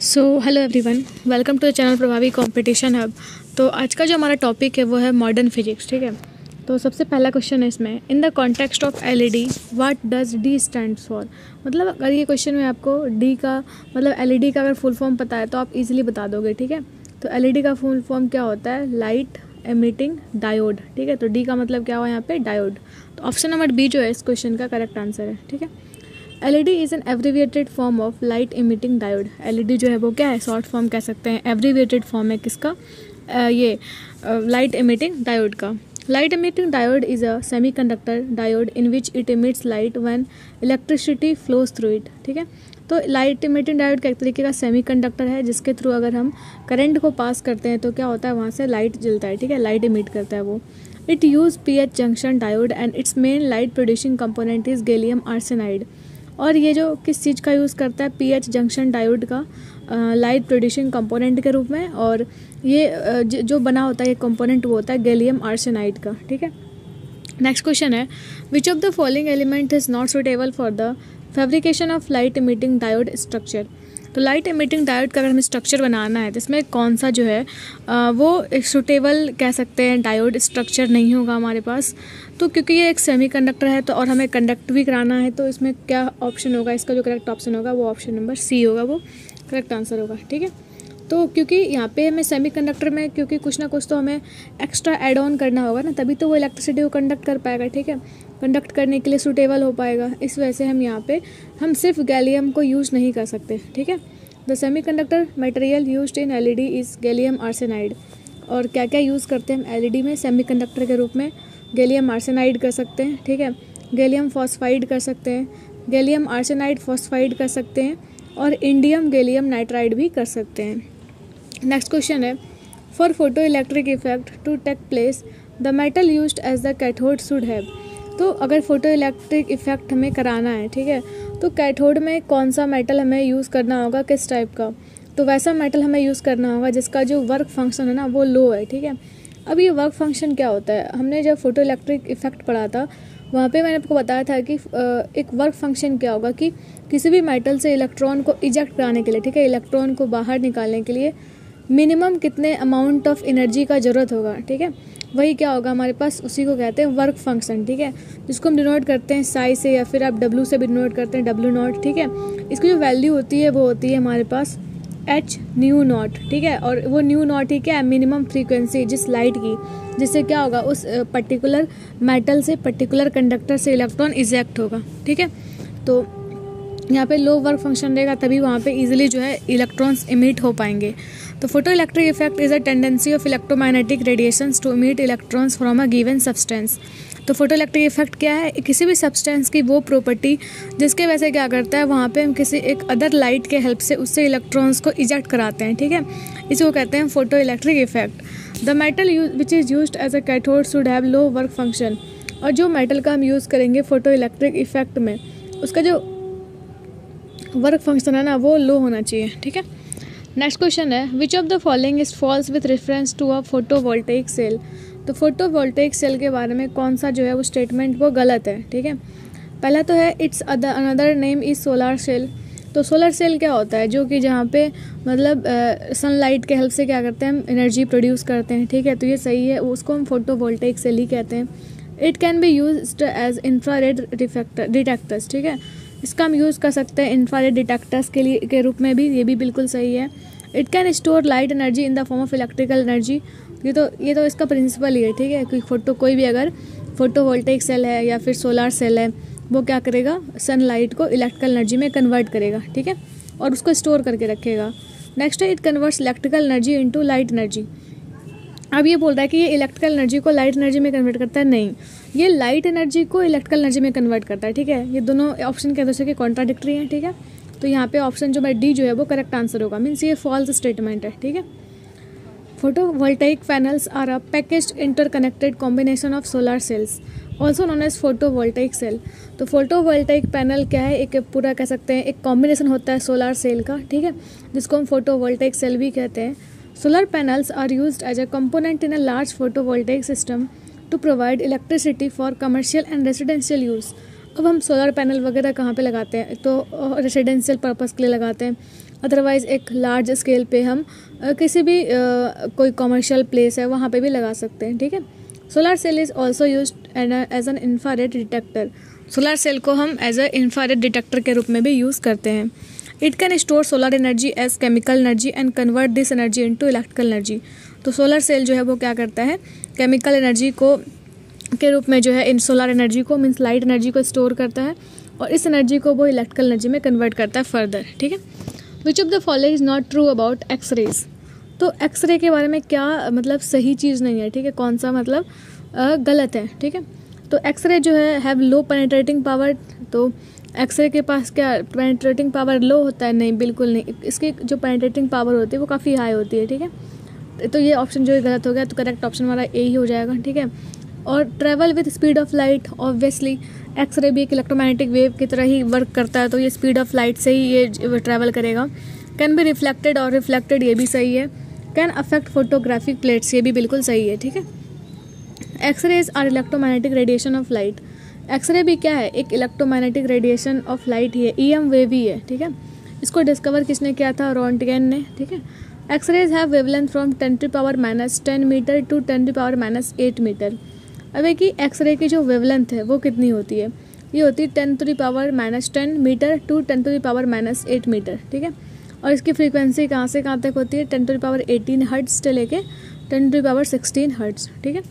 So hello everyone welcome to the channel Prabhavi competition hub तो आज का जो हमारा टॉपिक है, वो है मॉडर्न फिजिक्स ठीक है? तो सबसे पहला क्वेश्चन है इसमें in the context of LED what does D stand for मतलब अगर ये क्वेश्चन में आपको डी का मतलब एलईडी का अगर फुल फॉर्म पता है तो आप इजीली बता दोगे, ठीक है? तो एलईडी का फुल फॉर्म क्या होता है? लाइट एमिटिंग डायोड ठीक है? तो डी का मतलब क्या हुआ यहाँ पे? डायोड तो ऑप्शन नंबर बी जो है, इस क्वेश्चन का करेक्ट आंसर है, ठीक है? LED is an abbreviated form of light emitting diode LED जो है वो क्या है? शॉर्ट फॉर्म कह सकते हैं। एब्रीविएटेड फॉर्म है किसका? uh, ये लाइट इमिटिंग डायोड का। Light emitting diode is a semiconductor diode in which it emits light when electricity flows through it ठीक है? तो लाइट इमिटिंग डायोड का एक तरीके का सेमी कंडक्टर है जिसके थ्रू अगर हम करंट को पास करते हैं तो क्या होता है? वहाँ से लाइट जलता है ठीक है? लाइट इमिट करता है वो। It use P H junction diode and its main light producing component is gallium arsenide और ये जो किस चीज़ का यूज़ करता है पीएच जंक्शन डायोड का लाइट प्रोड्यूसिंग कंपोनेंट के रूप में और ये जो बना होता है ये कंपोनेंट वो होता है गैलियम आर्सेनाइड का, ठीक है? नेक्स्ट क्वेश्चन है which of the following element is not suitable for the fabrication of light emitting diode structure तो लाइट एमिटिंग डायोड का अगर हमें स्ट्रक्चर बनाना है तो इसमें कौन सा जो है वो सुटेबल कह सकते हैं डायोड स्ट्रक्चर नहीं होगा हमारे पास। तो क्योंकि ये एक सेमी कंडक्टर है तो और हमें कंडक्ट भी कराना है तो इसमें क्या ऑप्शन होगा? इसका जो करेक्ट ऑप्शन होगा, वो ऑप्शन नंबर सी होगा, वो करेक्ट आंसर होगा, ठीक है? तो क्योंकि यहाँ पे हमें सेमी कंडक्टर में, क्योंकि कुछ ना कुछ तो हमें एक्स्ट्रा एड ऑन करना होगा ना, तभी तो वो इलेक्ट्रिसिटी को कंडक्ट कर पाएगा, ठीक है? कंडक्ट करने के लिए सुटेबल हो पाएगा। इस वजह से हम यहाँ पे, हम सिर्फ़ गैलियम को यूज़ नहीं कर सकते, ठीक है? The semiconductor material use in LED is gallium arsenide और क्या क्या यूज़ करते हैं हम एलईडी में सेमी के रूप में? गैलियम आर्सेनाइड कर सकते हैं, ठीक है? गैलियम फॉस्फाइड कर सकते हैं, गैलियम आर्सेनाइड फॉस्फाइड कर सकते हैं और इंडियम गैलियम नाइट्राइड भी कर सकते हैं। नेक्स्ट क्वेश्चन है for photoelectric effect to take place the metal use as the cathode should have तो अगर फ़ोटो इलेक्ट्रिक इफ़ेक्ट हमें कराना है, ठीक है? तो कैथोड में कौन सा मेटल हमें यूज़ करना होगा, किस टाइप का? तो वैसा मेटल हमें यूज़ करना होगा जिसका जो वर्क फ़ंक्शन है ना, वो लो है, ठीक है? अब ये वर्क फ़ंक्शन क्या होता है? हमने जब फ़ोटो इलेक्ट्रिक इफ़ेक्ट पढ़ा था, वहाँ पे मैंने आपको बताया था कि एक वर्क फ़ंक्शन क्या होगा कि किसी भी मेटल से इलेक्ट्रॉन को इजेक्ट कराने के लिए, ठीक है इलेक्ट्रॉन को बाहर निकालने के लिए मिनिमम कितने अमाउंट ऑफ़ एनर्जी का ज़रूरत होगा, ठीक है? वही क्या होगा हमारे पास? उसी को कहते हैं वर्क फ़ंक्शन ठीक है? जिसको हम डिनोट करते हैं साई से या फिर आप डब्लू से भी डिनोट करते हैं डब्लू नॉट ठीक है? इसकी जो वैल्यू होती है, वो होती है हमारे पास एच न्यू नॉट ठीक है? और वो न्यू नॉट ही क्या है? मिनिमम फ्रीक्वेंसी जिस लाइट की, जिससे क्या होगा? उस पर्टिकुलर मेटल से पर्टिकुलर कंडक्टर से इलेक्ट्रॉन इजेक्ट होगा, ठीक है? तो यहाँ पे लो वर्क फ़ंक्शन रहेगा, तभी वहाँ पे इजीली जो है इलेक्ट्रॉन्स इमिट हो पाएँगे। तो photoelectric effect is a tendency of electromagnetic radiations to emit electrons from a given substance तो फ़ोटो इलेक्ट्रिक इफ़ेक्ट क्या है? किसी भी सब्सटेंस की वो प्रॉपर्टी जिसके वजह से क्या करता है, वहाँ पे हम किसी एक अदर लाइट के हेल्प से उससे इलेक्ट्रॉन्स को इजेक्ट कराते हैं, ठीक है? इसी को कहते हैं photoelectric effect the metal which is use as a cathode should have low work function और जो मेटल का हम यूज़ करेंगे फ़ोटो इलेक्ट्रिक इफ़ेक्ट में, उसका जो वर्क फ़ंक्शन है ना, वो लो होना चाहिए, ठीक है? नेक्स्ट क्वेश्चन है which of the following is false with reference to a photocell तो फ़ोटो वोल्टेक सेल के बारे में कौन सा जो है वो स्टेटमेंट वो गलत है, ठीक है? पहला तो है its another name is solar cell तो सोलर सेल क्या होता है? जो कि जहाँ पे मतलब सनलाइट के हेल्प से क्या करते हैं हम एनर्जी प्रोड्यूस करते हैं, ठीक है? तो ये सही है, उसको हम फ़ोटो वोल्टेक सेल ही कहते हैं। It can be use as infra infrared detectors ठीक है? इसका हम यूज़ कर सकते हैं इंफ्रारेड डिटेक्टर्स के लिए, के रूप में भी, ये भी बिल्कुल सही है। It can store light energy in the form of electrical energy ये तो ये तो इसका प्रिंसिपल ही है, ठीक है? कोई फ़ोटो कोई भी अगर फ़ोटो वोल्टेक सेल है या फिर सोलार सेल है, वो क्या करेगा? सनलाइट को इलेक्ट्रिकल एनर्जी में कन्वर्ट करेगा, ठीक है? और उसको स्टोर करके रखेगा। नेक्स्ट है it converts electrical energy into light energy अब ये बोल रहा है कि ये इलेक्ट्रिकल एनर्जी को लाइट एनर्जी में कन्वर्ट करता है? नहीं। ये लाइट एनर्जी को इलेक्ट्रिकल एनर्जी में कन्वर्ट करता है, ठीक है? ये दोनों ऑप्शन के दूसरे के कॉन्ट्राडिक्टरी हैं, ठीक है? तो यहाँ पे ऑप्शन जो मैं डी जो है, वो करेक्ट आंसर होगा। मीन्स ये फॉल्स स्टेटमेंट है, ठीक है? Voltaic panels are a package interconnected combination of solar cells also known as photovoltaic cell तो फ़ोटो वोल्टाइक पैनल क्या है? एक पूरा कह सकते हैं, एक कॉम्बिनेशन होता है सोलर सेल का, ठीक है? जिसको हम फ़ोटो वोल्टाइक सेल भी कहते हैं। Solar panels are use as a component in a large photovoltaic system to provide electricity for commercial and residential use अब हम सोलर पैनल वगैरह कहाँ पे लगाते हैं? तो रेसिडेंशियल पर्पज़ के लिए लगाते हैं। अदरवाइज़ एक लार्ज स्केल पे हम किसी भी कोई कॉमर्शियल प्लेस है, वहाँ पे भी लगा सकते हैं, ठीक है? Solar cell is also use as an infrared detector solar cell को हम एज अ इंफ्रारेड डिटेक्टर के रूप में भी यूज़ करते हैं। It can store solar energy as chemical energy and convert this energy into electrical energy तो solar cell जो है, वो क्या करता है? केमिकल एनर्जी को, के रूप में जो है इन सोलर एनर्जी को मीन्स लाइट एनर्जी को स्टोर करता है और इस एनर्जी को वो इलेक्ट्रिकल एनर्जी में कन्वर्ट करता है फर्दर ठीक है? Which of the following is not true about X rays तो एक्सरे के बारे में क्या मतलब सही चीज़ नहीं है, ठीक है? कौन सा मतलब गलत है, ठीक है? तो एक्सरे जो है हैव लो पेनेट्रेटिंग पावर तो एक्सरे के पास क्या पेनेट्रेटिंग पावर लो होता है? नहीं, बिल्कुल नहीं। इसकी जो पेनेट्रेटिंग पावर होती है, वो काफ़ी हाई होती है, ठीक है? तो ये ऑप्शन जो है गलत हो गया तो करेक्ट ऑप्शन हमारा ए ही हो जाएगा, ठीक है? और travel with speed of light obviously X ray भी एक इलेक्ट्रोमैग्नेटिक वेव की तरह ही वर्क करता है तो ये स्पीड ऑफ़ लाइट से ही ये ट्रैवल करेगा। कैन बी रिफ्लेक्टेड और रिफ्लेक्टेड ये भी सही है। कैन अफेक्ट फोटोग्राफिक प्लेट्स ये भी बिल्कुल सही है, ठीक है? X rays are electromagnetic radiation of light X ray भी क्या है? एक इलेक्ट्रोमैग्नेटिक रेडिएशन ऑफ़ लाइट ही है ई एम वेव ही है ठीक है? इसको डिस्कवर किसने किया था? रॉन्टगेन ने, ठीक है? X rays have wavelength from ten to power minus ten metre to ten to power minus eight metre अब ही एक्सरे की जो वेवलेंथ है, वो कितनी होती है? ये होती है ten to power minus ten metre to ten to power minus eight metre ठीक है? और इसकी फ्रीक्वेंसी कहाँ से कहाँ तक होती है? Ten to power eighteen hertz से लेके ten to power sixteen hertz ठीक है?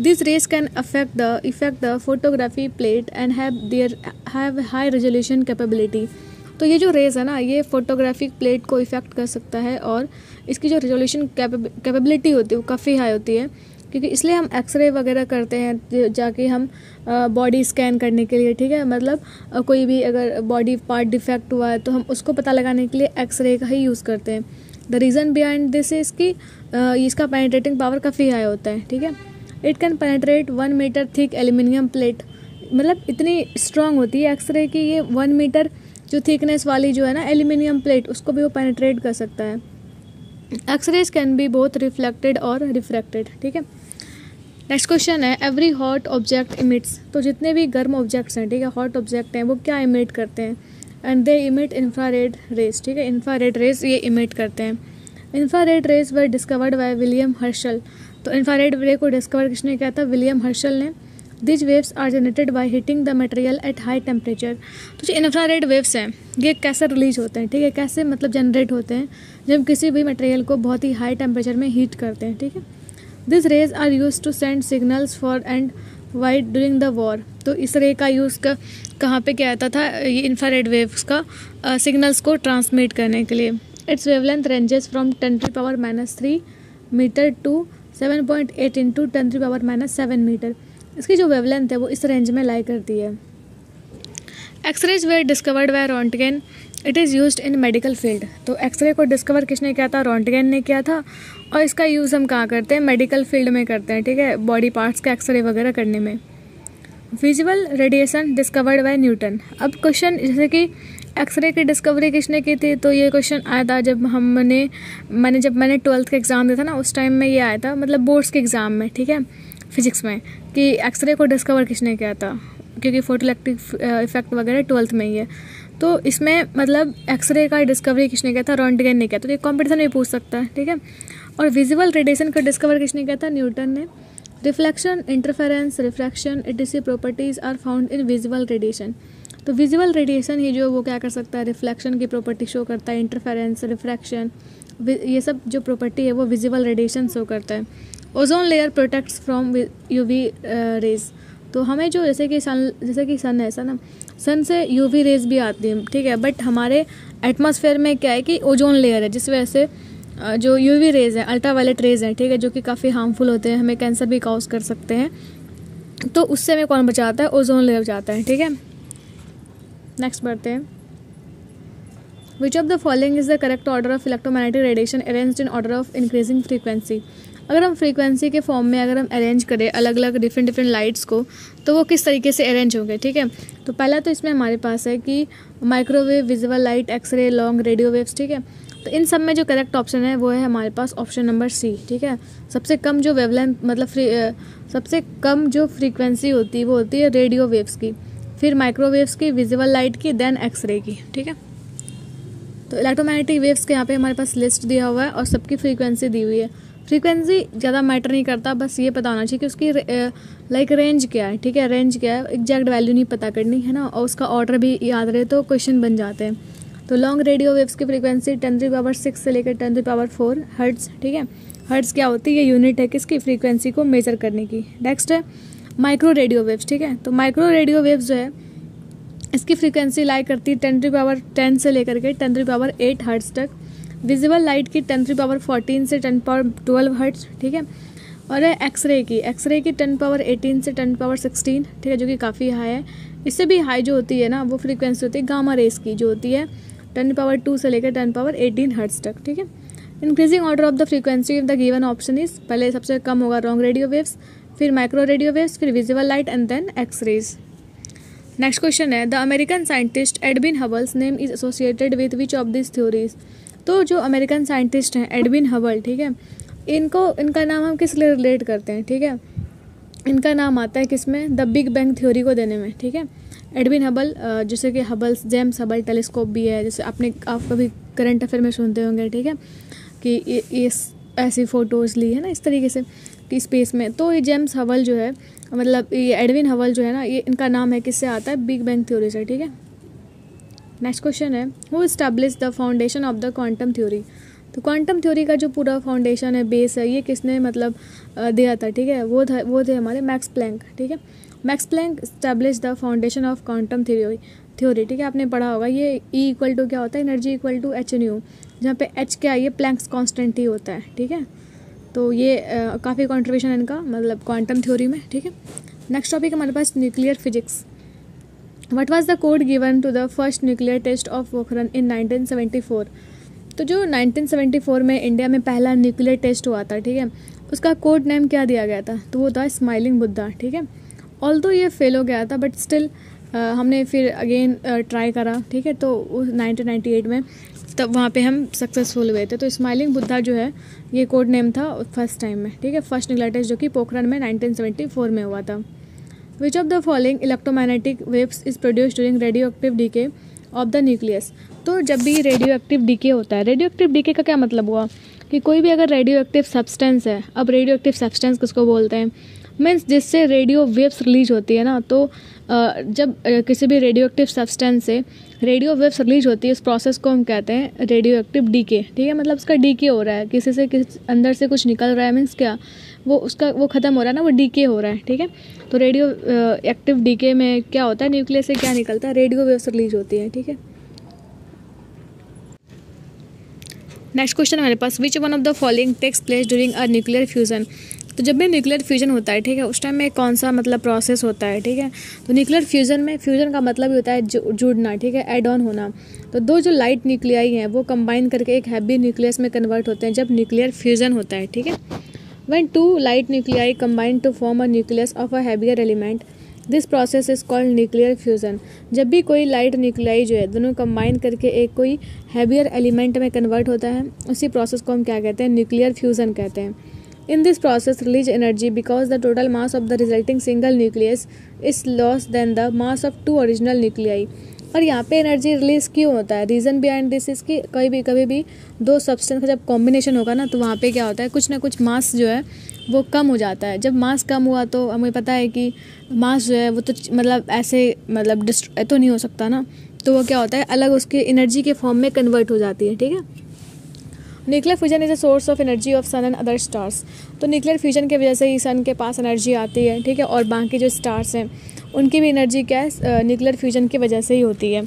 This rays can affect the effect the photography plate and have their have high resolution capability तो ये जो रेज है ना, ये फोटोग्राफिक प्लेट को इफ़ेक्ट कर सकता है और इसकी जो रेजोल्यूशन कैपेबिलिटी होती है, वो काफ़ी हाई होती है। क्योंकि इसलिए हम एक्सरे वगैरह करते हैं जाके हम बॉडी स्कैन करने के लिए, ठीक है? मतलब कोई भी अगर बॉडी पार्ट डिफेक्ट हुआ है तो हम उसको पता लगाने के लिए एक्सरे का ही यूज़ करते हैं। The reason behind this is कि इसका पेनेट्रेटिंग पावर काफ़ी हाई होता है, ठीक है? It can penetrate one metre thick aluminium plate मतलब इतनी स्ट्रांग होती है एक्सरे की ये वन मीटर जो थिकनेस वाली जो है ना एल्यूमिनियम प्लेट उसको भी वो पेनेट्रेट कर सकता है। X rays can be both reflected और रिफ्रैक्टेड ठीक है? नेक्स्ट क्वेश्चन है एवरी हॉट ऑब्जेक्ट इमिट्स तो जितने भी गर्म ऑब्जेक्ट्स हैं, ठीक है हॉट ऑब्जेक्ट हैं, वो क्या इमिट करते हैं? And they emit infrared rays ठीक है? इंफ्रारेड रेस ये इमिट करते हैं। Infrared rays were discovered by William Herschel तो इंफ्रारेड रे को डिस्कवर किसने किया था? विलियम हर्शल ने। These waves are generated by heating the material at high temperature तो जो इंफ्रारेड वेव्स हैं, ये कैसे रिलीज़ होते हैं, ठीक है? कैसे मतलब जनरेट होते हैं? जब किसी भी मटेरियल को बहुत ही हाई टेम्परेचर में हीट करते हैं, ठीक है? This rays are use to send signals for and white during the war तो इस रे का यूज़ का, कहाँ पे क्या आता था? ये इंफ्रारेड वेव्स का सिग्नल्स को ट्रांसमिट करने के लिए। Its wavelength ranges from ten to power minus three metre to seven point eight into ten to power minus seven metre इसकी जो वेवलेंथ है, वो इस रेंज में लाई करती है। X-rays were discovered by Roentgen it is use in medical field तो x ray को डिस्कवर किसने किया था? रॉन्टगेन ने किया था। और इसका यूज़ हम कहाँ करते हैं? मेडिकल फ़ील्ड में करते हैं, ठीक है? बॉडी पार्ट्स का एक्सरे वगैरह करने में। Visual radiation discovered by Newton अब क्वेश्चन जैसे कि एक्सरे की डिस्कवरी किसने की थी? तो ये क्वेश्चन आया था जब हमने, मैंने जब मैंने ट्वेल्थ का एग्ज़ाम दिया था ना, उस टाइम में ये आया था मतलब बोर्ड्स के एग्ज़ाम में, ठीक है? फिजिक्स में, कि एक्सरे को डिस्कवर किसने किया था? क्योंकि फोटोलैक्टिक इफ़ेक्ट वगैरह ट्वेल्थ में ही है। तो इसमें मतलब एक्सरे का डिस्कवरी किसने किया था? रॉन्टगेन ने किया। तो ये कॉम्पिटिशन में पूछ सकता है, ठीक है? और विजिबल रेडिएशन का डिस्कवर किसने किया था? न्यूटन ने। Reflection interference refraction etc properties are found in visible radiation तो विजुअल रेडिएशन ही जो वो क्या कर सकता है? रिफ्लेक्शन की प्रॉपर्टी शो करता है इंटरफेरेंस रिफ्रैक्शन ये सब जो प्रॉपर्टी है वो विजिबल रेडिएशन शो करता है। Ozone layer protects from UV rays तो हमें जो जैसे कि सन, जैसे कि सन है ऐसा ना? सन से यूवी रेज भी आती है, ठीक है? बट हमारे एटमॉस्फेयर में क्या है कि ओजोन लेयर है, जिस वजह से जो यूवी रेज है अल्ट्रा वायलेट रेज है, ठीक है, जो कि काफ़ी हार्मफुल होते हैं, हमें कैंसर भी काउज कर सकते हैं तो उससे हमें कौन बचाता है? ओजोन लेयर बचाता है, ठीक है? नेक्स्ट बढ़ते हैं। Which of the following is the correct order of electromagnetic radiation arranged in order of increasing frequency अगर हम फ्रीक्वेंसी के फॉर्म में अगर हम अरेंज करें अलग अलग डिफरेंट डिफरेंट लाइट्स को तो वो किस तरीके से अरेंज होंगे, ठीक है? तो पहला तो इसमें हमारे पास है कि microwave visual light x-ray long radio waves ठीक है? तो इन सब में जो करेक्ट ऑप्शन है, वो है हमारे पास ऑप्शन नंबर सी ठीक है? सबसे कम जो वेवलेंथ मतलब फ्री सबसे कम जो फ्रीक्वेंसी होती है वो होती है रेडियो वेव्स की। फिर माइक्रोवेव्स की विजुअल लाइट की देन एक्सरे की, ठीक है? तो इलेक्ट्रोमैग्नेटिक वेव्स के यहाँ पे हमारे पास लिस्ट दिया हुआ है और सबकी फ्रीक्वेंसी दी हुई है। फ्रीक्वेंसी ज़्यादा मैटर नहीं करता, बस ये पता होना चाहिए कि उसकी लाइक रेंज क्या है, ठीक है? रेंज क्या है? एग्जैक्ट वैल्यू नहीं पता करनी, है ना? और उसका ऑर्डर भी याद रहे तो क्वेश्चन बन जाते हैं। तो लॉन्ग रेडियो वेव्स की frequency ten three power six से लेकर ten three power four hertz ठीक है? हर्ट्स क्या होती है? ये यूनिट है किसकी? फ्रीक्वेंसी को मेजर करने की। नेक्स्ट है माइक्रो रेडियो वेव्स ठीक है? तो माइक्रो रेडियो वेव्स जो है, इसकी फ्रीक्वेंसी लाई करती है टेन थ्री पावर टेन से लेकर के ten three power eight hertz तक। विजिबल लाइट की टेन थ्री पावर फोर्टीन से टेन पावर ट्वेल्व हर्ट्स ठीक है? और एक्सरे की एक्सरे की टेन पावर एटीन से टेन पावर सिक्सटीन ठीक है, जो कि काफ़ी हाई है। इससे भी हाई जो होती है ना, वो फ्रीक्वेंसी होती है गामा रेस की जो होती है टेन पावर टू से लेकर टेन पावर एटीन हर्ट्स तक, ठीक है? Increasing order of the frequency of the given option is पहले सबसे कम होगा रॉन्ग रेडियो वेव्स फिर माइक्रो रेडियो वेव्स फिर visible light and then x rays next question है the American scientist Edwin Hubble's name is associated with which of this theories तो जो American scientist हैं, एडविन हबल, ठीक है? इनको, इनका नाम हम किस लिए रिलेट करते हैं, ठीक है? इनका नाम आता है किसमें द बिग बैंग थ्योरी को देने में, ठीक है? एडविन हबल जैसे कि हबल्स, जेम्स हबल टेलीस्कोप भी है, जैसे आपने, आप कभी करंट अफेयर में सुनते होंगे, ठीक है? कि ये ऐसी फ़ोटोज़ ली है ना, इस तरीके से, कि स्पेस में। तो ये जेम्स हवल जो है मतलब ये एडविन हवल जो है ना, ये इनका नाम है, किससे आता है? बिग बैंग थ्योरी से, ठीक है? नेक्स्ट क्वेश्चन है who establish the foundation of the quantum theory तो क्वांटम थ्योरी का जो पूरा फाउंडेशन है बेस है, ये किसने मतलब दिया था, ठीक है? वो था, वो थे हमारे मैक्स प्लैंक ठीक है? Max Planck establish the foundation of quantum theory theory ठीक है? आपने पढ़ा होगा, ये ई इक्वल टू क्या होता है? Energy equal to h nu जहाँ पे एच क्या है? ये प्लैंक्स कॉन्स्टेंट ही होता है, ठीक है? तो ये काफ़ी कॉन्ट्रीब्यूशन इनका मतलब क्वांटम थ्योरी में, ठीक है? नेक्स्ट टॉपिक हमारे पास nuclear physics what was the code given to the first nuclear test of Pokhran in 1974 तो जो 1974 में इंडिया में पहला न्यूक्लियर टेस्ट हुआ था, ठीक है? उसका कोड नेम क्या दिया गया था? तो वो था स्माइलिंग बुद्धा ठीक है? ऑल तो ये फेल हो गया था बट स्टिल हमने फिर अगेन ट्राई करा, ठीक है? तो नाइनटीन में तब वहाँ पे हम सक्सेसफुल हुए थे। तो स्माइलिंग बुद्धा जो है, ये कोड नेम था फ़र्स्ट टाइम में, ठीक है? फ़र्स्ट न्यूक्लियर टेस्ट जो कि पोखरण में 1974 में हुआ था। Which of the following electromagnetic waves is produce during radioactive decay of the nucleus तो जब भी रेडियो एक्टिव डीके होता है रेडियो एक्टिव डीके का क्या मतलब हुआ? कि कोई भी अगर रेडियो एक्टिव सब्सटेंस है, अब रेडियो एक्टिव सब्सटेंस किसको बोलते हैं? मीन्स जिससे रेडियो वेव्स रिलीज़ होती है ना तो जब किसी भी रेडियो एक्टिव सब्सटेंस से रेडियो वेव्स रिलीज़ होती है, उस प्रोसेस को हम कहते हैं रेडियो एक्टिव डीके ठीक है? मतलब उसका डीके हो रहा है, किसी से किस, अंदर से कुछ निकल रहा है मीन्स क्या? वो उसका, वो ख़त्म हो रहा है ना, वो डीके हो रहा है, ठीक है? तो रेडियो एक्टिव डीके में क्या होता है न्यूक्लियस से क्या निकलता है? रेडियो वेव्स रिलीज़ होती है, ठीक है? नेक्स्ट क्वेश्चन हमारे पास which one of the following takes place during a nuclear fusion तो जब भी न्यूक्लियर फ्यूजन होता है, ठीक है, उस टाइम में कौन सा मतलब प्रोसेस होता है, ठीक है? तो न्यूक्लियर फ्यूजन में फ्यूजन का मतलब ही होता है जुड़ना, ठीक है एड ऑन होना। तो दो जो लाइट न्यूक्लियाई हैं, वो कंबाइन करके एक हैवी न्यूक्लियस में कन्वर्ट होते हैं जब न्यूक्लियर फ्यूजन होता है, ठीक है? One two light nuclei combine to form a nucleus of a heavier element this process is called nuclear fusion जब भी कोई लाइट न्यूक्लियाई जो है, दोनों कंबाइन करके एक कोई हैवियर एलिमेंट में कन्वर्ट होता है, उसी प्रोसेस को हम क्या कहते हैं? न्यूक्लियर फ्यूज़न कहते हैं। In this process release energy because the total mass of the resulting single nucleus is less than the mass of two original nuclei. और यहाँ पे एनर्जी रिलीज़ क्यों होता है? रीज़न बिहाइंड दिस इज़ कि कभी भी कभी भी दो सब्सटेंस का जब कॉम्बिनेशन होगा ना तो वहाँ पे क्या होता है? कुछ ना कुछ मास जो है, वो कम हो जाता है। जब मास कम हुआ तो हमें पता है कि मास जो है, वो तो मतलब ऐसे मतलब तो नहीं हो सकता ना। तो वो क्या होता है? अलग उसके एनर्जी के फॉर्म में कन्वर्ट हो जाती है, ठीक है? Nuclear fusion is a source of energy of sun and other stars तो न्यूक्लियर फ्यूजन की वजह से ही सन के पास एनर्जी आती है, ठीक है? और बाकी जो स्टार्स हैं उनकी भी एनर्जी क्या है न्यूक्लियर फ्यूजन की वजह से ही होती है।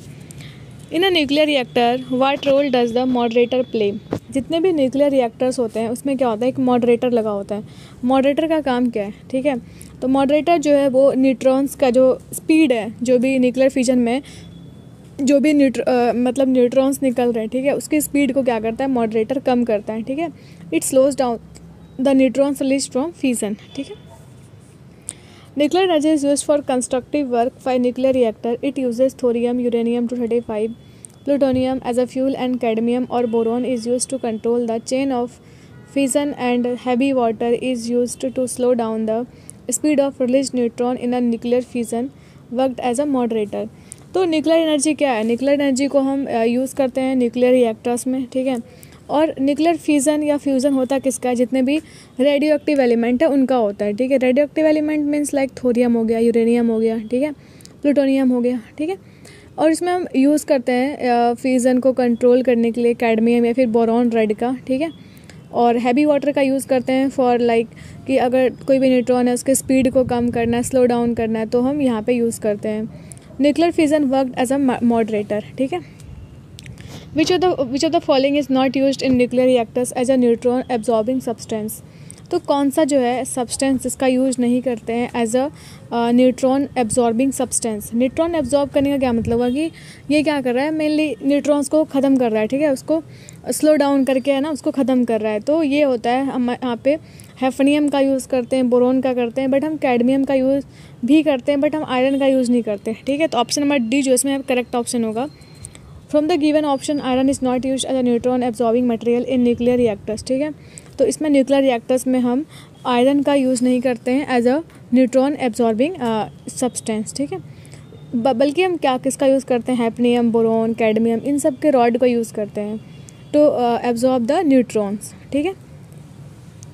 In a nuclear reactor what role does the moderator play जितने भी न्यूक्लियर रिएक्टर्स होते हैं, उसमें क्या होता है, एक मॉडरेटर लगा होता है। मॉडरेटर का काम क्या है, ठीक है? तो मॉडरेटर जो है, वो न्यूट्रॉन्स का जो स्पीड है, जो भी न्यूक्लियर फ्यूजन में, जो भी न्यूट्र मतलब न्यूट्रॉन्स निकल रहे हैं, ठीक है? उसकी स्पीड को क्या करता है मॉडरेटर कम करता है, ठीक है? It slows down the neutrons release from fusion ठीक है? Nuclear energy is use for constructive work by nuclear reactor it uses thorium uranium two thirty five plutonium as a fuel and cadmium और boron is use to control the chain of fission and heavy water is used to slow down the speed of released neutron in a nuclear fission worked as a moderator. तो nuclear energy क्या है? Nuclear energy को हम use करते हैं nuclear reactors में, ठीक है? और न्यूक्लियर फ्यूज़न या फ्यूज़न होता किसका जितने भी रेडियो एक्टिव एलिमेंट है, उनका होता है, ठीक है? Radioactive element means like thorium हो गया यूरेनियम हो गया, ठीक है? प्लूटोनियम हो गया, ठीक है? और इसमें हम यूज़ करते हैं फ्यूज़न को कंट्रोल करने के लिए कैडमियम या फिर बोरॉन रेड का, ठीक है? और हैवी वाटर का यूज़ करते हैं फॉर लाइक कि अगर कोई भी न्यूट्रॉन है, उसके स्पीड को कम करना है स्लो डाउन करना है तो हम यहाँ पे यूज़ करते हैं। Nuclear fusion work as a moderator ठीक है? Which of the which of the following is not use in nuclear reactors as a neutron absorbing substance तो कौन सा जो है सब्सटेंस इसका यूज़ नहीं करते हैं as a neutron absorbing substance neutron absorb करने का क्या मतलब है कि ये क्या कर रहा है? मेनली न्यूट्रॉन्स को ख़त्म कर रहा है, ठीक है? उसको स्लो डाउन करके है ना, उसको ख़त्म कर रहा है। तो ये होता है, हम यहाँ पे हेफनियम का यूज़ करते हैं बोरोन का करते हैं बट हम कैडमियम का यूज़ भी करते हैं बट हम आयरन का यूज़ नहीं करते, ठीक है? तो ऑप्शन नंबर डी जो इसमें करेक्ट ऑप्शन होगा। From the given option iron is not use as a neutron absorbing material in nuclear reactors ठीक है? तो इसमें न्यूक्लियर रिएक्टर्स में हम आयरन का यूज़ नहीं करते हैं as a neutron absorbing substance ठीक है? बल्कि हम क्या, किसका यूज़ करते हैं? हैपनियम बोरोन कैडमियम इन सब के रॉड का यूज़ करते हैं। टू एब्जॉर्ब द न्यूट्रॉन्स ठीक है?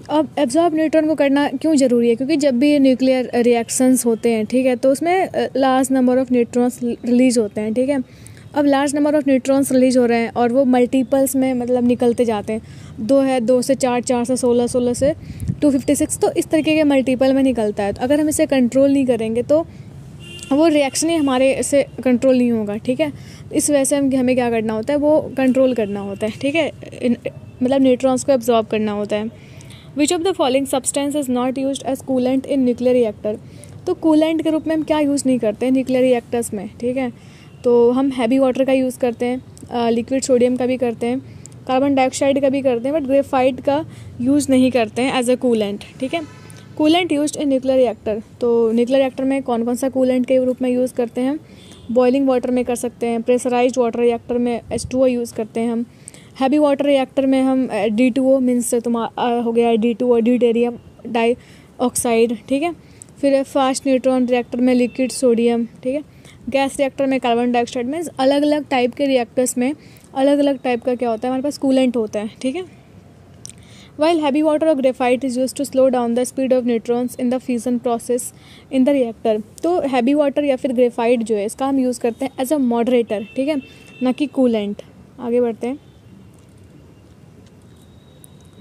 अब एब्जॉर्ब न्यूट्रॉन को करना क्यों ज़रूरी है? क्योंकि जब भी ये न्यूक्लियर रिएक्शंस होते हैं, ठीक है? तो उसमें large number of neutrons release होते हैं, ठीक है? अब large number of neutrons release हो रहे हैं और वो मल्टीपल्स में मतलब निकलते जाते हैं। दो है दो से चार चार से सोलह सोलह से टू फिफ्टी सिक्स तो इस तरीके के मल्टीपल में निकलता है। तो अगर हम इसे कंट्रोल नहीं करेंगे तो वो रिएक्शन ही हमारे से कंट्रोल नहीं होगा, ठीक है? इस वजह से हम, हमें क्या करना होता है, वो कंट्रोल करना होता है, ठीक है? मतलब न्यूट्रॉन्स को एब्जॉर्ब करना होता है। Which of the following substance is not use as coolant in nuclear reactor तो कूलेंट के रूप में हम क्या यूज़ नहीं करते न्यूक्लियर रिएक्टर्स में, ठीक है? तो हम हैवी वाटर का यूज़ करते हैं लिक्विड सोडियम का भी करते हैं कार्बन डाइऑक्साइड का भी करते हैं बट ग्रेफाइट का यूज़ नहीं करते हैं एज अ कूलेंट ठीक है? Coolant use in nuclear reactor तो न्यूक्लियर रिएक्टर में कौन कौन सा कूलेंट के रूप में यूज़ करते हैं? बॉइलिंग वाटर में कर सकते हैं प्रेशराइज वाटर रिएक्टर में एच टू ओ यूज़ करते हैं हम। हैवी वाटर रिएक्टर में हम डी टू ओ मीन्स हो गया D two O deuterium dioxide ठीक है? फिर फास्ट न्यूट्रॉन रिएक्टर में लिक्विड सोडियम ठीक है? गैस रिएक्टर में कार्बन डाइऑक्साइड मीन्स अलग अलग टाइप के रिएक्टर्स में अलग अलग टाइप का क्या होता है? हमारे पास कूलेंट होता है, ठीक है? वाइल हैवी वाटर और graphite is use to slow down the speed of neutrons in the fusion process in the reactor तो हैवी वाटर या फिर ग्रेफाइट जो है, इसका हम यूज़ करते हैं एज अ मॉडरेटर ठीक है? ना कि कूलेंट आगे बढ़ते हैं।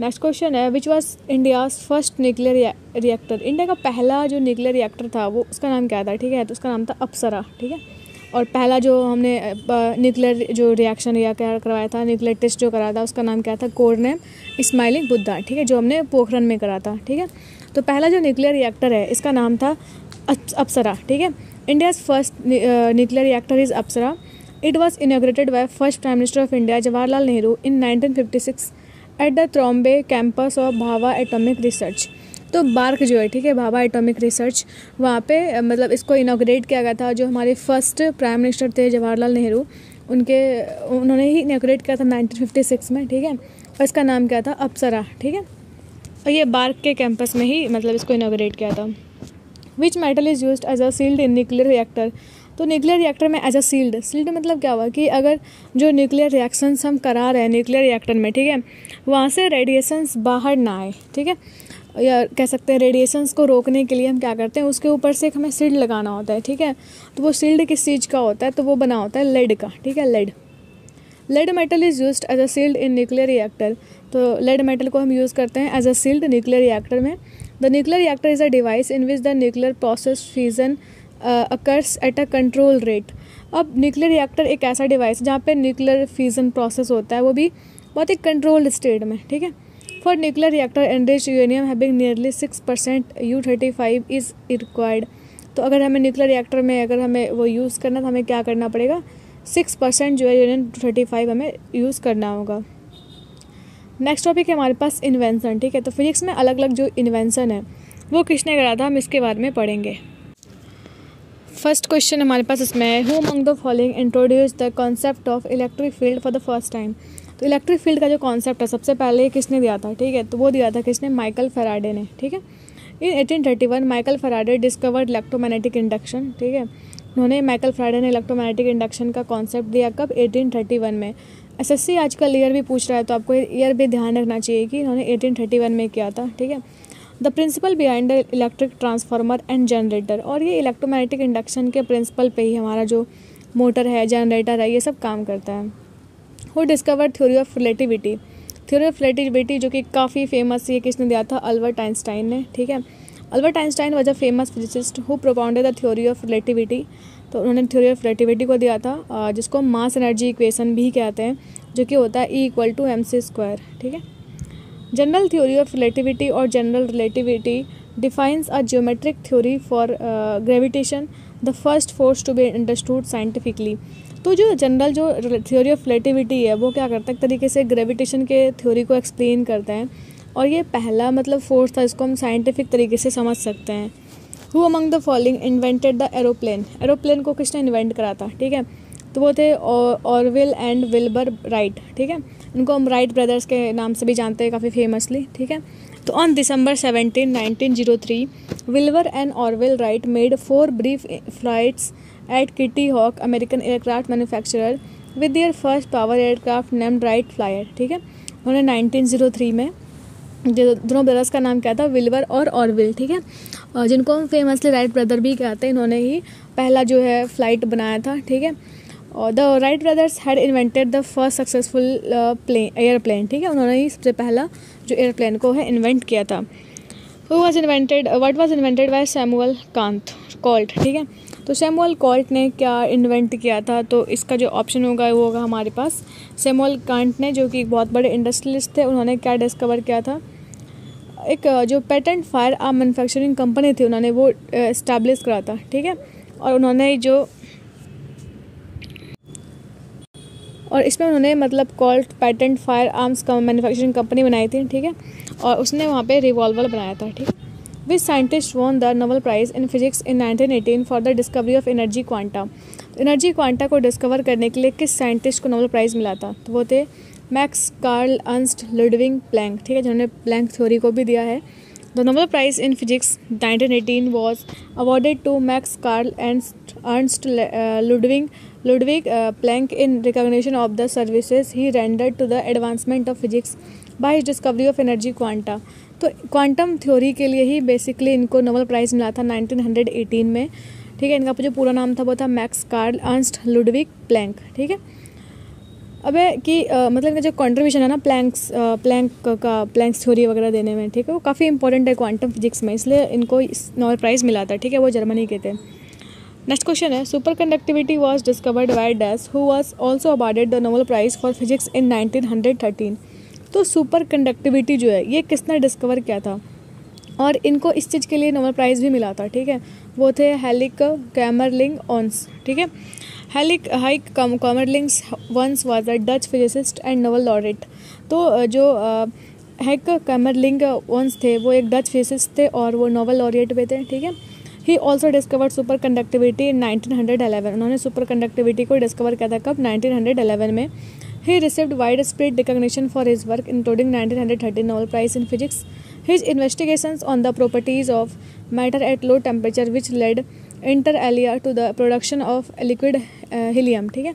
नेक्स्ट क्वेश्चन है which was India's first nuclear reactor India का पहला जो न्यूक्लियर रिएक्टर था, वो उसका नाम क्या था? ठीक है तो उसका नाम था अप्सरा ठीक है? और पहला जो हमने न्यूक्लियर जो रिएक्शन या क्या करवाया था न्यूक्लियर टेस्ट जो करा था, उसका नाम क्या था? कोड नेम इस्माइलिंग बुद्धा ठीक है, जो हमने पोखरन में करा था, ठीक है? तो पहला जो न्यूक्लियर रिएक्टर है, इसका नाम था अप्सरा ठीक है? India's first nuclear reactor is Apsara it was inaugurated by first prime minister of India Jawaharlal Nehru in nineteen six at the Trombay campus of Bhabha atomic research. तो बार्क जो है, ठीक है भाभा एटॉमिक रिसर्च, वहाँ पे मतलब इसको inaugurate किया गया था जो हमारे फ़र्स्ट प्राइम मिनिस्टर थे जवाहरलाल नेहरू। उनके, उन्होंने ही इनाग्रेट किया था 1956 में, ठीक है? और इसका नाम क्या था? अप्सरा, ठीक है? और ये बार्क के कैंपस में ही मतलब इसको इनाग्रेट किया था। Which metal is use as a shield in nuclear reactor तो न्यूक्लियर रिएक्टर में एज अ सील्ड सील्ड मतलब क्या हुआ कि अगर जो न्यूक्लियर रिएक्शंस हम करा रहे हैं न्यूक्लियर रिएक्टर में, ठीक है? वहाँ से रेडिएशंस बाहर ना आए, ठीक है? या कह सकते हैं रेडिएशंस को रोकने के लिए हम क्या करते हैं, उसके ऊपर से एक हमें सील्ड लगाना होता है, ठीक है? तो वो सील्ड किस चीज़ का होता है तो वो बना होता है लेड का, ठीक है? Lead lead metal is use as a shield in nuclear reactor तो लेड मेटल को हम यूज़ करते हैं as a shield nuclear reactor में. The nuclear reactor is a device in which the nuclear process fusion occurs at a control rate अब nuclear reactor एक ऐसा device है जहाँ पे न्यूक्लियर फ्यूजन प्रोसेस होता है, वो भी बहुत ही कंट्रोल्ड स्टेट में, ठीक है? For nuclear reactor enrich uranium having nearly six percent U thirty five is required तो अगर हमें न्यूक्लियर रिएक्टर में अगर हमें वो यूज़ करना तो हमें क्या करना पड़ेगा? सिक्स परसेंट जो है यूरेनियम थर्टी फाइव हमें यूज़ करना होगा। नेक्स्ट टॉपिक है हमारे पास इन्वेंसन ठीक है? तो फिजिक्स में अलग अलग जो इन्वेंसन है, वो किसने करा था? हम इसके बारे में पढ़ेंगे। फ़र्स्ट क्वेश्चन हमारे पास इसमें है who among the following introduce the concept of electric field for the first time तो इलेक्ट्रिक फ़ील्ड का जो कॉन्सेप्ट है, सबसे पहले किसने दिया था? ठीक है तो वो दिया था किसने? माइकल फेराडे ने, ठीक है? In 1831 Michael Faraday discovered electromagnetic induction ठीक है? उन्होंने माइकल फ्राइडे ने इलेक्ट्रोमैग्नेटिक इंडक्शन का कॉन्सेप्ट दिया कब? 1831 में। एस एस एसएससी आजकल ईयर भी पूछ रहा है तो आपको ईयर भी ध्यान रखना चाहिए कि इन्होंने 1831 में किया था, ठीक है? The principle behind the electric transformer and generator और ये इलेक्ट्रोमैग्नेटिक इंडक्शन के प्रिंसिपल पे ही हमारा जो मोटर है जनरेटर है, ये सब काम करता है। Who discover theory of relativity theory of relativity जो कि काफ़ी फ़ेमस ये किसने दिया था? अल्बर्ट आइंस्टाइन ने, ठीक है? Albert Einstein was a famous physicist who propounded the theory of relativity तो उन्होंने थ्योरी ऑफ़ रिलेटिविटी को दिया था जिसको मास एनर्जी इक्वेशन भी कहते हैं, जो कि होता है E equal to m c square ठीक है? जनरल थ्योरी ऑफ़ रिलेटिविटी और general relativity defines a geometric theory for gravitation the first force to be understood scientifically तो जो जनरल जो थ्योरी ऑफ़ रिलेटिविटी है, वो क्या करता है? एक तरीके से ग्रेविटेशन के थ्योरी को एक्सप्लेन करता है। और ये पहला मतलब फोर्स था, इसको हम साइंटिफिक तरीके से समझ सकते हैं। Who among the following invented the aeroplane aeroplane को किसने इन्वेंट करा था? ठीक है? तो वो थे ऑरविल एंड विल्बर राइट ठीक है? उनको हम राइट ब्रदर्स के नाम से भी जानते हैं, काफ़ी फेमसली ठीक है? तो on December seventeen nineteen zero three विल्वर and Orville Wright made four brief flights at Kitty Hawk American aircraft manufacturer with their first power aircraft named Wright flyer ठीक है? उन्होंने नाइनटीन ज़ीरो थ्री में जो दोनों brothers का नाम क्या था? विल्वर और ऑरविल ठीक है? जिनको हम फेमसली राइट ब्रदर भी कहते हैं, इन्होंने ही पहला जो है फ़्लाइट बनाया था, ठीक है? और the Wright brothers had invented the first successful plane airplane ठीक है? उन्होंने ही सबसे पहला जो एयरप्लेन को है इन्वेंट किया था। Who was invented what was invented by Samuel Colt Colt ठीक है? तो सैमुअल कॉल्ट ने क्या इन्वेंट किया था? तो इसका जो ऑप्शन होगा, वो होगा हमारे पास। सैमुअल कांट ने, जो कि एक बहुत बड़े इंडस्ट्रियलिस्ट थे, उन्होंने क्या डिस्कवर किया था? एक जो patent firearm manufacturing company थी, उन्होंने वो इस्टेब्लिश करा था, ठीक है? और उन्होंने जो, और इसमें उन्होंने मतलब Colt patent firearms manufacturing company बनाई थी, ठीक है? और उसने वहाँ पे रिवॉल्वर बनाया था, ठीक है? Which scientist won the Nobel prize in physics in 1918 for the discovery of energy quanta energy quanta को डिस्कवर करने के लिए किस साइंटिस्ट को नोबल प्राइज़ मिला था? तो वो थे Max Karl Ernst Ludwig Planck ठीक है, जिन्होंने प्लैंक थ्योरी को भी दिया है। The Nobel prize in physics 1918 was awarded to Max Karl and Ernst Ludwig Ludwig Planck in recognition of the services he rendered to the advancement of physics by discovery of energy quanta तो quantum theory के लिए ही basically इनको Nobel prize मिला था 1918 में। ठीक है इनका जो पूरा नाम था वो था Max Karl Ernst Ludwig Planck ठीक है? अब कि आ, मतलब इनका जो कॉन्ट्रीब्यूशन है ना प्लैंक्स प्लैंक का प्लैंक्स थ्योरी वगैरह देने में ठीक है? वो काफ़ी इंपॉर्टेंट है क्वांटम फिजिक्स में इसलिए इनको इस नोबल प्राइज़ मिला था। ठीक है वो जर्मनी के थे। नेक्स्ट क्वेश्चन है superconductivity was discovered by dash who was also awarded the Nobel prize for physics in nineteen hundred thirteen तो सुपर कंडक्टिविटी जो है, ये किसने डिस्कवर किया था? और इनको इस चीज़ के लिए नोबल प्राइज़ भी मिला था, ठीक है? वो थे हेलिक कैमरलिंग ऑन्स ठीक है? Heike Heike Kamerlingh Onnes was a Dutch physicist and Nobel laureate तो जो हैक कैमरलिंग वंस थे, वो एक डच फिजिसिस्ट थे और वो नोबल लॉरिएट भी थे, ठीक है? He also discovered superconductivity in 1911 उन्होंने सुपर कंडक्टिविटी को डिस्कवर किया था कब? 1911 में। Received widespread recognition for his work including 1913 Nobel prize in physics his investigations on the properties of matter at low temperature which led inter alia to the production of liquid helium ठीक है?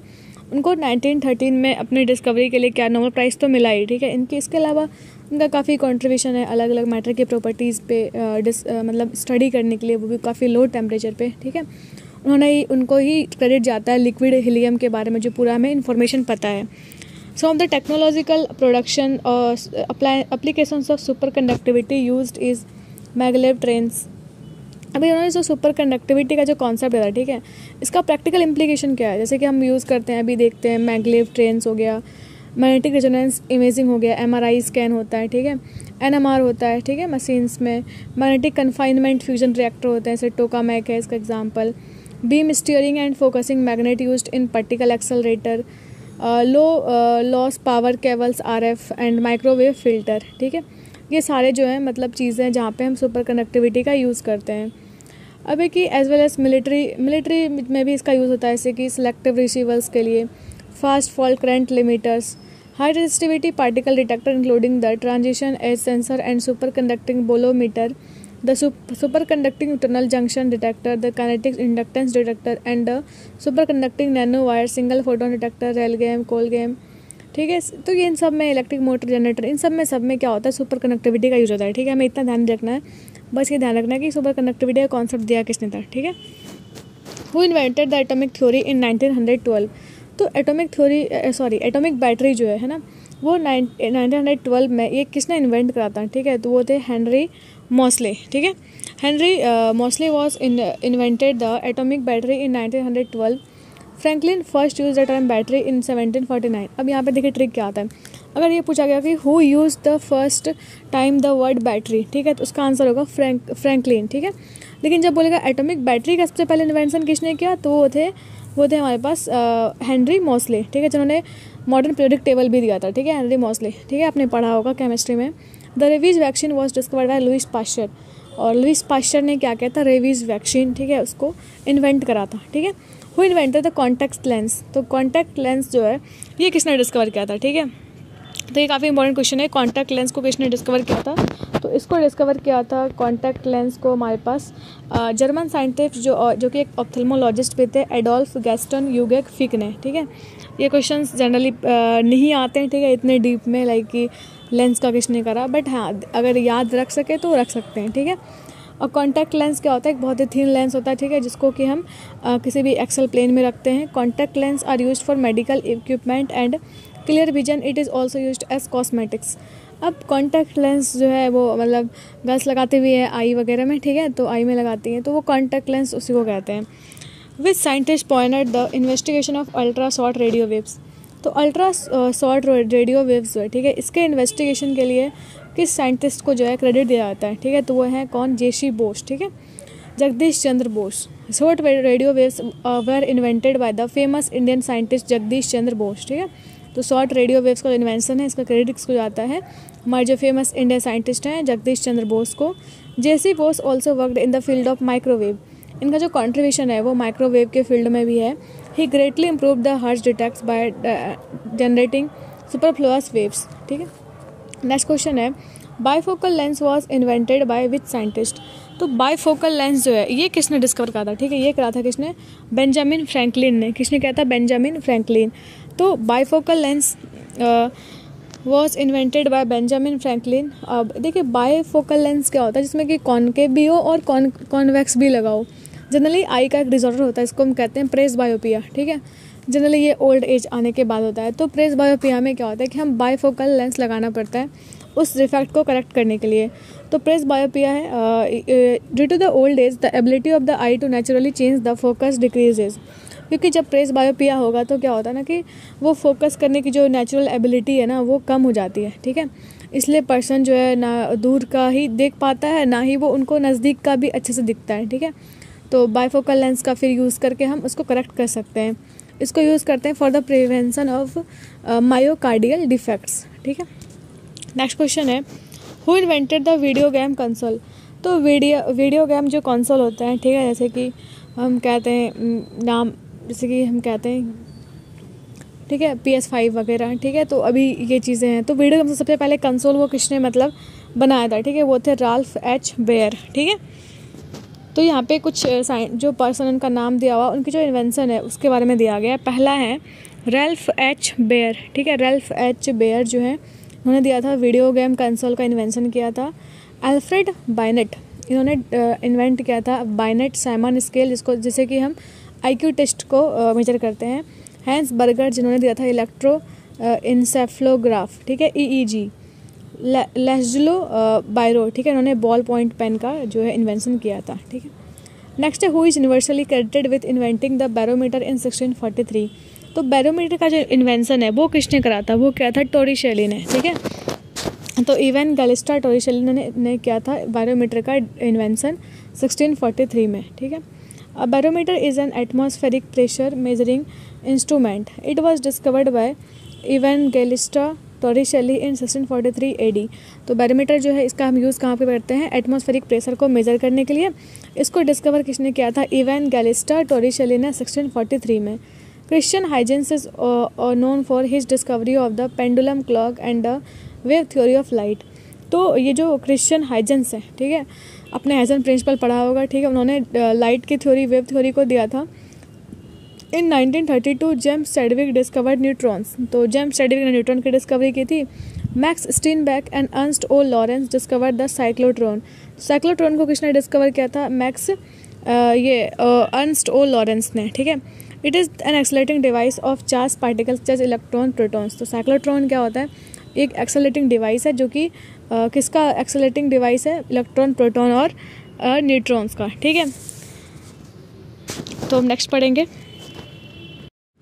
उनको 1913 में अपनी discovery के लिए क्या Nobel prize तो मिला ही, ठीक है? इनके, इसके अलावा उनका काफ़ी कंट्रीब्यूशन है अलग अलग मैटर के प्रॉपर्टीज़ पे डिस मतलब स्टडी करने के लिए, वो भी काफ़ी लो टेम्परेचर पे, ठीक है? उन्होंने ही, उनको ही क्रेडिट जाता है लिक्विड हीलियम के बारे में, जो पूरा हमें इन्फॉर्मेशन पता है। So of the technological production application of superconductivity use is maglev trains अभी उन्होंने जो सुपर कंडक्टिविटी का जो कॉन्सेप्ट है ठीक है? इसका प्रैक्टिकल इम्प्लीकेशन क्या है? जैसे कि हम यूज़ करते हैं, अभी देखते हैं मैगलेव ट्रेन्स हो गया मैग्नेटिक रेजोनेंस इमेजिंग हो गया एम स्कैन होता है, ठीक है? एन होता है, ठीक है? मशीन्स में मैग्नेटिक कन्फाइनमेंट फ्यूजन रिएक्टर होते हैं, जैसे टोका मैक है इसका example beam steering and focusing magnet use in particle accelerator low loss power cables R F and microwave filter ठीक है? ये सारे जो हैं मतलब चीज़ें हैं जहाँ पे हम सुपर कनेक्टिविटी का यूज़ करते हैं। अब कि as well as military military में भी इसका यूज़ होता है, जैसे कि सिलेक्टिव रिसीवर्स के लिए fast fault current limiters high resistivity particle detector including the transition edge sensor and superconducting bolometer the superconducting tunnel junction detector, the kinetic inductance detector, and the superconducting nanowire single photon detector, rail game, coal game. ठीक है? तो ये इन सब में electric motor generator इन सब में सब में क्या होता है? सुपर कनेक्टिविटी का यूज़ होता है। ठीक है? हमें इतना ध्यान रखना है। बस ये ध्यान रखना है कि सुपर कनेक्टिविटी का कॉन्सेप्ट दिया किसने था? ठीक है? Who invented the atomic theory in 1912 तो atomic theory sorry atomic battery जो है ना? वो नाइनटीन हंड्रेड ट्वेल्व में ये किसने इन्वेंट करा था? ठीक है? तो वो थे हेनरी मॉसले ठीक है? Henry Moseley was in invented the atomic battery in nineteen hundred twelve Franklin first use the term battery in seventeen forty nine अब यहाँ पे देखिए ट्रिक क्या आता है। अगर ये पूछा गया कि who use the first time the word battery ठीक है? तो उसका आंसर होगा फ्रैंक फ्रैंकलिन ठीक है? लेकिन जब बोलेगा एटॉमिक बैटरी का सबसे पहले इन्वेंशन किसने किया तो वो थे वो थे हमारे पास हेनरी मॉसले ठीक है? जिन्होंने मॉडर्न पीरियडिक टेबल भी दिया था, ठीक है? हेनरी मॉसले ठीक है? आपने पढ़ा होगा केमिस्ट्री में। The rabies vaccine was discovered by Louis Pasteur और लुइस पाश्चर ने क्या किया था? रेवीज वैक्सीन ठीक है? उसको इन्वेंट करा था, ठीक है? Who invented the contact lens तो कॉन्टैक्ट लेंस जो है, ये किसने डिस्कवर किया था, ठीक है? तो ये काफ़ी इंपॉर्टेंट क्वेश्चन है। कॉन्टैक्ट लेंस को किसने डिस्कवर किया था। तो इसको डिस्कवर किया था कॉन्टैक्ट लेंस को हमारे पास। जर्मन साइंटिस्ट जो जो कि एक ऑप्थेलमोलॉजिस्ट भी थे एडोल्फ गैस्टन यूगेक फिक ने ठीक है? ये क्वेश्चन जनरली नहीं आते हैं ठीक है? इतने डीप में लाइक कि लेंस का किसने करा? बट हाँ अगर याद रख सके तो रख सकते हैं ठीक है? और कॉन्टैक्ट लेंस क्या होता है? एक बहुत ही थिन लेंस होता है ठीक है? जिसको कि हम आ, किसी भी एक्सल प्लेन में रखते हैं। Contact lens are use for medical equipment and clear vision it is also use as cosmetics अब कॉन्टैक्ट लेंस जो है वो मतलब गर्ल्स लगाते हुए है, आई वगैरह में, ठीक है? तो आई में लगाती हैं तो वो कॉन्टैक्ट लेंस उसी को कहते हैं। Which scientist point at the investigation of ultra short radio waves तो अल्ट्रा शॉर्ट रेडियो वेव्स जो है, ठीक है? इसके इन्वेस्टिगेशन के लिए किस साइंटिस्ट को जो है क्रेडिट दिया जाता है, ठीक है? तो वो है कौन? जेशी बोस ठीक है? Jagdish Chandra Bose. Short radio waves were invented by the famous Indian scientist Jagdish Chandra Bose ठीक है? तो शॉर्ट रेडियो वेव्स का इन्वेंशन है, इसका क्रेडिट किसको जाता है? हमारे जो फ़ेमस इंडियन साइंटिस्ट हैं, जगदीश चंद्र बोस को। J C Bose also worked in the field of microwave इनका जो कॉन्ट्रीब्यूशन है, वो माइक्रोवेव के फ़ील्ड में भी है। He greatly improve the Hertz detect by generating superfluous waves ठीक है? नेक्स्ट क्वेश्चन है bifocal lens was invented by which scientist तो बाईफोकल लेंस जो है, ये किसने डिस्कवर करा था? ठीक है, ये करा था किसने? बेंजामिन फ्रैंकलिन ने। किसने कहा था? बेंजामिन फ्रैंकलिन तो bifocal lens was invented by Benjamin Franklin अब देखिए बाईफोकल लेंस क्या होता है? जिसमें कि कॉनकेव भी हो और कॉन कॉन्वेक्स भी लगा हो जनरली आई का एक डिजॉर्डर होता है, इसको हम कहते हैं प्रेस बायोपिया ठीक है? जनरली ये ओल्ड एज आने के बाद होता है। तो प्रेस बायोपिया में क्या होता है कि हम बाईफोकल लेंस लगाना पड़ता है उस डिफेक्ट को करेक्ट करने के लिए। तो प्रेस बायोपिया है due to the old age the ability of the eye to naturally change the focus decreases क्योंकि जब प्रेस बायोपिया होगा तो क्या होता है ना कि वो फोकस करने की जो नेचुरल एबिलिटी है ना, वो कम हो जाती है, ठीक है? इसलिए पर्सन जो है ना दूर का ही देख पाता है, ना ही वो उनको नज़दीक का भी अच्छे से दिखता है, ठीक है? तो बाईफोकल लेंस का फिर यूज़ करके हम उसको करेक्ट कर सकते हैं। इसको यूज़ करते हैं for the prevention of myocardial defects ठीक है? नेक्स्ट क्वेश्चन है who invented the video game console तो वीडियो वीडियो गेम जो कंसोल होता है, ठीक है? जैसे कि हम कहते हैं नाम जैसे कि हम कहते हैं, ठीक है पी एस फाइव वगैरह, ठीक है तो अभी ये चीज़ें हैं। तो वीडियो गेम सबसे पहले कंसोल वो किसने मतलब बनाया था, ठीक है, वो थे राल्फ एच बेयर ठीक है? तो यहाँ पे कुछ जो पर्सन उनका नाम दिया हुआ, उनकी जो इन्वेंशन है, उसके बारे में दिया गया पहला है रेल्फ एच बेयर ठीक है रेल्फ एच बेयर जो है, उन्होंने दिया था वीडियो गेम कंसोल का इन्वेंशन किया था। अल्फ्रेड बाइनेट इन्होंने इन्वेंट किया था बाइनेट सैमन स्केल जिसको, जैसे कि हम आईक्यू टेस्ट को मेजर करते हैं। हैंस बर्गर जिन्होंने दिया था इलेक्ट्रो इंसेफ्लोग्राफ ठीक है? ईईजी लेस्जलो बायरो ठीक है? इन्होंने बॉल पॉइंट पेन का जो है इन्वेंशन किया था ठीक है? नेक्स्ट है who is universally credited with inventing the barometer in sixteen forty three तो बैरोमीटर का जो इन्वेंशन है वो किसने करा था? वो क्या था टोरी शेली ने ठीक है? तो इवन गलिस्टा टोरी शेली ने, ने किया था बैरोमीटर का इन्वेंशन 1643 में ठीक है? A barometer is an atmospheric pressure measuring instrument. It was discovered by Evangelista Torricelli in 1643 AD तो बैरोमीटर जो है, इसका हम यूज़ कहाँ पे करते हैं? एटमॉस्फेरिक प्रेशर को मेज़र करने के लिए। इसको डिस्कवर किसने किया था? इवन गैलिस्टा टोरिशेली ने 1643 में। Christian Huygens is known for his discovery of the pendulum clock and the wave theory of light तो ये जो क्रिश्चियन हाइजेंस है, ठीक है? अपने हाइजन प्रिंसिपल पढ़ा होगा, ठीक है? उन्होंने लाइट की थ्योरी वेव थ्योरी को दिया था। In 1932 James Chadwick discovered neutrons तो जेम्स सेडविक ने न्यूट्रॉन की डिस्कवरी की थी। Max Steenbeck and Ernst O Lawrence discover the cyclotron cyclotron को किसने डिस्कवर किया था? मैक्स ये अर्नस्ट ओ लॉरेंस ने, ठीक है? It is an accelerating device of charge particles जैसे इलेक्ट्रॉन प्रोटॉन्स तो साइक्लोट्रॉन क्या होता है? एक एक्सलेटिंग डिवाइस है जो कि किसका एक्सेलेटिंग डिवाइस है? इलेक्ट्रॉन प्रोटॉन और न्यूट्रॉन्स का। ठीक है? तो हम नेक्स्ट पढ़ेंगे।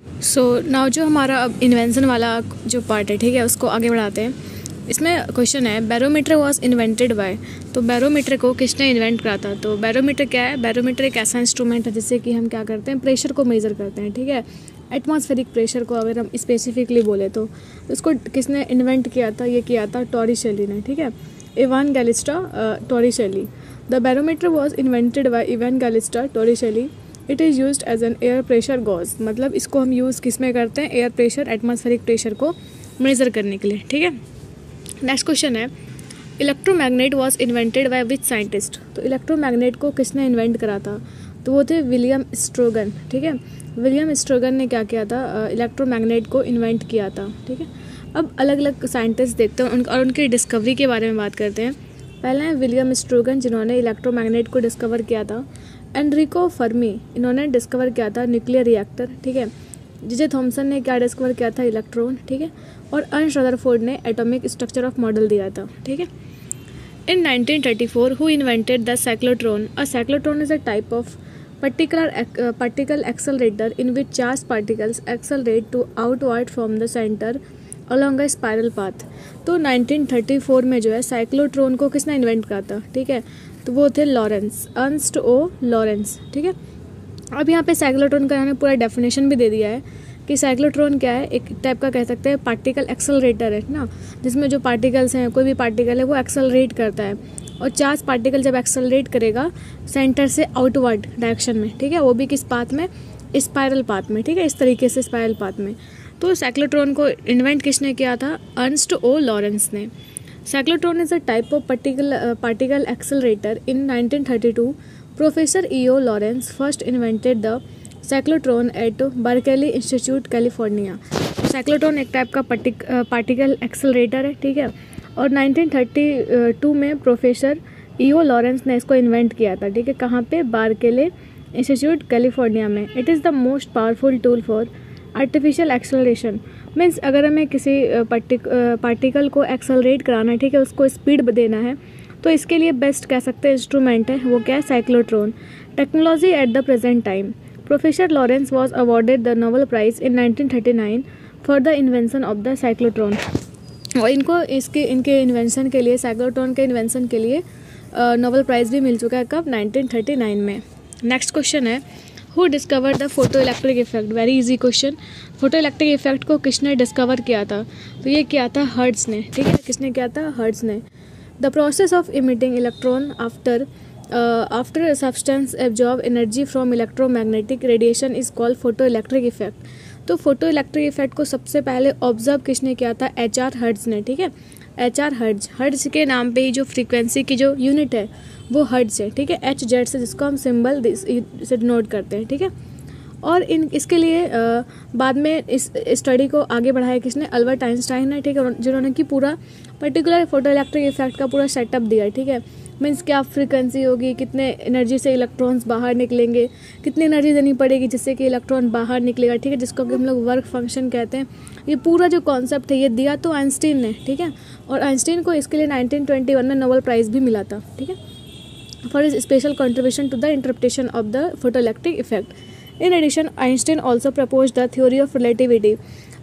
सो so, नाउ जो हमारा अब इन्वेंशन वाला जो पार्ट है ठीक है उसको आगे बढ़ाते हैं। इसमें क्वेश्चन है बैरोमीटर वॉज़ इन्वेंटेड बाय तो बैरोमीटर को किसने इन्वेंट करा था? तो बैरोमीटर क्या है? बैरोमीटर एक ऐसा इंस्ट्रूमेंट है जिससे कि हम क्या करते हैं? प्रेशर को मेज़र करते हैं ठीक है? एटमॉस्फेरिक प्रेशर को अगर हम स्पेसिफिकली बोले तो। उसको किसने इन्वेंट किया था? ये किया था टॉरिशेली ने, ठीक है? Evangelista Torricelli the barometer was invented by Evangelista Torricelli it is use as an air pressure gauge मतलब इसको हम यूज़ किसमें करते हैं? एयर प्रेशर एटमॉस्फेरिक प्रेशर को मेज़र करने के लिए, ठीक है? नेक्स्ट क्वेश्चन है। Electromagnet was invented by which scientist तो इलेक्ट्रोमैग्नेट को किसने इन्वेंट करा था? तो वो थे विलियम स्ट्रोगन ठीक है? विलियम स्ट्रोगन ने क्या किया था? इलेक्ट्रोमैग्नेट को इन्वेंट किया था, ठीक है? अब अलग अलग साइंटिस्ट देखते हैं और उनकी डिस्कवरी के बारे में बात करते हैं। पहले हैं विलियम स्ट्रोगन, जिन्होंने इलेक्ट्रोमैग्नेट को डिस्कवर किया था। एनरिको फर्मी, इन्होंने डिस्कवर किया था न्यूक्लियर रिएक्टर ठीक है? जिजे थॉमसन ने क्या डिस्कवर किया था? इलेक्ट्रॉन ठीक है? और अंश रदरफोर्ड ने एटॉमिक स्ट्रक्चर ऑफ़ मॉडल दिया था, ठीक है? In 1934 who invented the cyclotron a cyclotron is a type of particular particle accelerator in which charge particles accelerate to out outward from the centre along a spiral path तो 1934 में जो है cyclotron को किसने इन्वेंट करा था? ठीक है? तो वो थे लॉरेंस अंस्ट ओ लॉरेंस ठीक है? अब यहाँ पे साइक्लोट्रोन का इन्होंने पूरा डेफिनेशन भी दे दिया है। कि साइक्लोट्रॉन क्या है एक टाइप का कह सकते हैं पार्टिकल एक्सलरेटर है ना? जिसमें जो पार्टिकल्स हैं कोई भी पार्टिकल है वो एक्सलरेट करता है। और चार्ज पार्टिकल जब एक्सलरेट करेगा सेंटर से आउटवर्ड डायरेक्शन में ठीक है? वो भी किस पाथ में? स्पायरल पाथ में ठीक है? इस तरीके से स्पायरल पाथ में। तो साइक्लोट्रॉन को इन्वेंट किसने किया था? अर्नस्ट ओ लॉरेंस ने। is a type of particle, uh, particle accelerator. In 1932, Professor E.O. Lawrence first invented the cyclotron at Berkeley Institute, California. Cyclotron एक टाइप का पार्टिक पार्टिकल एक्सेलरेटर है ठीक है? और 1932 में प्रोफेसर ईओ लॉरेंस ने इसको इन्वेंट किया था ठीक है? कहाँ पे? बारकेले इंस्टीट्यूट कैलिफ़ोर्निया में। It is the most powerful tool for artificial acceleration means अगर हमें किसी पार्टिक पार्टिकल को एक्सलरेट कराना है ठीक है? उसको स्पीड देना है तो इसके लिए बेस्ट कह सकते इंस्ट्रूमेंट है वो क्या है? Cyclotron. Technology at the present time professor Lawrence was awarded the Nobel prize in 1939 for the invention of the cyclotron और इनको इसके, इनके इन्वेंशन के लिए साइक्लोट्रॉन के इन्वेंशन के लिए नोबल प्राइज़ भी मिल चुका है कब? 1939 में। नेक्स्ट क्वेश्चन है who discover the photoelectric effect very easy question photoelectric effect को किसने डिस्कवर किया था? तो ये किया था हर्ट्स ने। ठीक है, किसने किया था? हर्ट्स ने। The process of emitting electron after after substance absorb energy from electromagnetic radiation is called photoelectric effect तो फ़ोटो इलेक्ट्रिक इफ़ेक्ट को सबसे पहले ऑब्ज़र्व किसने किया था? एच आर हर्ड्स ने ठीक है? एच आर हर्ड्स हर्ड्स के नाम पे ही जो फ्रीक्वेंसी की जो यूनिट है वो हर्ड्स है ठीक है? एच जेड से जिसको हम सिंबल से नोट करते हैं ठीक है? और इन इसके लिए आ, बाद में इस स्टडी को आगे बढ़ाया किसने? अल्बर्ट आइंस्टाइन ने ठीक है? जिन्होंने कि पूरा पर्टिकुलर फ़ोटो इलेक्ट्रिक इफ़ेक्ट का पूरा सेटअप दिया ठीक है? मीन्स क्या फ्रिक्वेंसी होगी, कितने एनर्जी से इलेक्ट्रॉन्स बाहर निकलेंगे, कितनी एनर्जी देनी पड़ेगी जिससे कि इलेक्ट्रॉन बाहर निकलेगा, ठीक है, जिसको कि हम लोग वर्क फ़ंक्शन कहते हैं। ये पूरा जो कॉन्सेप्ट है, ये दिया तो आइंस्टीन ने, ठीक है, और आइंस्टीन को इसके लिए 1921 में नोबल प्राइज़ भी मिला था, ठीक है for is special contribution to the interpretation of the photo effect in addition Einstein also propose the theory of relativity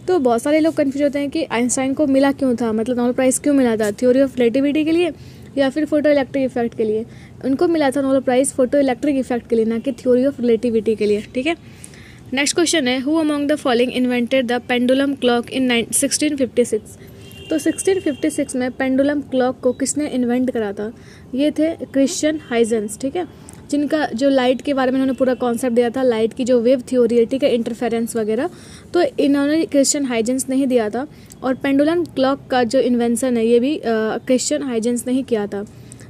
तो बहुत सारे लोग कन्फ्यूज़ होते हैं कि आइंस्टाइन को मिला क्यों था मतलब नोबल प्राइज़ क्यों मिला था? थ्योरी ऑफ़ रिलेटिविटी के लिए या फिर फ़ोटो इलेक्ट्रिक इफ़ेक्ट के लिए। उनको मिला था Nobel prize photoelectric effect के लिए, ना कि थ्योरी ऑफ़ रिलेटिविटी के लिए, ठीक है? नेक्स्ट क्वेश्चन है who among the following invented the pendulum clock in sixteen fifty six तो 1656 में पेंडुलम क्लॉक को किसने इन्वेंट करा था? ये थे क्रिश्चियन हाइजेंस ठीक है? जिनका जो लाइट के बारे में इन्होंने पूरा कॉन्सेप्ट दिया था लाइट की जो वेव थ्योरी है, ठीक है? इंटरफेरेंस वगैरह। तो इन्होंने क्रिश्चियन हाइजेंस नहीं दिया था। और पेंडुलम क्लॉक का जो इन्वेंशन है, ये भी क्रिश्चियन हाइजेंस ने ही किया था।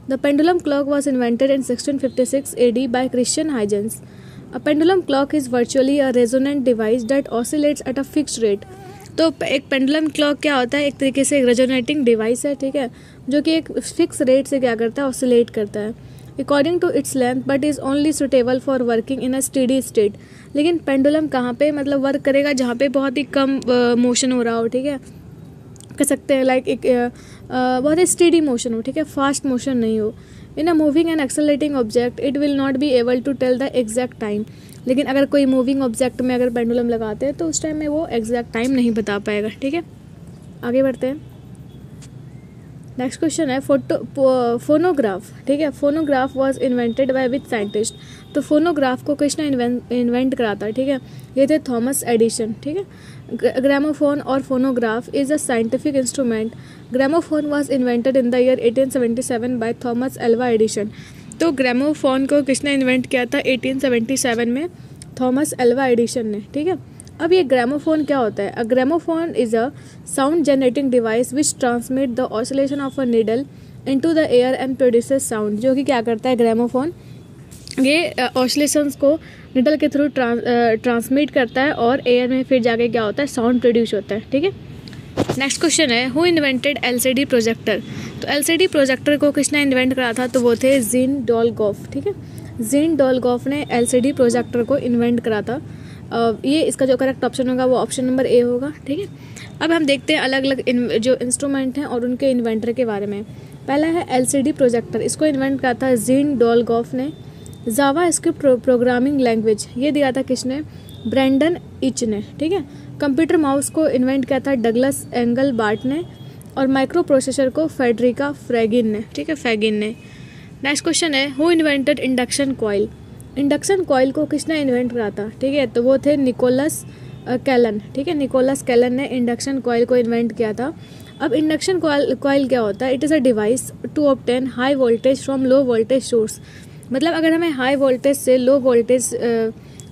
The pendulum clock was invented in 1656 AD by Christian Huygens. A pendulum clock is virtually a resonant device that oscillates at a fix rate तो एक पेंडुलम क्लॉक क्या होता है? एक तरीके से एक रेजोनेटिंग डिवाइस है, ठीक है? जो कि एक फिक्स रेट से क्या करता है? ऑसिलेट करता है। According to its length but is only suitable for working in a study state लेकिन पेंडुलम कहाँ पे मतलब वर्क करेगा? जहाँ पे बहुत ही कम मोशन हो रहा हो, ठीक है? कह सकते हैं लाइक एक बहुत ही स्टडी मोशन हो, ठीक है? फास्ट मोशन नहीं हो। In a moving and accelerating object it will not be able to tell the exact time लेकिन अगर कोई मूविंग ऑब्जेक्ट में अगर पेंडुलम लगाते हैं तो उस टाइम में वो एग्जैक्ट टाइम नहीं बता पाएगा, ठीक है? आगे बढ़ते हैं। नेक्स्ट क्वेश्चन है फ़ोटो फोनोग्राफ ठीक है? Phonograph was invented by with scientist तो फोनोग्राफ को किसने इन्वेंट करा था ठीक है? ये थे थॉमस एडिशन ठीक है? ग्रामोफोन और phonograph is a scientific instrument gramophone was invented in the year 1877 by Thomas Alva Edison तो ग्रामोफोन को किसने इन्वेंट किया था 1877 में? थॉमस एल्वा एडिशन ने, ठीक है? अब ये ग्रामोफोन क्या होता है? A gramophone is a sound generating device which transmit the oscillation of a needle into the air and produces sound जो कि क्या करता है ग्रामोफोन ये ऑसिलेशंस को निडल के थ्रू ट्रांसमिट करता है और एयर में फिर जाके क्या होता है? साउंड प्रोड्यूस होता है, ठीक है? नेक्स्ट क्वेश्चन है हु इन्वेंटेड एलसीडी प्रोजेक्टर तो एलसीडी प्रोजेक्टर को किसने इन्वेंट करा था? तो वो थे जिन डॉलगॉफ ठीक है? जिन डॉलगॉफ ने एलसीडी प्रोजेक्टर को इन्वेंट करा था। ये इसका जो करेक्ट ऑप्शन होगा, वो ऑप्शन नंबर ए होगा, ठीक है? अब हम देखते हैं अलग अलग जो इंस्ट्रूमेंट हैं और उनके इन्वेंटर के बारे में। पहला है एलसीडी प्रोजेक्टर इसको इन्वेंट करा था जीन डॉलगॉफ ने। JavaScript pro, programming language. ये दिया था किसने? ब्रेंडन इच ने ठीक है? कंप्यूटर माउस को इन्वेंट किया था डगलस एंगल बार्ट ने और माइक्रो प्रोसेसर को फेडरिका फ्रेगिन ने ठीक है? फैगिन ने। नेक्स्ट क्वेश्चन है who invented induction coil induction coil को किसने इन्वेंट करा था ठीक है? तो वो थे निकोलस कैलन ठीक है? निकोलस कैलन ने इंडक्शन कॉयल को इन्वेंट किया था। अब इंडक्शन कॉइल क्या होता है? It is a device to obtain high voltage from low voltage source मतलब अगर हमें हाई वोल्टेज से लो वोल्टेज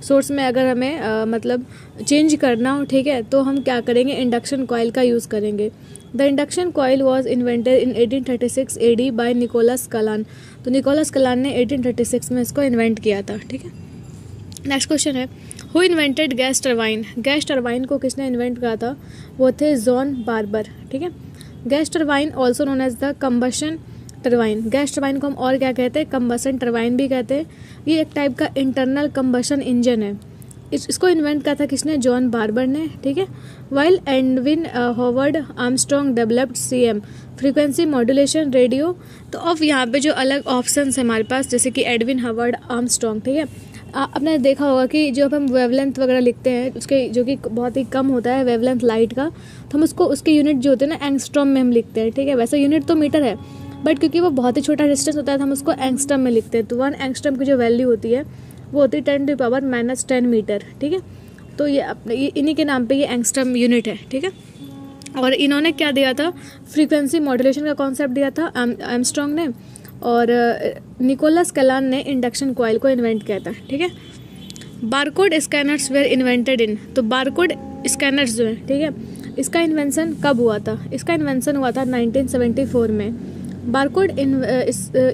सोर्स में अगर हमें आ, मतलब चेंज करना हो ठीक है तो हम क्या करेंगे? इंडक्शन कॉयल का यूज़ करेंगे। The induction coil was invented in 1836 thirty six A D by Nicholas Callan तो निकोलस कलान ने 1836 में इसको इन्वेंट किया था ठीक है? नेक्स्ट क्वेश्चन है। Who invented gas turbine gas turbine को किसने इन्वेंट करा था? वो थे जॉन बार्बर ठीक है? Gas turbine also known as the combustion turbine, gas turbine को हम और क्या कहते हैं? कम्बसन टरबाइन भी कहते हैं। ये एक टाइप का इंटरनल कम्बसन इंजन है। इस, इसको इन्वेंट किया था किसने? जॉन बार्बर ने, ठीक है? While Edwin Howard Armstrong developed C M frequency modulation radio तो अब यहाँ पे जो अलग ऑप्शन है हमारे पास, जैसे कि एडविन हवर्ड आर्मस्ट्रॉन्ग ठीक है? आपने देखा होगा कि जो हम वेवलेंथ वगैरह लिखते हैं, उसके जो कि बहुत ही कम होता है वेवलेंथ लाइट का तो हम उसको, उसके यूनिट जो होते हैं ना एंगस्ट्रॉम में हम लिखते हैं, ठीक है? वैसे यूनिट तो मीटर है बट क्योंकि वो बहुत ही छोटा डिस्टेंस होता है तो हम उसको एंगस्ट्रम में लिखते हैं। तो वन एंगस्टम की जो वैल्यू होती है, वो होती है ten to power minus ten meter ठीक है? तो ये अपने, ये इन्हीं के नाम पे ये एंगस्ट्रम यूनिट है, ठीक है? और इन्होंने क्या दिया था? फ्रीक्वेंसी मॉड्यूलेशन का कॉन्सेप्ट दिया था एमस्ट्रॉन्ग ने, और निकोलस कलान ने इंडक्शन कॉयल को इन्वेंट किया था, ठीक है? Barcode scanners were invented in तो बारकोड स्कैनर्स जो है, ठीक है? इसका इन्वेंशन कब हुआ था? इसका इन्वेंशन हुआ था 1974 में। Barcode in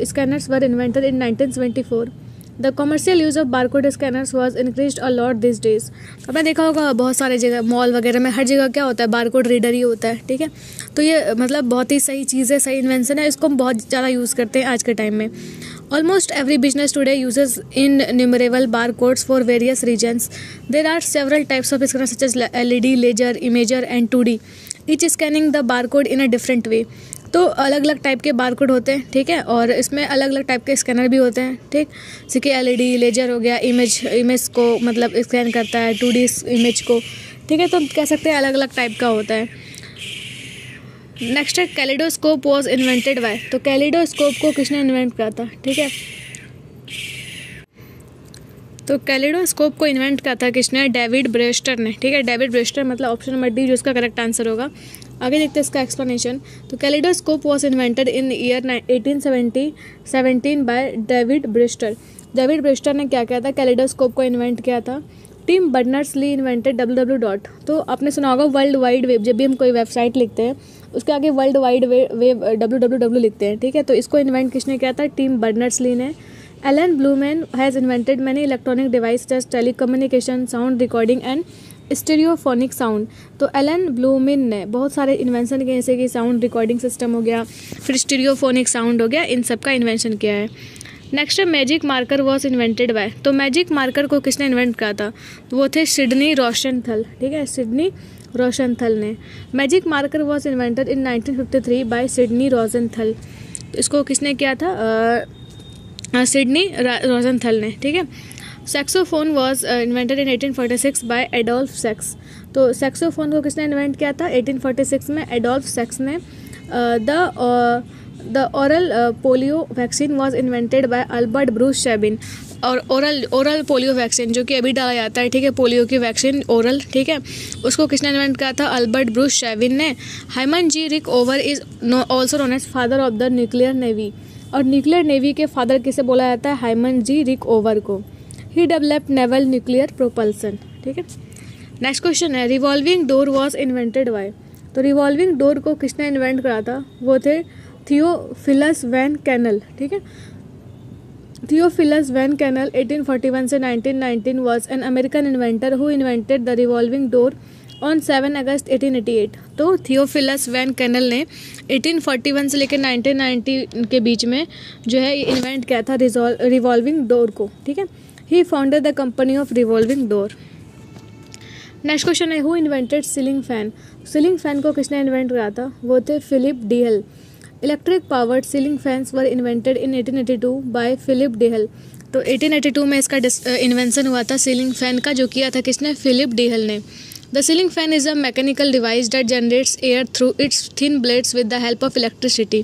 scanners were invented in 1974 the commercial use of barcode scanners was increase a lot this days आपने देखा होगा, बहुत सारे जगह मॉल वगैरह में हर जगह क्या होता है बारकोड रीडर ही होता है, ठीक है? तो ये मतलब बहुत ही सही चीज़ है, सही इन्वेंशन है, इसको हम बहुत ज़्यादा यूज़ करते हैं आज के टाइम में। Almost every business today uses innumerable bar codes for various reasons there are several types of scanner such as L E D laser imager and two D scanning the bar code in a different way तो अलग अलग type के barcode होते हैं, ठीक है? और इसमें अलग अलग टाइप के स्कैनर भी होते हैं, ठीक? जैसे कि एलईडी लेजर हो गया इमेज इमेज को मतलब स्कैन करता है टू इमेज को, ठीक है? तो कह सकते हैं अलग अलग टाइप का होता है। नेक्स्ट है कैलिडोस्कोप वॉज़ इन्वेंटेड बाय तो कैलिडोस्कोप को किसने इन्वेंट किया था, ठीक है? तो कैलिडोस्कोप को इन्वेंट किया था किसने? डेविड ब्रेस्टर ने, ठीक है? डेविड ब्रेस्टर मतलब ऑप्शन नंबर डी जो इसका करेक्ट आंसर होगा। आगे देखते हैं इसका एक्सप्लेनेशन तो kaleidoscope was invented in year eighteen seventy seventeen by David Brewster David Brewster ने क्या किया था? कैलिडोस्कोप को इन्वेंट किया था. Tim Berners Lee invented W W dot तो आपने सुना होगा वर्ल्ड वाइड वेब जब भी हम कोई वेबसाइट लिखते हैं, उसके आगे world wide web W W W लिखते हैं, ठीक है? तो इसको इन्वेंट किसने किया था? टीम बर्नर्स ली ने. Alan Blumlein has invented many electronic device just telecommunication sound recording and stereophonic sound. तो एलन ब्लूमिन ने बहुत सारे इन्वेंशन किए, जैसे कि साउंड रिकॉर्डिंग सिस्टम हो गया, फिर स्टेरियोफोनिक साउंड हो गया, इन सब का इन्वेंशन किया है। नेक्स्ट है magic marker was invented by तो मैजिक मार्कर को किसने इन्वेंट किया था? वो थे सिडनी रोशनथल, ठीक है? सिडनी रोशनथल ने। Magic marker was invented in 1953 by Sidney Rosenthal इसको किसने किया था? सिडनी रोजनथल ने, ठीक है? Saxophone was invented in 1846 by Adolphe Sax तो सेक्सोफोन को किसने इन्वेंट किया था? 1846 में एडोल्फ सेक्स ने the oral polio vaccine was invented by Albert Bruce Sabin और ओरल ओरल पोलियो वैक्सीन जो कि अभी डाला जाता है, ठीक है पोलियो की वैक्सीन ओरल ठीक है, उसको किसने इन्वेंट किया था? अल्बर्ट ब्रूस शेविन ने। Hyman G Rickover is no also known as father of the nuclear navy और न्यूक्लियर नेवी के फादर किसे बोला जाता है? हाइमन जी रिक ओवर को। He develop naval nuclear propulsion ठीक है? नेक्स्ट क्वेश्चन है revolving door was invented by तो रिवॉल्विंग डोर को किसने इन्वेंट करा था? वो थे थियोफिलस वैन कैनल ठीक है? थियोफिलस वैन कैनल 1841 से 1919 was an American inventor who invented the revolving door on 7 August 1888 तो थियोफिलस वैन कैनल ने 1841 से लेकर 1990 के बीच में जो है इन्वेंट किया था रिवॉल्विंग डोर को, ठीक है? He founded the company of revolving door next question है who invented ceiling fan ceiling fan को किसने इन्वेंट किया था? वो थे Philip Diehl electric powered ceiling fans were invented in 1882 by Philip Diehl तो 1882 में इसका इन्वेंशन हुआ था सीलिंग फ़ैन का, जो किया था किसने? फिलिप डीहल ने. The ceiling fan is a mechanical device that generates air through its thin blades with the help of electricity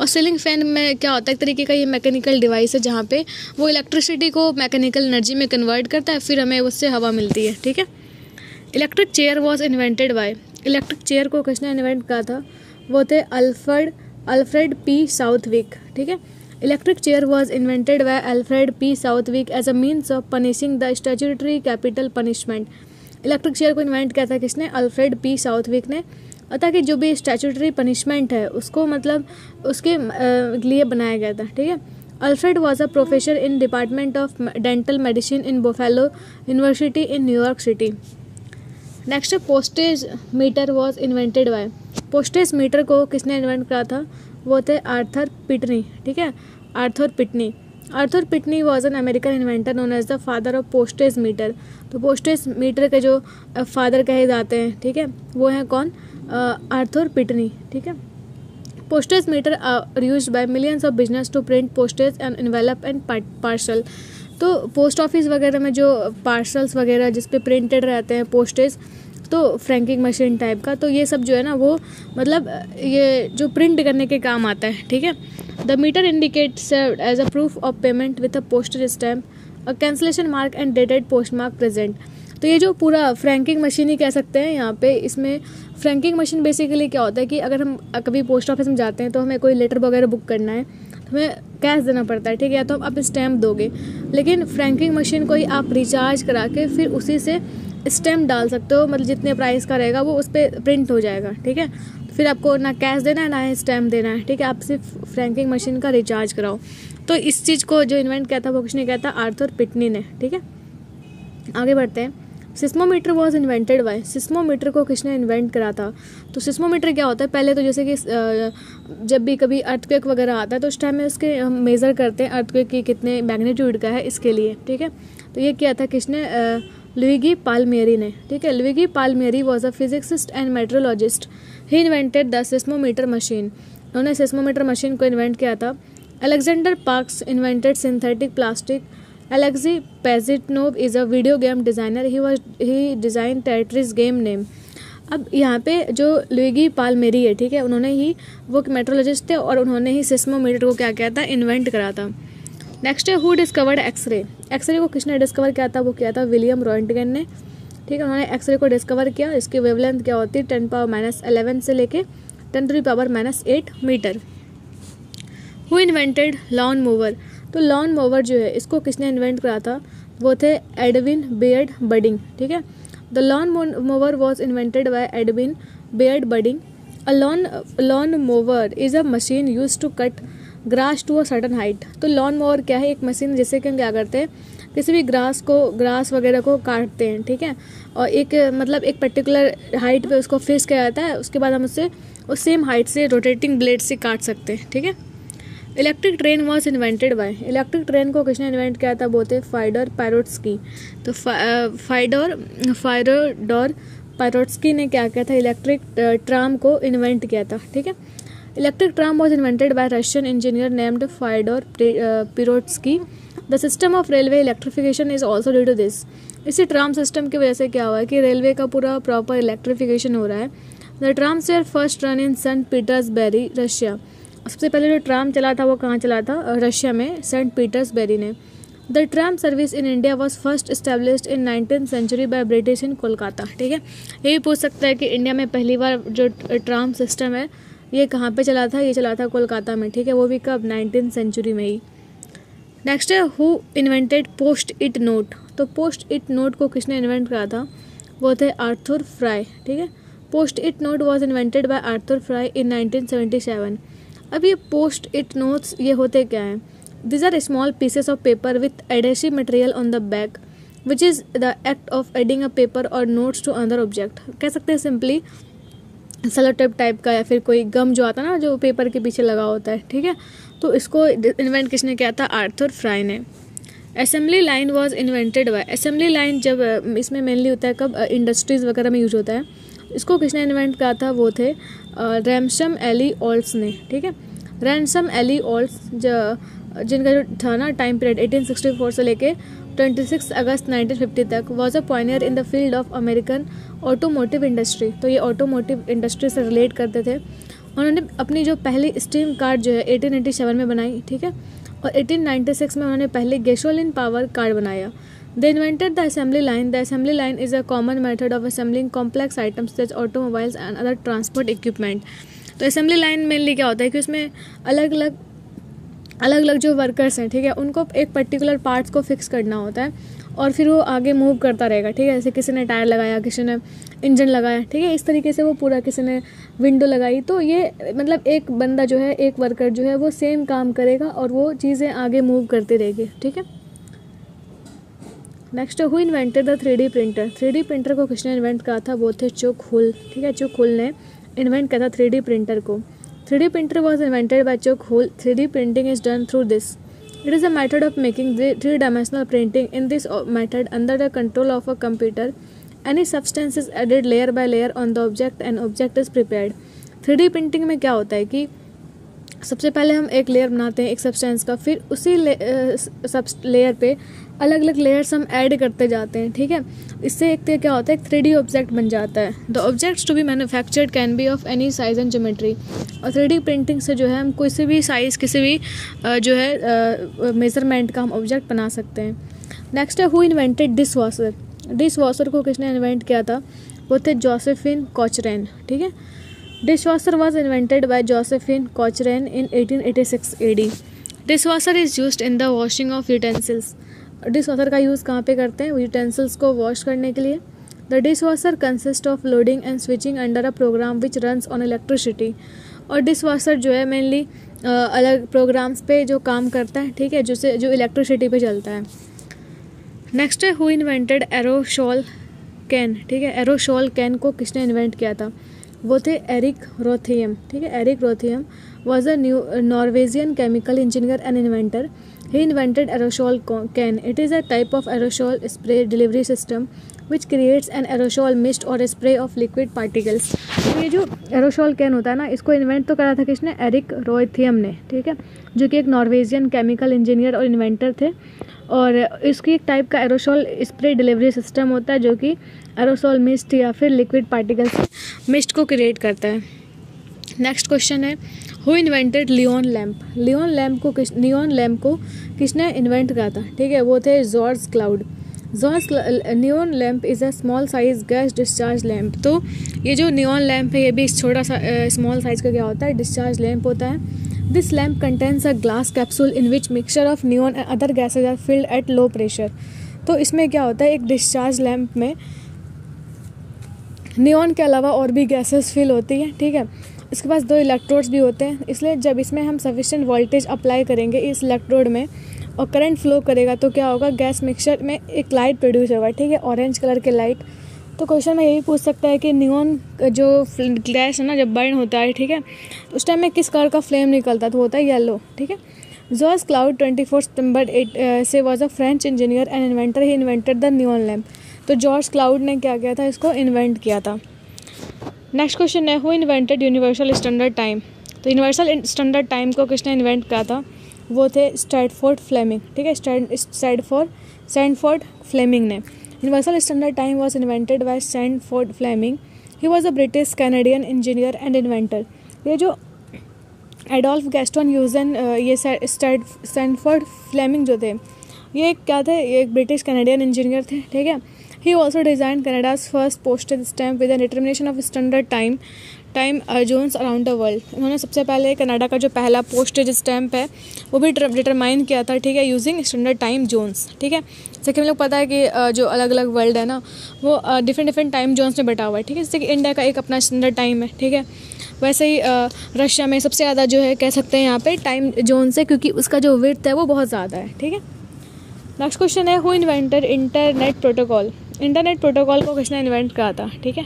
और सीलिंग फ़ैन में क्या होता है, एक तरीके का ये मैकेनिकल डिवाइस है जहाँ पे वो इलेक्ट्रिसिटी को मैकेनिकल एनर्जी में कन्वर्ट करता है, फिर हमें उससे हवा मिलती है, ठीक है? Electric chair was invented by electric chair को किसने इन्वेंट किया था? वो थे अल्फर्ड अल्फ्रेड पी साउथविक, ठीक है? Electric chair was invented by Alfred P Southwick as a means of punishing the statutory capital punishment electric chair को invent किया था किसने? Alfred P. साउथविक ने। ताकि जो भी स्टैचुटरी पनिशमेंट है, उसको मतलब उसके लिए बनाया गया था, ठीक है? Alfred was a professor in department of dental medicine in Buffalo university in New York city next postage meter was invented by postage meter को किसने इन्वेंट करा था? वो थे आर्थर पिटनी, ठीक है? Arthur Pitney. Arthur Pitney was an American inventor known as the father of postage meter. तो postage meter के जो फादर कहे जाते हैं, ठीक है? वो हैं कौन? आर्थर पिटनी, ठीक है? Postage meter are use by millions of business to print postage and envelope and parcel तो पोस्ट ऑफ़िस वगैरह में जो पार्सल्स वगैरह जिस पे प्रिंटेड रहते हैं पोस्टेज तो फ्रैंकिंग मशीन टाइप का तो ये सब जो है ना वो मतलब ये जो प्रिंट करने के काम आता है, ठीक है? The meter indicate serve as a proof of payment with a poster stamp a cancellation mark and dated post mark present तो ये जो पूरा फ्रैंकिंग मशीन ही कह सकते हैं यहाँ पे, इसमें फ्रैंकिंग मशीन बेसिकली क्या होता है कि अगर हम, कभी पोस्ट ऑफ़िस में जाते हैं तो हमें कोई लेटर वगैरह बुक करना है तो हमें कैश देना पड़ता है, ठीक है? या तो हम आप स्टैम्प दोगे, लेकिन फ्रैंकिंग मशीन को ही आप रिचार्ज करा के फिर उसी से स्टैम्प डाल सकते हो मतलब जितने प्राइस का रहेगा वो उस पर प्रिंट हो जाएगा, ठीक है? फिर आपको ना कैश देना है, ना स्टैम्प देना है, ठीक है? आप सिर्फ़ फ्रैंकिंग मशीन का रिचार्ज कराओ। तो इस चीज़ को जो इन्वेंट किया था, वो कुछ नहीं कहता आर्थर पिटनी ने, ठीक है? आगे बढ़ते हैं। Seismometer was invented by seismometer को किसने इन्वेंट करा था? तो सिस्मोमीटर क्या होता है? पहले तो जैसे कि जब भी कभी अर्थक्वेक वगैरह आता है तो उस टाइम में उसके हम मेज़र करते हैं अर्थक्वेक की कितने मैग्नीट्यूड का है इसके लिए, ठीक है? तो ये क्या था किसने? लुइगी पालमेरी ने, ठीक है? Luigi Palmieri was a physicist and metrologist he invented the seismometer machine उन्होंने सिस्मोमीटर मशीन को इन्वेंट किया था। Alexander Parkes invented synthetic plastic Alexey Pajitnov is a video game designer he was he design Tetris game name अब यहाँ पे जो Luigi पालमेरी है, ठीक है? उन्होंने ही, वो मेट्रोलॉजिस्ट थे और उन्होंने ही सिस्मोमीटर को क्या किया था? इन्वेंट करा था। नेक्स्ट है हु डिस्कवर्ड एक्सरे एक्सरे को किसने डिस्कवर किया था? वो किया था विलियम रॉन्टगन ने। ठीक है, उन्होंने एक्सरे को डिस्कवर किया। इसकी वेवलेंथ क्या होती? है टेन पावर माइनस एलेवन से लेके ten three power minus eight meter who invented lawn mower तो लॉन मूवर जो है, इसको किसने इन्वेंट करा था? वो थे एडविन बेयर्ड बडिंग ठीक है? The lawn mower was invented by Edwin Beard Budding a lawn lawn mower is a machine use to cut grass to a certain height तो लॉन मोवर क्या है? एक मशीन जिससे कि हम क्या करते हैं? किसी भी ग्रास को, ग्रास वगैरह को काटते हैं, ठीक है? और एक मतलब एक पर्टिकुलर हाइट पे उसको फिक्स किया जाता है, उसके बाद हम उससे उस सेम हाइट से रोटेटिंग ब्लेड से काट सकते हैं, ठीक है? Electric train was invented by electric train को किसने इन्वेंट किया था? बोलते फाइडर पैरोट्सकी तो फाइडर फाइडोर पैरोट्सकी ने क्या किया था? इलेक्ट्रिक ट्राम को इन्वेंट किया था, ठीक है? Electric tram was invented by Russian engineer named Fyodor Pirotsky the system of railway electrification is also due to this इसी ट्राम सिस्टम की वजह से क्या हुआ है कि रेलवे का पूरा प्रॉपर इलेक्ट्रिफिकेशन हो रहा है। The trams were first run in Saint Petersburg Russia सबसे पहले जो ट्राम चला था वो कहाँ चला था? रशिया में सेंट पीटर्सबेरी ने। The tram service in India was first establish in nineteen century by British in Kolkata ठीक है? ये भी पूछ सकता है कि इंडिया में पहली बार जो ट्राम सिस्टम है ये कहाँ पे चला था? ये चला था कोलकाता में, ठीक है? वो भी कब? नाइनटीन सेंचुरी में ही। नेक्स्ट है who invented post it note तो पोस्ट इट नोट को किसने इन्वेंट करा था? वो थे आर्थर फ्राई ठीक है? Post it note was invented by Arthur Fry in 1977 अब ये पोस्ट इट नोट्स ये होते क्या हैं? These are small pieces of paper with adhesive material on the back which is the act of adding a paper और notes to other object कह सकते हैं सिंपली सेलोटेप टाइप का या फिर कोई गम जो आता है ना, जो पेपर के पीछे लगा होता है, ठीक है? तो इसको इन्वेंट किसने किया था? आर्थर फ्राई ने। Assembly line was invented by assembly line जब इसमें मेनली होता है, कब इंडस्ट्रीज़ वगैरह में यूज़ होता है, इसको किसने इन्वेंट किया था? वो थे रैमसम एली ऑल्स ने, ठीक है? रैमसम एली ऑल्स जिनका जो था ना टाइम पीरियड 1864 से लेके 26 अगस्त 1950 तक was a pioneer in the field of American automotive industry तो ये ऑटोमोटिव इंडस्ट्री से रिलेट करते थे उन्होंने अपनी जो पहली स्टीम कार जो है 1887 में बनाई, ठीक है और 1896 में उन्होंने पहले गैसोलिन पावर कार बनाया invented the assembly line. The assembly line is a common method of assembling complex items such as automobiles and other transport equipment. तो असेंबली लाइन मेनली क्या होता है कि उसमें अलग अलग अलग अलग जो वर्कर्स हैं, ठीक है, उनको एक पर्टिकुलर पार्ट्स को फिक्स करना होता है और फिर वो आगे मूव करता रहेगा, ठीक है, जैसे किसी ने टायर लगाया, किसी ने इंजन लगाया, ठीक है, इस तरीके से वो पूरा किसी ने विंडो लगाई तो ये मतलब एक बंदा जो है, एक वर्कर जो है, वो सेम काम करेगा और वो चीज़ें आगे मूव करती रहेगी, ठीक है? Next who invented the three D printer three D printer को किसने इन्वेंट कहा था? वो थे चुक हुल, ठीक है, चुक हुल ने इन्वेंट किया था थ्री डी प्रिंटर को। Three D printer was invented by Chuck Hull three D printing is done through this. It is a method of making three dimensional printing in this method under the control of a computer any substance is added layer by layer on the object and object is prepared three D printing में क्या होता है कि सबसे पहले हम एक layer बनाते हैं एक सब्सटेंस का फिर उसी ले, सब लेयर पे अलग अलग लेयर्स हम ऐड करते जाते हैं, ठीक है? इससे एक तो क्या होता है, एक थ्री ऑब्जेक्ट बन जाता है। The objects to be manufactured can be of any size and geometry और थ्री प्रिंटिंग से जो है, हम किसी भी साइज़ किसी भी जो है मेज़रमेंट का हम ऑब्जेक्ट बना सकते हैं। नेक्स्ट है who invented dish washer dish washer को किसने इन्वेंट किया था? वो थे जोसेफिन कॉचरेन ठीक है? Dishwasher was invented Dishwasher was invented by Josephine Cochrane in 1886 AD. Dishwasher is used in the of of utensils. Dishwasher का यूज़ कहाँ पे करते हैं? यूटेंसिल्स को वॉश करने के लिए। The dishwasher consist of loading and switching under a program which runs on electricity और डिश वॉशर जो है मेनली अलग प्रोग्राम्स पे जो काम करता है, ठीक है? जिससे जो इलेक्ट्रिसिटी पे चलता है। नेक्स्ट है हु इन्वेंटेड एरोशॉल कैन ठीक है? एरोशॉल कैन को किसने इन्वेंट किया था? वो थे एरिक रोथियम ठीक है? Erik Rotheim was a new Norwegian chemical engineer and inventor he invented aerosol can it is a type of aerosol spray delivery system which creates an aerosol mist और spray of liquid particles ये जो aerosol can होता है ना, इसको invent तो करा था किसने? एरिक रोथियम ने, ठीक है? जो कि एक नॉर्वेजियन केमिकल इंजीनियर और इन्वेंटर थे। और इसकी एक टाइप का एरोसोल स्प्रे डिलीवरी सिस्टम होता है जो कि एरोसोल मिस्ट या फिर लिक्विड पार्टिकल्स मिस्ट को क्रिएट करता है। नेक्स्ट क्वेश्चन है who invented neon lamp neon lamp को किस लियोन लैम्प को किसने इन्वेंट करा था? ठीक है, वो थे George Claude George neon lamp is a small size gas discharge lamp तो ये जो नियोन लैम्प है, ये भी छोटा सा स्मॉल साइज़ का क्या होता है? डिस्चार्ज लैम्प होता है. This lamp contains a glass capsule in which mixture of neon and other gases are filled at low pressure. तो इसमें क्या होता है? एक डिस्चार्ज लैम्प में नियॉन के अलावा और भी गैसेस फिल होती हैं, ठीक है? इसके पास दो इलेक्ट्रोड्स भी होते हैं। इसलिए जब इसमें हम सफिशेंट वोल्टेज अप्लाई करेंगे इस इलेक्ट्रोड में और करंट फ्लो करेगा तो क्या होगा? गैस मिक्सचर में एक लाइट प्रोड्यूस होगा, ठीक है? ऑरेंज कलर के लाइट तो क्वेश्चन में यही पूछ सकता है कि न्यून जो गैस है ना, जब बर्न होता है, ठीक है? उस टाइम में किस कलर का फ्लेम निकलता है? तो होता है येलो ठीक है? जॉर्ज क्लाउड ट्वेंटी फोर सितंबर एट से was a French engineer and inventor he invented the neon lamp तो जॉर्ज क्लाउड ने क्या किया था? इसको इन्वेंट किया था। नेक्स्ट क्वेश्चन है who invented universal standard time तो यूनिवर्सल स्टैंडर्ड टाइम को किसने इन्वेंट किया था? वो थे स्टैडफोर्ड फ्लेमिंग ठीक है? स्टैडफोर्ड सैंडफोर्ड फ्लेमिंग ने। Universal standard time was invented by Sandford Fleming he was a British Canadian engineer and inventor ये जो एडोल्फ गैस्टोन यूजन ये सैंडफोर्ड फ्लेमिंग जो थे, ये क्या थे? ये एक ब्रिटिश कैनेडियन इंजीनियर थे, ठीक है? He also design Canada's first posted stamp with determination of standard time time zones around the world उन्होंने सबसे पहले कनाडा का जो पहला पोस्टेज स्टैम्प है, वो भी डिटरमाइन किया था, ठीक है? यूजिंग स्टैंडर्ड टाइम जोन्स ठीक है? जैसे कि हम लोग पता है कि जो अलग अलग वर्ल्ड है ना, वो डिफरेंट डिफरेंट टाइम जोन्स में बटा हुआ है, ठीक है? जैसे कि इंडिया का एक अपना स्टैंडर्ड टाइम है, ठीक है? वैसे ही रशिया में सबसे ज़्यादा जो है, कह सकते हैं यहाँ पर टाइम जोन से क्योंकि उसका जो विर्थ है, वो बहुत ज़्यादा है, ठीक है? नेक्स्ट क्वेश्चन है who inventor internet protocol internet protocol को किसने इन्वेंट करा था, ठीक है?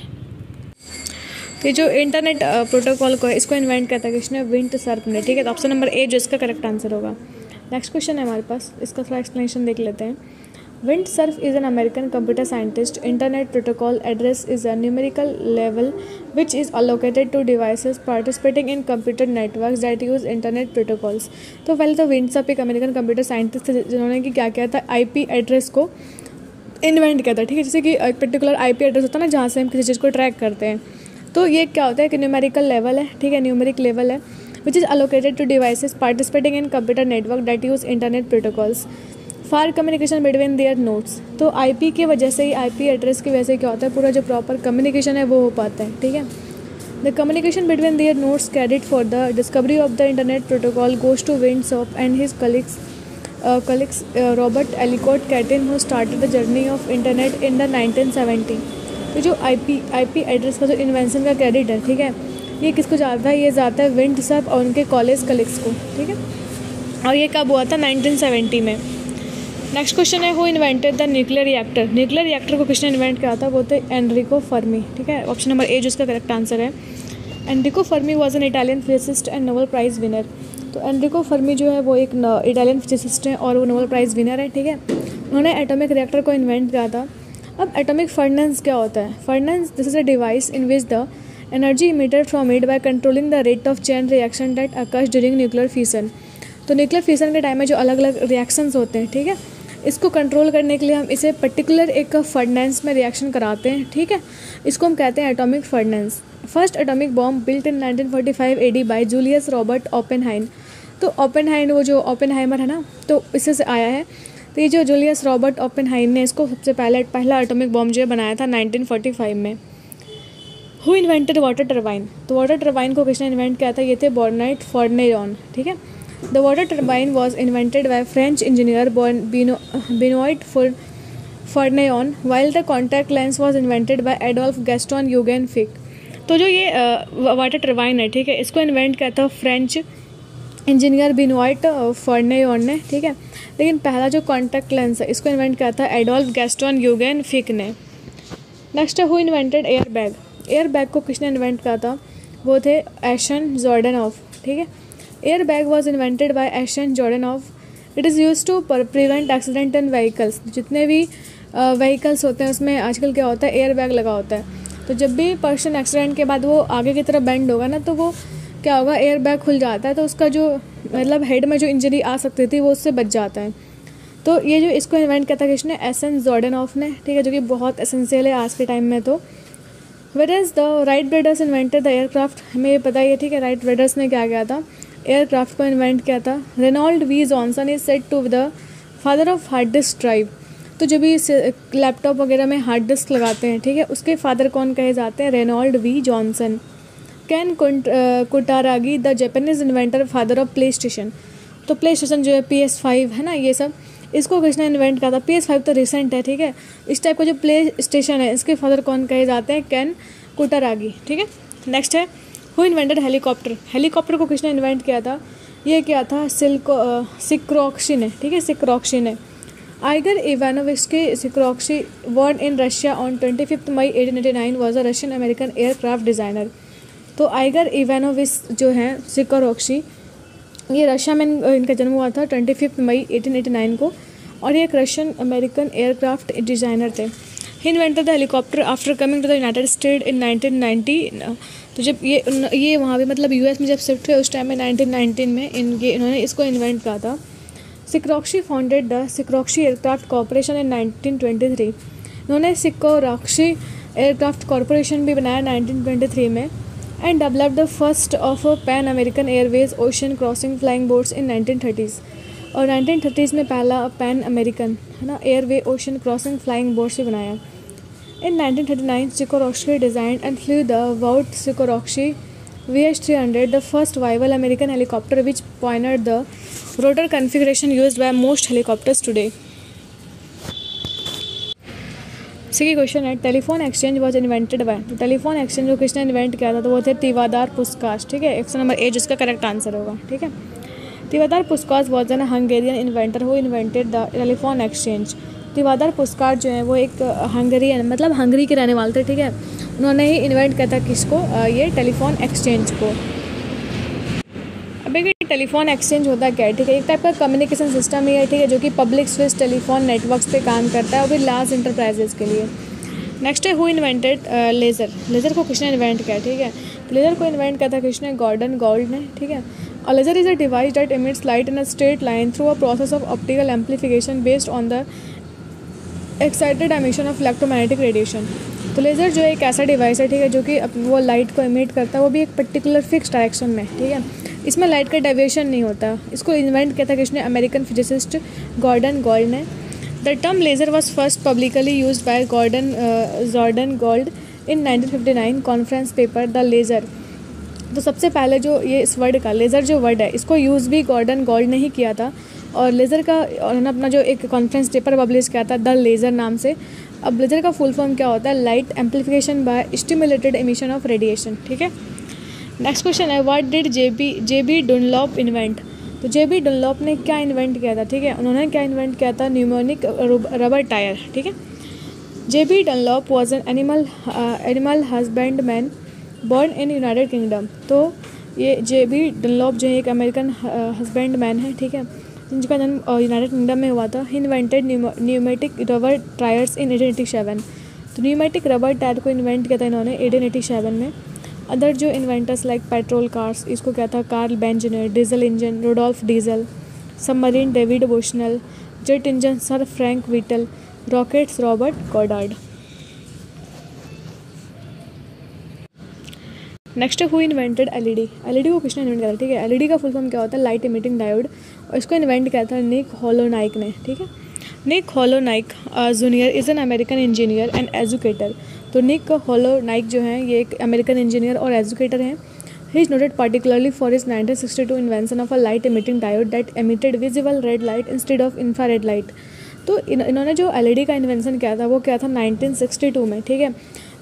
ये जो इंटरनेट प्रोटोकॉल को है, इसको इन्वेंट करता है किसने विंट सर्प ने ठीक है? तो ऑप्शन नंबर ए जो इसका करेक्ट आंसर होगा। नेक्स्ट क्वेश्चन है हमारे पास, इसका थोड़ा एक्सप्लेनेशन देख लेते हैं। Vint Cerf is an American computer scientist internet protocol address is a numerical level which is allocated to devices participating in computer network that use internet protocols तो पहले तो विंट सर्फ एक अमेरिकन कंप्यूटर साइंटिस्ट थे, जिन्होंने कि क्या किया था? आई पी एड्रेस को इन्वेंट किया था ठीक है? जैसे कि एक पर्टिकुलर आई पी एड्रेस होता है ना, जहाँ से हम किसी चीज़ को ट्रैक करते हैं। तो ये क्या होता है कि न्यूमेरिकल लेवल है, ठीक है? न्यूमेरिक लेवल है which is allocated to devices participating in computer network that use internet protocols for communication between their nodes तो आईपी की वजह से ही आईपी एड्रेस की वजह से क्या होता है? पूरा जो प्रॉपर कम्युनिकेशन है, वो हो पाता है, ठीक है? The communication between their nodes credit for the discovery of the internet protocol goes to Vint of and his colleagues colleagues Robert Elliot Kahn who started the journey of internet in the nineteen seventy तो जो IP IP address का जो invention का credit है ठीक है? ये किसको जाता है? ये जाता है विंड सब और उनके कॉलेज कलिग्स को, ठीक है? और ये कब हुआ था? 1970 में। नेक्स्ट क्वेश्चन है who invented the nuclear reactor nuclear reactor को किसने इन्वेंट किया था? वो थे एनरिको फर्मी ठीक है? ऑप्शन नंबर ए जो इसका करेक्ट आंसर है। Enrico Fermi was an Italian physicist and Nobel prize winner तो एनरिको फर्मी जो है वो एक इटालियन फिजिसिस्ट हैं और वो नोबल प्राइज़ विनर है, ठीक है? उन्होंने एटॉमिक रिएक्टर को इन्वेंट किया था। अब एटॉमिक फर्नेंस क्या होता है? Furnace this is a device in which the energy emitted from it by controlling the rate of chain reaction that occurs during nuclear fission तो न्यूक्लियर फीसन के time में जो अलग अलग रिएक्शंस होते हैं, ठीक है? इसको कंट्रोल करने के लिए हम इसे पर्टिकुलर एक फर्नेंस में रिएक्शन कराते हैं, ठीक है? इसको हम कहते हैं atomic furnace first atomic bomb built in 1945 AD by Julius Robert Oppenheimer तो ओपेनहाइन वो जो ओपेनहाइमर है ना तो इससे से आया है। तो ये जो जूलियस रॉबर्ट ओपेनहाइन ने इसको सबसे पहले, पहला एटॉमिक बॉम्ब जो है बनाया था 1945 में। हु इन्वेंटेड वाटर टर्बाइन तो वाटर टर्बाइन को किसने इन्वेंट किया था? ये थे बॉर्नाइट फॉर्नेरॉन ठीक है? The water turbine was invented by French engineer Benoit Fourneyron while the contact lens was invented by Adolf Gaston Eugen Fick तो जो ये वाटर टर्बाइन है, ठीक है? इसको इन्वेंट किया था फ्रेंच इंजीनियर बिनवाइट फर्नेयोन ने ठीक है? लेकिन पहला जो कॉन्टैक्ट लेंस है, इसको इन्वेंट किया था एडोल्फ गैस्टोन यूगेन फिक ने। नेक्स्ट है who invented air bag air bag को किसने इन्वेंट किया था? वो थे एशन जॉर्डन ऑफ़ ठीक है? Airbag was invented by Ashen Jordan of it is use to prevent accident in vehicles जितने भी व्हीकल्स होते हैं, उसमें आजकल क्या होता है? एयर बैग लगा होता है। तो जब भी पर्सन एक्सीडेंट के बाद वो आगे की तरफ़ बेंड होगा ना तो वो क्या होगा? एयर बैग खुल जाता है तो उसका जो मतलब हेड में जो इंजरी आ सकती थी, वो उससे बच जाता है। तो ये जो इसको इन्वेंट किया था किसने? एस एन जॉर्डन ऑफ़ ने, ठीक है, जो कि बहुत एसेंशियल है आज के टाइम में तो। Wait is the Wright brothers invented the aircraft हमें ये पता ही है, ठीक है राइट ब्रेडर्स ने क्या किया था? एयरक्राफ्ट को इन्वेंट किया था। Reynold B Johnson is said to the father of hard disk drive तो जब भी लैपटॉप वगैरह में हार्ड डिस्क लगाते हैं, ठीक है, उसके फादर कौन कहे जाते हैं? Reynold B Johnson Ken Kutaragi the Japanese inventor father of PlayStation तो प्ले स्टेशन जो है पी एस फाइव है ना, ये सब। इसको किसने इन्वेंट था। पी एस फाइव तो रिसेंट है, ठीक है? इस टाइप का जो प्ले स्टेशन है, इसके फादर कौन कहे जाते हैं? कैन कुटरागी ठीक है? नेक्स्ट है हु इन्वेंटेड हेलीकॉप्टर हेलीकॉप्टर को किसने इन्वेंट किया था। ये क्या था? सिल्को सिक्रोक्सी ने ठीक है? सिक्रोक्सी ने Igor Ivanovich Sikorsky born in Russia on twenty fifth May eighteen eighty nine was a Russian American aircraft designer तो आइगर इवानोविस जो हैं, सिक्रोक्सी, ये रशिया में इनका जन्म हुआ था ट्वेंटी फिफ्थ मई एटीन एटी नाइन को, और ये एक रशियन अमेरिकन एयरक्राफ्ट डिज़ाइनर थे। He invented the helicopter after coming to the United State in nineteen ninety तो जब ये ये वहाँ पे मतलब यूएस में जब शिफ्ट हुए, उस टाइम में नाइनटीन नाइनटीन में इन ये इन्होंने इसको इन्वेंट किया था। Sikorsky founded the Sikorsky aircraft corporation in nineteen twenty three इन्होंने सिक्रोक्शी एयरक्राफ्ट कॉरपोरेशन भी बनाया नाइनटीन ट्वेंटी थ्री में। And develop the first of Pan American airways ocean crossing flying boats in nineteen thirties और nineteen thirties में पहला Pan American है ना airway ocean crossing flying boats भी बनाया In 1939, Sikorsky designed and flew the Vought Sikorsky VH-300, the first viable American helicopter which pioneered the rotor configuration used by most helicopters today. C question है telephone exchange was invented by तो telephone exchange जो किसने invent किया था तो वो थे तिवादार Puskas ठीक है? ऑप्शन नंबर ए जिसका करेक्ट आंसर होगा, ठीक है? Tivadar Puskas was an Hungarian inventor who invented the telephone exchange Tivadar Puskas जो है, वो एक हंगेरियन मतलब हंगरी के रहने वाले थे, ठीक है? उन्होंने ही इन्वेंट किया था किसको? ये टेलीफोन एक्सचेंज को। टेलीफोन एक्सचेंज होता क्या है, ठीक है? एक टाइप का कम्युनिकेशन सिस्टम ही है, ठीक है, जो कि पब्लिक स्विच टेलीफोन नेटवर्क्स पे काम करता है वो भी लार्ज इंटरप्राइजेज के लिए। नेक्स्ट है हु इन्वेंटेड लेज़र लेज़र को किसने इन्वेंट किया, ठीक है? लेज़र को इन्वेंट किया था किसने? गॉर्डन गोल्ड ने, ठीक है? और laser is a device that emits light in a straight line through a process of optical amplification based on the excited emission of electromagnetic radiation तो लेज़र जो एक ऐसा डिवाइस है, ठीक है, जो कि वो लाइट को इमिट करता है, वो भी एक पर्टिकुलर फिक्स डायरेक्शन में, ठीक है? इसमें लाइट का डेविएशन नहीं होता। इसको इन्वेंट किया था किसने? अमेरिकन फिजिसिस्ट गॉर्डन गोल्ड ने। The term laser was first publicly use by Gordon Jordan Gould in 1959 conference paper the laser तो सबसे पहले जो ये इस वर्ड का लेज़र जो वर्ड है, इसको यूज़ भी गॉर्डन गोल्ड ने ही किया था। और लेज़र का, उन्होंने अपना जो एक कॉन्फ्रेंस पेपर पब्लिश किया था द लेज़र नाम से। अब लेज़र का फुल फॉर्म क्या होता है? Light amplification by stimulated emission of radiation ठीक है? नेक्स्ट क्वेश्चन है what did J B J B Dunlop invent तो जे बी डुनलॉप ने क्या इन्वेंट किया था, ठीक है? उन्होंने क्या इन्वेंट किया था? न्यूमोनिक रबर टायर ठीक है? J B Dunlop was an animal animal husband man born in United Kingdom तो ये जे बी डनलॉप जो है, एक अमेरिकन हस्बैंड मैन है, ठीक है? जिनका जन्म यूनाइटेड किंगडम में हुआ था। Invented pneumatic rubber tyres in eighteen eighty seven तो न्यूमेटिक रबर टायर को इन्वेंट किया था इन्होंने एटीन एटी सेवन में। अदर जो इन्वेंटर्स लाइक पेट्रोल कार्स इसको क्या था? Karl Benz diesel engine Rudolf Diesel submarine David Bushnell jet engine sir Frank Whittle rockets Robert Goddard next who invented LED LED को किसने इन्वेंट किया था ठीक है एलईडी का फुल फॉर्म क्या होता है? लाइट इमिटिंग डायोड और इसको इन्वेंट किया था निक हॉलो नाइक ने, ठीक है? Nick Holonyak junior is an American engineer and educator तो निक हॉलो नाइक जो है ये एक अमेरिकन इंजीनियर और एजुकेटर हैं। He is noted particularly for his 1962 invention of a light emitting diode that emitted visible red light instead of red light तो इन इन्होंने जो एलईडी का इन्वेंशन किया था वो क्या था 1962 में ठीक है?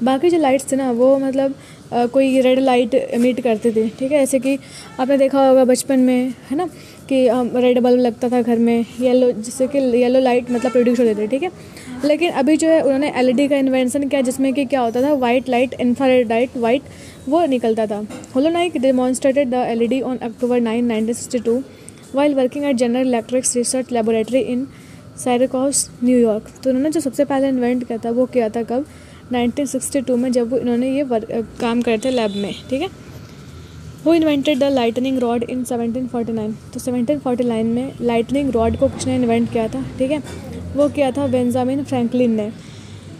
बाकी जो लाइट्स थे ना वो मतलब आ, कोई रेड लाइट इमिट करते थे ठीक है? ऐसे कि आपने देखा होगा बचपन में है ना? कि रेड बल्ब लगता था घर में, येलो, जिससे कि येलो लाइट मतलब प्रोड्यूस होते थे, ठीक है? लेकिन अभी जो है उन्होंने एलईडी का इन्वेंशन किया, जिसमें कि क्या होता था white light infrared light white वो निकलता था। Holonyak demonstrated the LED on October nine nineteen sixty two working at General Electrics research laboratory in Syracuse New York तो उन्होंने जो सबसे पहले इन्वेंट किया था, वो किया था कब? 1962 में, जब इन्होंने ये वर्क काम करे थे लैब में, ठीक है? वो invented the lightning rod in 1749 तो 1749 में लाइटनिंग रॉड को किसने इन्वेंट किया था? ठीक है? वो किया था बेंजामिन फ्रैंकलिन ने।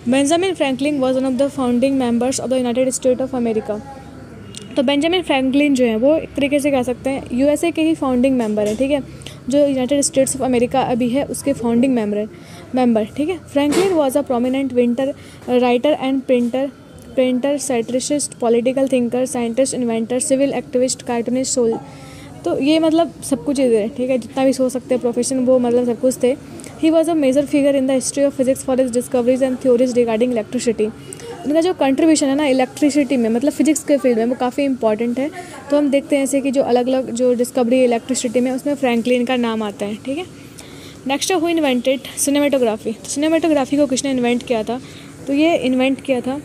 Benjamin Franklin was one of the founding members of the United State of America तो बेंजामिन फ्रैंकलिन जो है, वो एक तरीके से कह सकते हैं यूएसए के ही फाउंडिंग मेंबर हैं, ठीक है? जो यूनाइटेड स्टेट्स ऑफ़ अमेरिका अभी है, उसके फाउंडिंग मेंबर मेंबर ठीक है? Franklin was a prominent winter writer and printer printer satirist political thinker scientist inventor civil activist cartoonist soul तो ये मतलब सब कुछ इधर है, ठीक है? जितना भी सोच सकते हैं प्रोफेशन वो मतलब सब कुछ थे। He was a major figure in the history of physics for his discoveries and theories regarding electricity उनका जो कंट्रीब्यूशन है ना इलेक्ट्रिसिटी में मतलब फिजिक्स के फ़ील्ड में, वो काफ़ी इंपॉर्टेंट है। तो हम देखते हैं ऐसे कि जो अलग अलग जो डिस्कवरी इलेक्ट्रिसिटी में, उसमें फ्रैंकलिन का नाम आता है, ठीक है? नेक्स्ट हु इन्वेंटेड सिनेमाटोग्राफी तो सिनेमाटोग्राफी को किसने इन्वेंट किया था? तो ये इन्वेंट किया था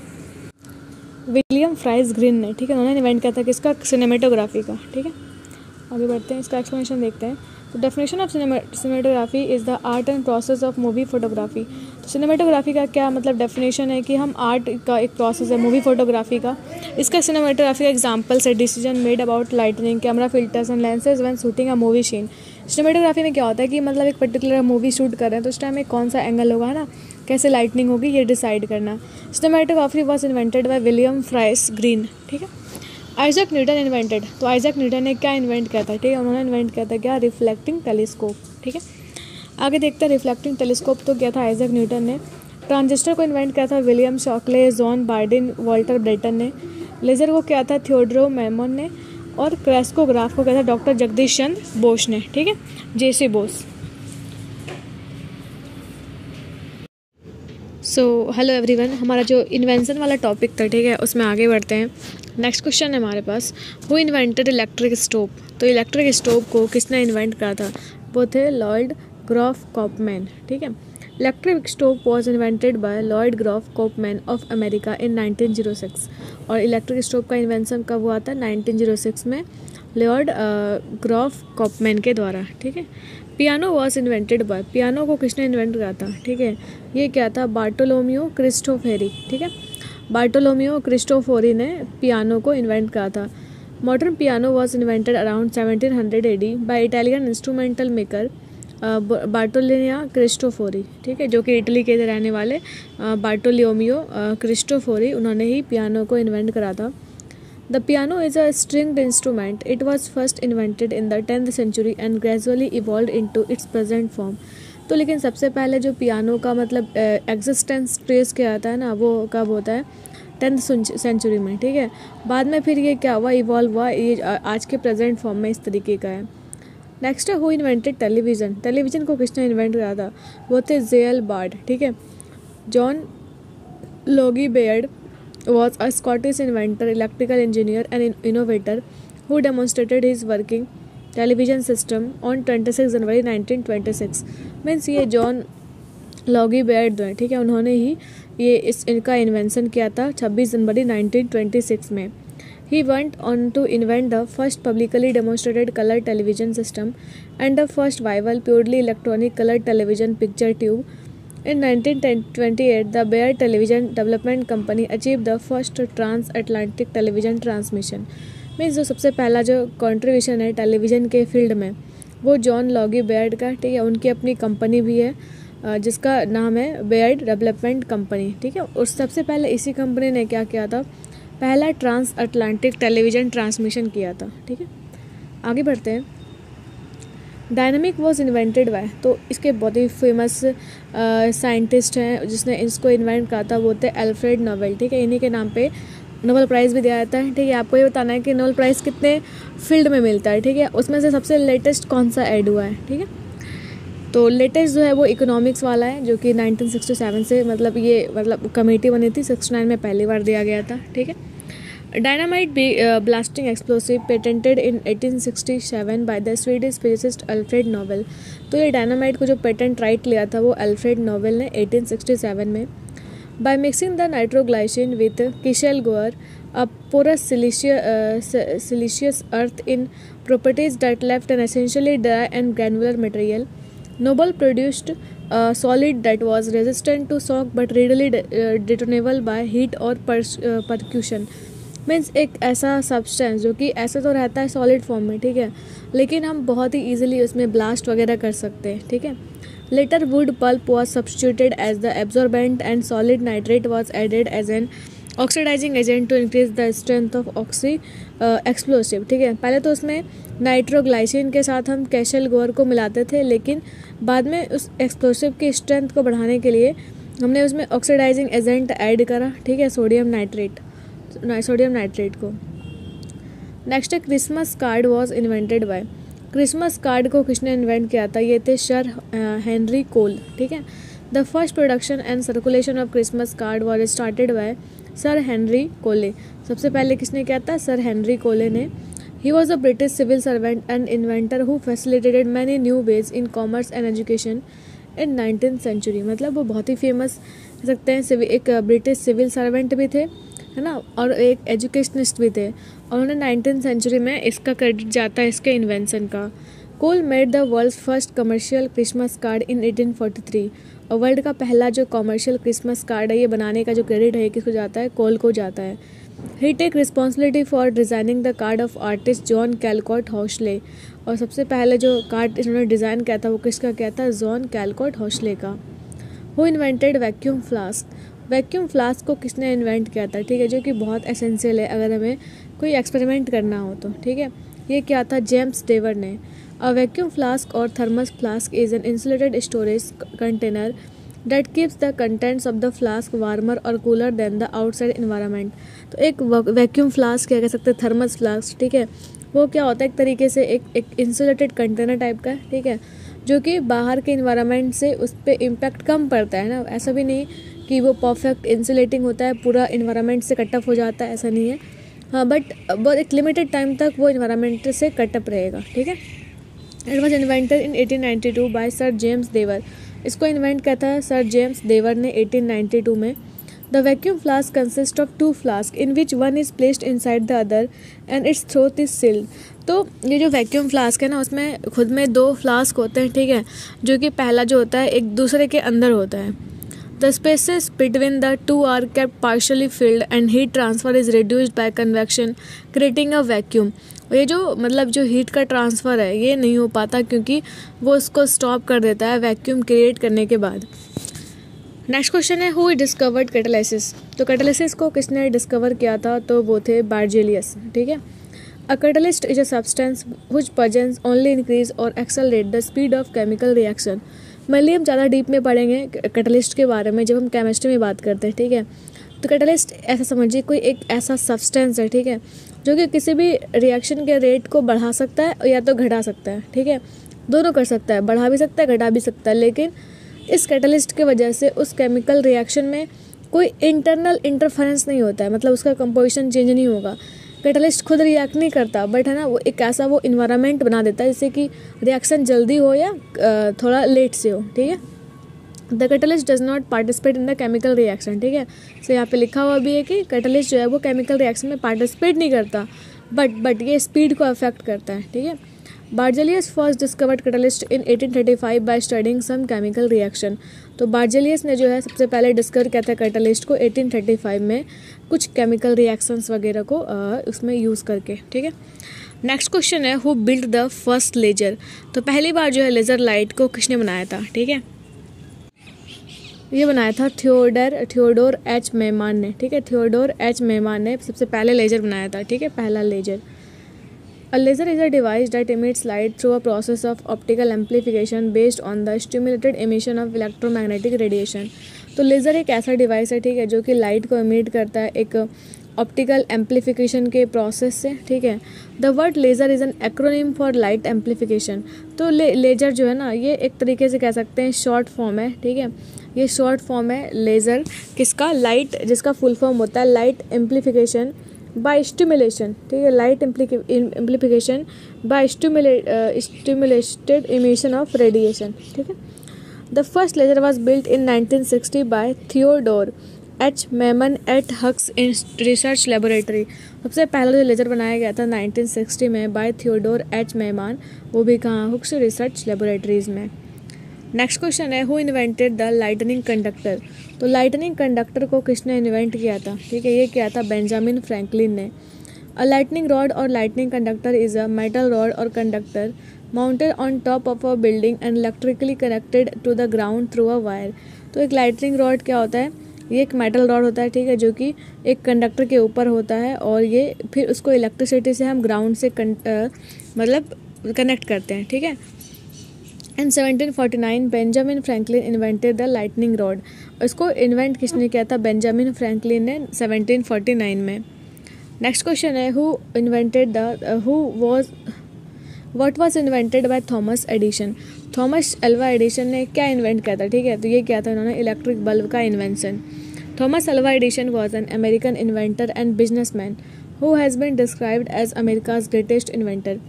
विलियम फ्राइज ग्रीन ने, ठीक है, उन्होंने इन्वेंट किया था किसका सिनेमेटोग्राफी का, ठीक है। आगे बढ़ते हैं, इसका एक्सप्लेनेशन देखते हैं। तो definition of cinematography is the art and process of movie photography तो सिनेमाटोग्राफी का क्या मतलब डेफिनेशन है कि हम आर्ट का एक प्रोसेस है मूवी फोटोग्राफी का? इसका सिनेमाटोग्राफी का एग्जाम्पल्स है decision made about lightning camera filters and lenses one shooting a movie scene cinematography में क्या होता है कि मतलब एक पर्टिकुलर मूवी शूट कर रहे हैं तो उस टाइम में कौन सा एंगल होगा ना? कैसे लाइटनिंग होगी ये डिसाइड करना। Cinematography was invented by William Friese Greene ठीक है? आइजैक न्यूटन इन्वेंटेड तो आइजैक न्यूटन ने क्या इन्वेंट किया था? ठीक है, उन्होंने इन्वेंट किया था क्या? रिफ्लेक्टिंग टेलीस्कोप ठीक है? आगे देखते हैं रिफ्लेक्टिंग टेलीस्कोप तो क्या था आइजैक न्यूटन ने। ट्रांजिस्टर को इन्वेंट किया था William Shockley John Bardeen Walter Brattain ने। लेज़र को किया था थियोड्रो मैमोन ने। और क्रेस्कोग्राफ को किया था डॉक्टर जगदीश चंद्र बोस ने, ठीक है? J C Bose so hello everyone हमारा जो इन्वेंशन वाला टॉपिक था, ठीक है, उसमें आगे बढ़ते हैं। नेक्स्ट क्वेश्चन है हमारे पास। हु इन्वेंटेड इलेक्ट्रिक स्टोव तो इलेक्ट्रिक स्टोव को किसने इन्वेंट करा था? वो थे लॉर्ड ग्रॉफ कॉपमैन ठीक है? Electric stove was invented by Lord Groff Copeman of America in 1906 और इलेक्ट्रिक स्टोव का इन्वेंसन कब हुआ था? 1906 में लॉर्ड ग्रॉफ कॉपमैन के द्वारा, ठीक है? Piano was invented by piano को किसने इन्वेंट करा था? ठीक है? ये क्या था? बार्टोलोमियो क्रिस्टोफेरी, ठीक है? बार्टोलोमियो क्रिस्टोफोरी ने पियानो को इन्वेंट करा था। Modern piano was invented around seventeen hundred AD by Italian instrumental maker Bartolomeo Cristofori ठीक है? जो कि इटली के रहने वाले बार्टोलियोमियो क्रिस्टोफोरी उन्होंने ही पियानो को इन्वेंट करा था। The piano is a stringed instrument. It was first invented in the tenth century and gradually evolved into its present form. तो लेकिन सबसे पहले जो पियानो का मतलब एग्जिस्टेंस ट्रेस किया जाता है ना, वो कब होता है? टेंथ सेंचुरी में, ठीक है? बाद में फिर ये क्या हुआ? इवॉल्व हुआ। ये आज के प्रेजेंट फॉर्म में इस तरीके का है। नेक्स्ट है हु इन्वेंटेड टेलीविज़न टेलीविज़न को किसने इन्वेंट किया था? वो थे जेल बार्ड ठीक है? John Logie Baird was a Scottish inventor, electrical engineer, and innovator who demonstrated his working television system on 26 January 1926 means ये जॉन लॉगी जो है ठीक है उन्होंने ही ये इस इनका इन्वेंशन किया था 26 जनवरी 1926 में he went on to invent the first publicly demonstrated color television system and the first viable purely electronic color television picture tube In 1928, the Bayer Television Development Company achieved the first transatlantic television transmission. Means जो सबसे पहला जो contribution है television के field में वो John Logie Baird का ठीक है? उनकी अपनी कंपनी भी है जिसका नाम है बेयर्ड डेवलपमेंट कंपनी ठीक है? और सबसे पहले इसी कंपनी ने क्या किया था? पहला ट्रांस अटलांटिक टेलीविज़न ट्रांसमिशन किया था ठीक है? आगे बढ़ते हैं। डायनामिक वॉज़ इन्वेंटेड बाय तो इसके बहुत ही फ़ेमस साइंटिस्ट हैं, जिसने इसको इन्वेंट करा था, वो थे एल्फ्रेड नोवेल ठीक है? इन्हीं के नाम पे नोबल प्राइज़ भी दिया जाता है, ठीक है? आपको ये बताना है कि नोबल प्राइज़ कितने फ़ील्ड में मिलता है, ठीक है? उसमें से सबसे लेटेस्ट कौन सा ऐड हुआ है, ठीक है? तो लेटेस्ट जो है वो इकोनॉमिक्स वाला है, जो कि 1967 से मतलब ये मतलब कमेटी बनी थी 69 में पहली बार दिया गया था, ठीक है? Dynamite be blasting explosive patented in 1867 by the Swedish physicist Alfred Nobel तो ये डायनामाइट को जो पेटेंट राइट लिया था वो अल्फ्रेड नोवेल ने 1867 में। By mixing the nitroglycerin with kieselguhr a porous siliceous earth in properties that left an essentially dry and granular material Nobel produced solid that was resistant to shock but readily detonable by heat और percussion means एक ऐसा substance जो कि ऐसा तो रहता है solid form में, ठीक है? लेकिन हम बहुत ही ईजिली उसमें ब्लास्ट वगैरह कर सकते हैं, ठीक है? Later wood pulp was substituted as the absorbent and solid nitrate was added as an oxidizing agent to increase the strength of oxy explosive ठीक है? पहले तो उसमें नाइट्रोग्लाइसिन के साथ हम कैशल गोर को मिलाते थे, लेकिन बाद में उस एक्सप्लोसिव की स्ट्रेंथ को बढ़ाने के लिए हमने उसमें ऑक्सीडाइजिंग एजेंट ऐड करा, ठीक है? सोडियम नाइट्रेट सोडियम नाइट्रेट को। नेक्स्ट है Christmas card was invented by Christmas card को किसने इन्वेंट किया था? ये थे सर हेनरी कोल ठीक है? The first production and circulation of Christmas card was started by Sir Henry Cole सबसे पहले किसने किया था? सर हेनरी कोले ने। He was a British civil servant and inventor who facilitated many new ways in commerce and education in nineteen century मतलब वो बहुत ही famous सकते हैं एक ब्रिटिश सिविल सर्वेंट भी थे। है ना? और एक एजुकेशनिस्ट भी थे। और उन्होंने नाइनटीन सेंचुरी में इसका क्रेडिट जाता है इसके इन्वेंशन का। Cole made the world first commercial Christmas card in 1843 और वर्ल्ड का पहला जो कमर्शियल क्रिसमस कार्ड है, ये बनाने का जो क्रेडिट है किसको जाता है? कोल को जाता है। He take responsibility for designing the card of artist John Callcott Horsley और सबसे पहले जो कार्ड इन्होंने डिज़ाइन किया था, वो किसका किया था? जॉन कैलकॉट हौसले का। Who invented vacuum flask vacuum flask को किसने इन्वेंट किया था? ठीक है, जो कि बहुत एसेंशियल है अगर हमें कोई एक्सपेरिमेंट करना हो तो ठीक है? ये क्या था? जेम्स डेवर ने। A vacuum flask or thermos flask is an insulated storage container that keeps the contents of the flask warmer or cooler than the outside environment तो एक वैक्यूम फ्लास्क क्या कह सकते हैं? थर्मस फ्लास्क ठीक है? वो क्या होता है? एक तरीके से एक एक इंसुलेटेड कंटेनर टाइप का, ठीक है? जो कि बाहर के इन्वायरमेंट से उस पर इम्पैक्ट कम पड़ता है ना? ऐसा भी नहीं कि वो परफेक्ट इंसुलेटिंग होता है, पूरा इन्वायरमेंट से कटअप हो जाता है, ऐसा नहीं है। हाँ बट बहुत एक लिमिटेड टाइम तक वो इन्वायरमेंट से कटअप रहेगा, ठीक है? It was invented in 1892 by Sir James Dewar इसको इन्वेंट किया था सर जेम्स देवर ने 1892 में। The vacuum flask consist of two flask in which one is placed inside the other and its throat is sealed तो ये जो vacuum flask है ना, उसमें खुद में दो फ्लास्क होते हैं, ठीक है? जो कि पहला जो होता है, एक दूसरे के अंदर होता है। The spaces between the two are kept partially filled and heat transfer is reduced by convection, creating a vacuum. ये जो मतलब जो हीट का ट्रांसफ़र है, ये नहीं हो पाता क्योंकि वो उसको स्टॉप कर देता है वैक्यूम क्रिएट करने के बाद। नेक्स्ट क्वेश्चन है हु डिस्कवर्ड कैटालिसिस तो कैटालिसिस को किसने डिस्कवर किया था? तो वो थे बार्जेलियस ठीक है? A catalyst is a substance which presence only increase or accelerate the speed of chemical reaction mainly हम ज़्यादा डीप में पढ़ेंगे कैटलिस्ट के बारे में, जब हम केमिस्ट्री में बात करते हैं, ठीक है? तो कैटलिस्ट ऐसा समझिए, कोई एक ऐसा सब्सटेंस है, ठीक है? जो कि किसी भी रिएक्शन के रेट को बढ़ा सकता है या तो घटा सकता है, ठीक है? दोनों कर सकता है, बढ़ा भी सकता है, घटा भी सकता है, लेकिन इस कैटलिस्ट के वजह से उस केमिकल रिएक्शन में कोई इंटरनल इंटरफेरेंस नहीं होता है मतलब उसका कंपोजिशन चेंज नहीं होगा। कैटलिस्ट खुद रिएक्ट नहीं करता बट है ना, वो एक ऐसा वो इन्वायरमेंट बना देता है जिससे कि रिएक्शन जल्दी हो या थोड़ा लेट से हो, ठीक है? The catalyst does not participate in the chemical reaction ठीक है? सो यहाँ पे लिखा हुआ भी है कि कैटलिस्ट जो है वो केमिकल रिएक्शन में पार्टिसिपेट नहीं करता बट बट ये स्पीड को अफेक्ट करता है, ठीक है? Berzelius first discovered catalyst in 1835 by studying some chemical reaction तो बार्जेलियस ने जो है, सबसे पहले डिस्कवर किया था कैटलिस्ट को 1835 में। कुछ केमिकल रिएक्शंस वगैरह को उसमें यूज़ करके, ठीक है? नेक्स्ट क्वेश्चन है who build the first laser तो पहली बार जो है लेज़र लाइट को किसने बनाया था, ठीक है? ये बनाया था थियोडर थियोडोर एच मेहमान ने, ठीक है? थियोडोर एच मेहमान ने सबसे पहले लेजर बनाया था, ठीक है? पहला laser A laser is a device that emits light through a process of optical amplification based on the stimulated emission of electromagnetic radiation. तो लेज़र एक ऐसा डिवाइस है ठीक है जो कि लाइट को इमिट करता है एक ऑप्टिकल एम्पलीफिकेशन के प्रोसेस से ठीक है? The word laser is an acronym for light amplification तो ले, लेजर जो है ना ये एक तरीके से कह सकते हैं शॉर्ट फॉर्म है ठीक है? ये शॉर्ट फॉर्म है लेज़र किसका? लाइट जिसका फुल फॉर्म होता है लाइट एम्पलीफिकेशन बाय स्टिमुलेशन ठीक है? Light amplification by stimulated emission of radiation ठीक है? The first laser was built in 1960 by Theodore H Maiman at Hughes Research Laboratory सबसे पहला जो लेजर बनाया गया था 1960 में बाय थियोडोर एच मेहमान वो भी कहाँ? हुक्स रिसर्च लेबोरेटरीज में। नेक्स्ट क्वेश्चन है who invented the lightning conductor तो लाइटनिंग कंडक्टर को किसने इन्वेंट किया था? ठीक है, ये किया था? बेंजामिन फ्रैंकलिन ने। A lightning rod or lightning conductor is a metal rod or conductor mounted on top of a building and electrically connected to the ground through a wire तो एक लाइटनिंग रॉड क्या होता है? ये एक metal rod होता है ठीक है जो कि एक कंडक्टर के ऊपर होता है और ये फिर उसको इलेक्ट्रिसिटी से हम ग्राउंड से कन, आ, मतलब कनेक्ट करते हैं ठीक है? In 1749 Benjamin Franklin invented the lightning rod इसको इन्वेंट किसने किया था? बेंजामिन फ्रैंकलिन ने 1749 में। नेक्स्ट क्वेश्चन है who invented the who was what was invented by Thomas Edison Thomas Alva Edison ने क्या इन्वेंट किया था? ठीक है तो ये किया था उन्होंने इलेक्ट्रिक बल्ब का invention Thomas Alva Edison was an American inventor and businessman who has been described as America's greatest inventor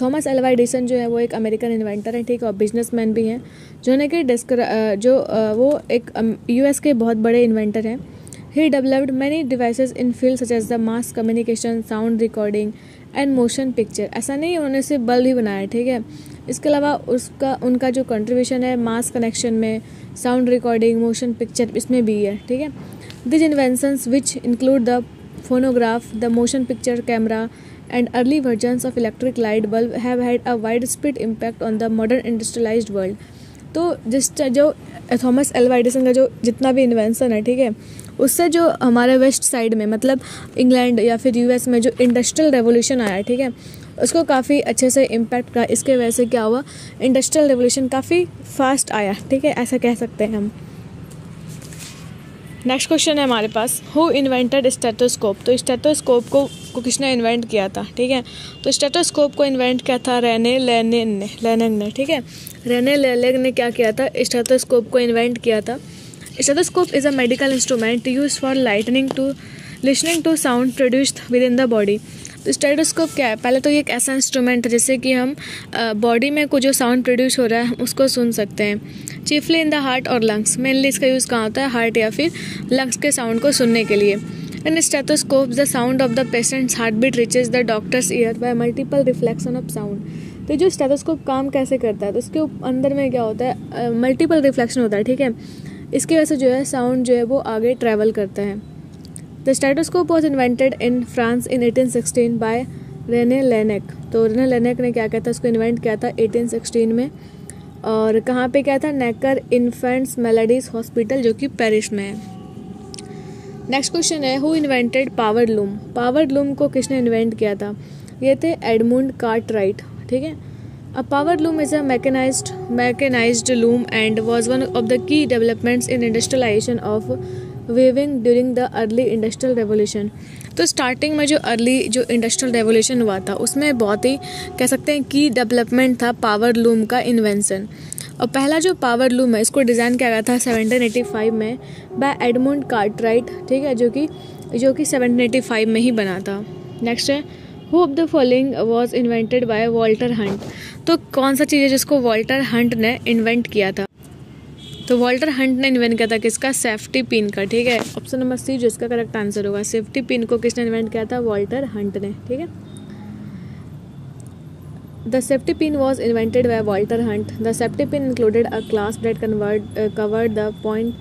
Thomas Alva Edison जो है, वो एक अमेरिकन इन्वेंटर हैं, ठीक है, और बिज़नेस मैन भी हैं, जिन्होंने कि डिस्क्रा जो वो एक यूएस के बहुत बड़े इन्वेंटर हैं. He developed many devices in field such as the mass communication sound recording and motion picture ऐसा नहीं उन्होंने सिर्फ़ बल्ब ही बनाया ठीक है? इसके अलावा उसका उनका जो कंट्रीब्यूशन है मास कनेक्शन में साउंड रिकॉर्डिंग मोशन पिक्चर इसमें भी है ठीक है? These inventions which include the phonograph, the motion picture camera, and early versions of electric light bulb have had a widespread impact on the modern industrialized world. तो जिस जो थॉमस Alva एडिसन का जो जितना भी इन्वेंशन है ठीक है? उससे जो हमारे वेस्ट साइड में मतलब इंग्लैंड या फिर यूएस में जो इंडस्ट्रियल रेवोल्यूशन आया, ठीक है, उसको काफ़ी अच्छे से इम्पैक्ट करा। इसके वजह से क्या हुआ इंडस्ट्रियल रेवोल्यूशन काफ़ी फास्ट आया, ठीक है, ऐसा कह सकते हैं हम। नेक्स्ट क्वेश्चन है हमारे पास हु इन्वेंटेड स्टेटोस्कोप तो स्टेटोस्कोप को को किसने इन्वेंट किया था, ठीक है? तो स्टेटोस्कोप को इन्वेंट किया था रेने लेनिन ने लेनिन ने, ठीक है? रेने लेलेग ने क्या किया था स्टेटोस्कोप को इन्वेंट किया था। Stethoscope is a medical instrument use for lightning to listening to sound produced within the body तो स्टेटोस्कोप क्या है? पहले तो ये एक ऐसा इंस्ट्रूमेंट है जैसे कि हम बॉडी में कुछ जो साउंड प्रोड्यूस हो रहा है, उसको सुन सकते हैं। चीफली इन द हार्ट और लंग्स मेनली इसका यूज़ कहाँ होता है? हार्ट या फिर लंग्स के साउंड को सुनने के लिए। In stethoscope the sound of the patient's heartbeat reaches the doctor's ear by multiple reflection of sound तो जो स्टेथोस्कोप काम कैसे करता है? तो उसके अंदर में क्या होता है? मल्टीपल रिफ्लेक्शन होता है, ठीक है? इसकी वजह से जो है साउंड जो है वो आगे ट्रैवल करता है। The stethoscope was invented in France in 1816 by Rene Laennec तो रेने लेनेक ने क्या किया था? उसको इन्वेंट किया था 1816 में। और कहाँ पे क्या था? नेकर इन्फेंट्स मेलेडीज हॉस्पिटल जो कि पेरिस में है। नेक्स्ट क्वेश्चन है who invented power loom power loom को किसने इन्वेंट किया था? ये थे एडमुंड कार्ट राइट ठीक है? A power loom is a mechanized mechanized loom and was one of the key developments in industrialization of weaving during the early industrial revolution तो starting में जो अर्ली जो इंडस्ट्रियल रेवोल्यूशन हुआ था, उसमें बहुत ही कह सकते हैं की डेवलपमेंट था पावर लूम का इन्वेंशन और पहला जो पावर लूम है, इसको डिज़ाइन किया गया था 1785 में बाय एडमोंड कार्टराइट ठीक है, जो कि जो कि 1785 में ही बना था. नेक्स्ट है who of the following was invented by Walter Hunt तो कौन सा चीज़ है जिसको वॉल्टर हंट ने इन्वेंट किया था? तो वॉल्टर हंट ने इन्वेंट किया था किसका? सेफ्टी पिन का ठीक है? ऑप्शन नंबर सी जो इसका करेक्ट आंसर होगा। सेफ्टी पिन को किसने इन्वेंट किया था? वॉल्टर हंट ने ठीक है? The safety pin was invented by Walter Hunt the safety pin included a clasp that convert, covered the point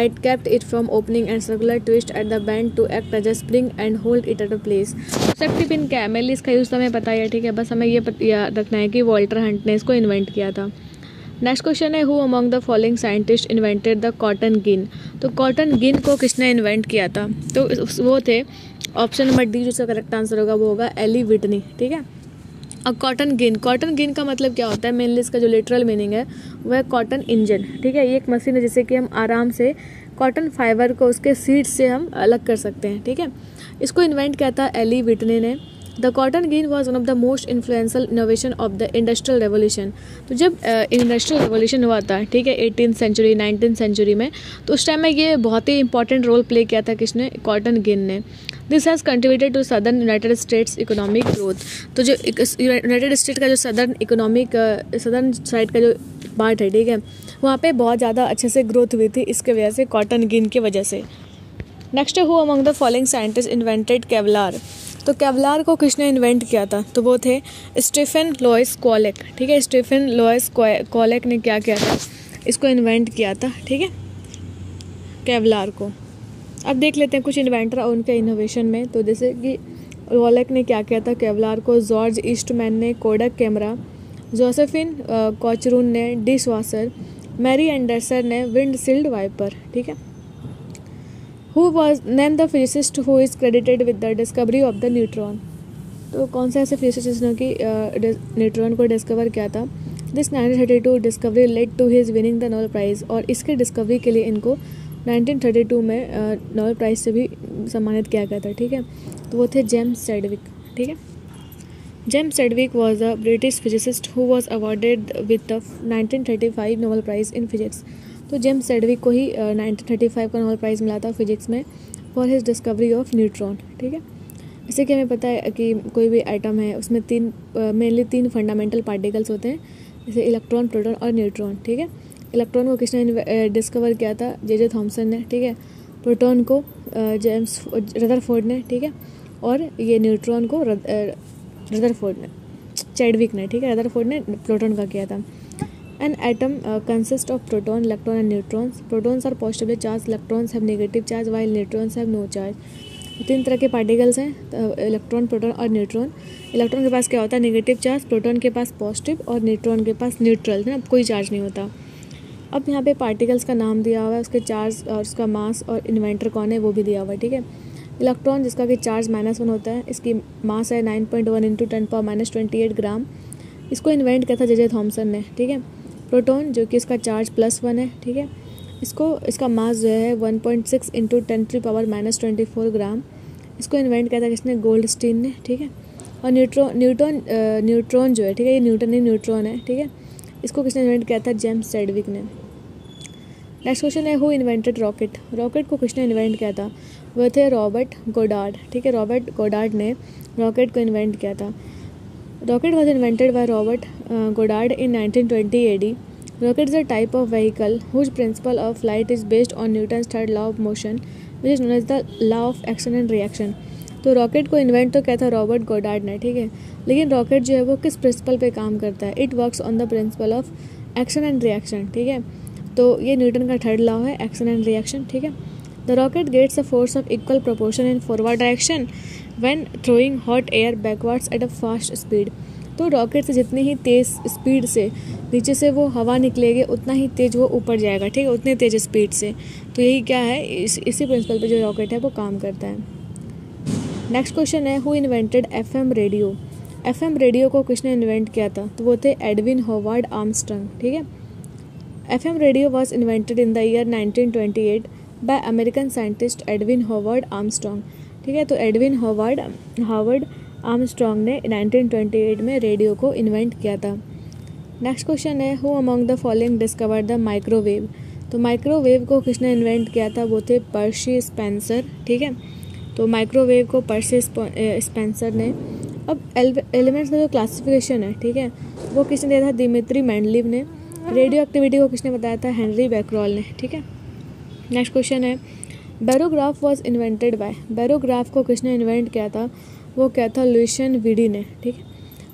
it kept it from opening and circular twist at the bend to act as a spring and hold it at a place. Safety pin क्या है mainly इसका use हमें पता ही है, ठीक है? बस हमें ये याद रखना है कि वॉल्टर हंट ने इसको इन्वेंट किया था। नेक्स्ट क्वेश्चन है who among the following scientist invented the cotton gin तो कॉटन गिन को किसने इन्वेंट किया था? तो वो थे ऑप्शन नंबर डी जिसका करेक्ट आंसर होगा, वो होगा एली विटनी ठीक है? अब कॉटन गिन कॉटन गिन का मतलब क्या होता है? मेनली इसका जो लिटरल मीनिंग है, वो है कॉटन इंजन ठीक है? ये एक मशीन है जिससे कि हम आराम से कॉटन फाइबर को उसके सीड से हम अलग कर सकते हैं. ठीक है? इसको इन्वेंट किया था एली विटने ने. The cotton gin was one of the most influential innovation of the industrial revolution तो जब इंडस्ट्रियल रेवोल्यूशन हुआ था, ठीक है एटीन सेंचुरी नाइनटीन सेंचुरी में तो उस टाइम में ये बहुत ही इंपॉर्टेंट रोल प्ले किया था किसने? कॉटन गिन ने. This has contributed to southern United States economic growth तो जो यूनाइटेड स्टेट का जो सदर्न इकोनॉमिक सदर्न साइड का जो पार्ट है, ठीक है? वहाँ पे बहुत ज़्यादा अच्छे से ग्रोथ हुई थी इसके वजह से कॉटन गिन की वजह से। Next who among the following scientist invented Kevlar तो केवलार को किसने इन्वेंट किया था? तो वो थे स्टीफन लॉयस कॉलेक ठीक है? स्टीफन लॉयस कॉलेक ने क्या किया था? इसको इन्वेंट किया था, ठीक है? केवलार को। अब देख लेते हैं कुछ इन्वेंटर और उनके इनोवेशन में। तो जैसे कि वॉलक ने क्या किया था? केवलार को जॉर्ज ईस्टमैन ने कोडक कैमरा जोसेफिन कॉचरून ने डिश वाशर मैरी एंडरसन ने विंड सिल्ड वाइपर ठीक है? Who was name the physicist who is credited with the discovery of the neutron तो कौन सा ऐसे फिजिसिस्ट जिसने कि न्यूट्रॉन को डिस्कवर किया था? This nineteen thirty two discovery led to his winning the Nobel prize और इसके डिस्कवरी के लिए इनको 1932 में नोबल प्राइज़ से भी सम्मानित किया गया था, ठीक है? तो वो थे जेम्स सेडविक, ठीक है? James Chadwick was a British physicist who was awarded with the 1935 Nobel prize in physics तो जेम्स सेडविक को ही थर्टी फाइव का नोबल प्राइज़ मिला था फिजिक्स में for his discovery of neutron ठीक है? जैसे कि हमें पता है कि कोई भी आइटम है, उसमें तीन मेनली तीन फंडामेंटल पार्टिकल्स होते हैं, जैसे इलेक्ट्रॉन प्रोटॉन और न्यूट्रॉन ठीक है? इलेक्ट्रॉन को किसने डिस्कवर किया था? जे जे थॉम्सन ने, ठीक है? प्रोटॉन को जेम्स रदरफोर्ड ने, ठीक है? और ये न्यूट्रॉन को रदरफोर्ड ने चैडविक ने, ठीक है? रदरफोर्ड ने प्रोटॉन का किया था। An atom consist of proton electron and neutrons protons are positively charge electrons have negative charge while neutrons have no charge तीन तरह के पार्टिकल्स हैं इलेक्ट्रॉन प्रोटॉन और न्यूट्रॉन इलेक्ट्रॉन के पास क्या होता है? नेगेटिव चार्ज प्रोटॉन के पास पॉजिटिव और न्यूट्रॉन के पास न्यूट्रल है ना? कोई चार्ज नहीं होता। अब यहाँ पे पार्टिकल्स का नाम दिया हुआ है, उसके चार्ज और उसका मास और इन्वेंटर कौन है वो भी दिया हुआ है, ठीक है? इलेक्ट्रॉन जिसका कि चार्ज माइनस वन होता है, इसकी मास है nine point one into ten power minus twenty eight gram इसको इन्वेंट किया था जे जे थॉमसन ने, ठीक है? प्रोटोन जो कि इसका चार्ज प्लस वन है, ठीक है? इसको, इसका मास जो है one point six into ten three power minus twenty four gram इसको इन्वेंट किया था किसने? गोल्ड स्टीन ने, ठीक है? और न्यूट्रॉन न्यूट्रॉन न्यूट्रॉन जो है, ठीक है? ये न्यूटन नहीं न्यूट्रॉन है, ठीक है? इसको किसने इन्वेंट किया था? जेम्स सेडविक ने। नेक्स्ट क्वेश्चन है हु इन्वेंटेड रॉकेट रॉकेट को किसने इन्वेंट किया था? वह थे रॉबर्ट गोडार्ड ठीक है? रॉबर्ट गोडार्ड ने रॉकेट को इन्वेंट किया था। Rocket was invented by Robert Goddard in 1920 AD rocket is a type of vehicle whose principle of flight is based on Newton's third law of motion which is known as the law of action and reaction तो rocket को invent तो क्या था Robert Goddard ने, ठीक है? लेकिन rocket जो है वो किस प्रिंसिपल पे काम करता है? It works on the principle of action and reaction ठीक है? तो ये न्यूटन का थर्ड लॉ है, एक्शन एंड रिएक्शन, ठीक है? The rocket gets a force of equal proportion in forward direction when throwing hot air backwards at a fast speed तो rocket से जितनी ही तेज़ स्पीड से नीचे से वो हवा निकलेगी, उतना ही तेज़ वो ऊपर जाएगा, ठीक है? उतने तेज़ स्पीड से। तो यही क्या है? इस, इसी प्रिंसिपल पे जो रॉकेट है, वो काम करता है। नेक्स्ट क्वेश्चन है who invented F M radio F M radio को किसने इन्वेंट किया था? तो वो थे एडविन होवार्ड आर्मस्ट्रंग ठीक है? F M radio was invented in the year 1928 by American scientist Edwin Howard Armstrong ठीक है तो एडविन होवार्ड हार्वर्ड आर्मस्ट्रॉन्ग ने 1928 में रेडियो को इन्वेंट किया था। नेक्स्ट क्वेश्चन है who among the following discover the microwave तो माइक्रोवेव को किसने इन्वेंट किया था? वो थे पर्शी स्पेंसर ठीक है? तो माइक्रोवेव को पर्शी स्पेंसर ने। अब एलिमेंट्स का जो क्लासिफिकेशन है, ठीक है, वो किसने दिया था? दिमित्री मैंडलिव ने। रेडियो एक्टिविटी को किसने बताया था? हेनरी बैक्रॉल ने, ठीक है? नेक्स्ट क्वेश्चन है। Barograph was invented by barograph को किसने इन्वेंट किया था? वो क्या था? लुशन वीडी ने, ठीक है?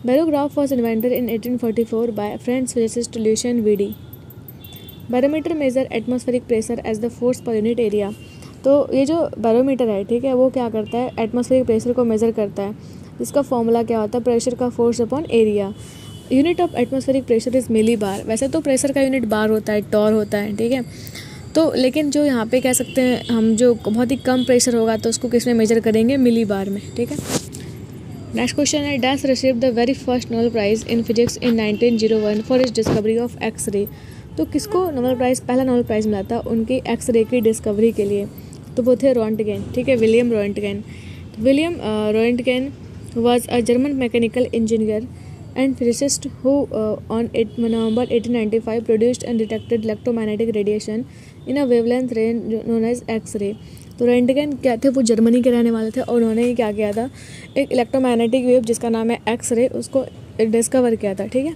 Barograph was invented in 1844 by French physicist Lucien Vidie barometer measure atmospheric pressure as the force per unit area तो ये जो बैरोमीटर है, ठीक है, वो क्या करता है? एटमॉस्फेरिक प्रेशर को मेज़र करता है। जिसका फॉर्मूला क्या होता है? प्रेशर का force upon area unit of atmospheric pressure is millibar. वैसे तो प्रेशर का यूनिट बार होता है, टॉर होता है, ठीक है? तो लेकिन जो यहाँ पे कह सकते हैं, हम जो बहुत ही कम प्रेशर होगा तो उसको किसमें मेजर करेंगे? मिली बार में, ठीक है? नेक्स्ट क्वेश्चन है, dash receive the very first Nobel prize in physics in 1901 for is discovery of X ray तो किसको नोबल प्राइज़ पहला नोबल प्राइज़ मिला था? उनकी एक्स रे की डिस्कवरी के लिए। तो वो थे रॉन्टगेन ठीक है? William Roentgen William Roentgen was a German mechanical engineer and physicist who on eight November 1895 produced and detected electromagnetic radiation in a wavelength range known as X ray तो Roentgen क्या थे? वो जर्मनी के रहने वाले थे और उन्होंने ही क्या किया था? एक इलेक्ट्रोमैग्नेटिक वेव जिसका नाम है एक्स रे उसको डिस्कवर किया था, ठीक है?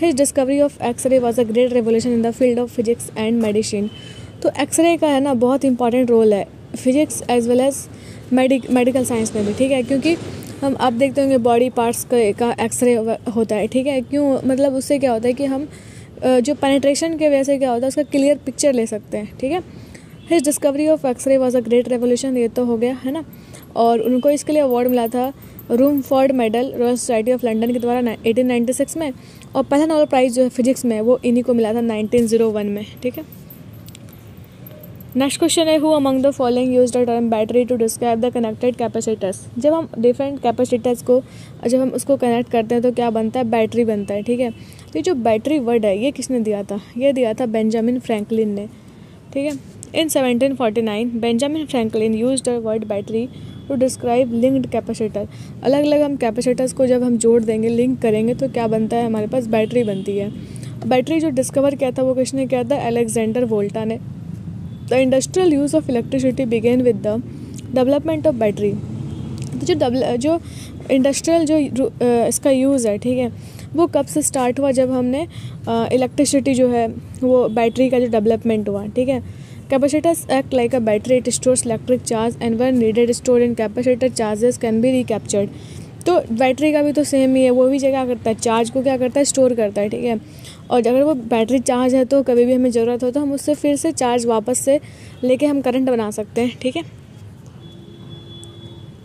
His discovery of X ray was a great revolution in the field of physics and medicine तो एक्स रे का है ना, बहुत इंपॉर्टेंट रोल है physics as well as medical science में भी, ठीक है? क्योंकि हम, आप देखते होंगे बॉडी पार्ट्स का एक्सरे होता है, ठीक है? क्यों? मतलब उससे क्या होता है कि हम जो पेनिट्रेशन के वजह से क्या होता है, उसका क्लियर पिक्चर ले सकते हैं, ठीक है? His discovery of X ray was a great revolution ये तो हो गया, है ना? और उनको इसके लिए अवार्ड मिला था Rumford medal Royal Society of London के द्वारा 1896 में, और पहला नोबल प्राइज़ जो है फिजिक्स में, वो इन्हीं को मिला था 1901 में, ठीक है? नेक्स्ट क्वेश्चन है who among the following use the term battery to describe the connected capacitors जब हम डिफरेंट कैपेसिटर्स को, जब हम उसको कनेक्ट करते हैं तो क्या बनता है? बैटरी बनता है, ठीक है? तो ये जो बैटरी वर्ड है, ये किसने दिया था? ये दिया था बेंजामिन फ्रैंकलिन ने, ठीक है? In 1749 Benjamin Franklin use the word battery to describe linked capacitor अलग अलग हम कैपेसिटर्स को जब हम जोड़ देंगे लिंक करेंगे तो क्या बनता है? हमारे पास बैटरी बनती है। बैटरी जो डिस्कवर किया था, वो किसने किया था? अलेक्जेंडर वोल्टा ने। The industrial use of electricity begin with the development of battery तो जो डबल जो इंडस्ट्रियल जो इसका यूज़ है, ठीक है, वो कब से स्टार्ट हुआ जब हमने इलेक्ट्रिसिटी जो है, वो बैटरी का जो डेवलपमेंट हुआ, ठीक है? Capacitors act like a battery it stores electric charge and one needed store in capacitor charges can be recaptured तो बैटरी का भी तो सेम ही है, वो भी जगह करता है चार्ज को क्या करता है स्टोर करता है, ठीक है? और अगर वो बैटरी चार्ज है तो कभी भी हमें ज़रूरत हो तो हम उससे फिर से चार्ज वापस से लेके हम करंट बना सकते हैं, ठीक है?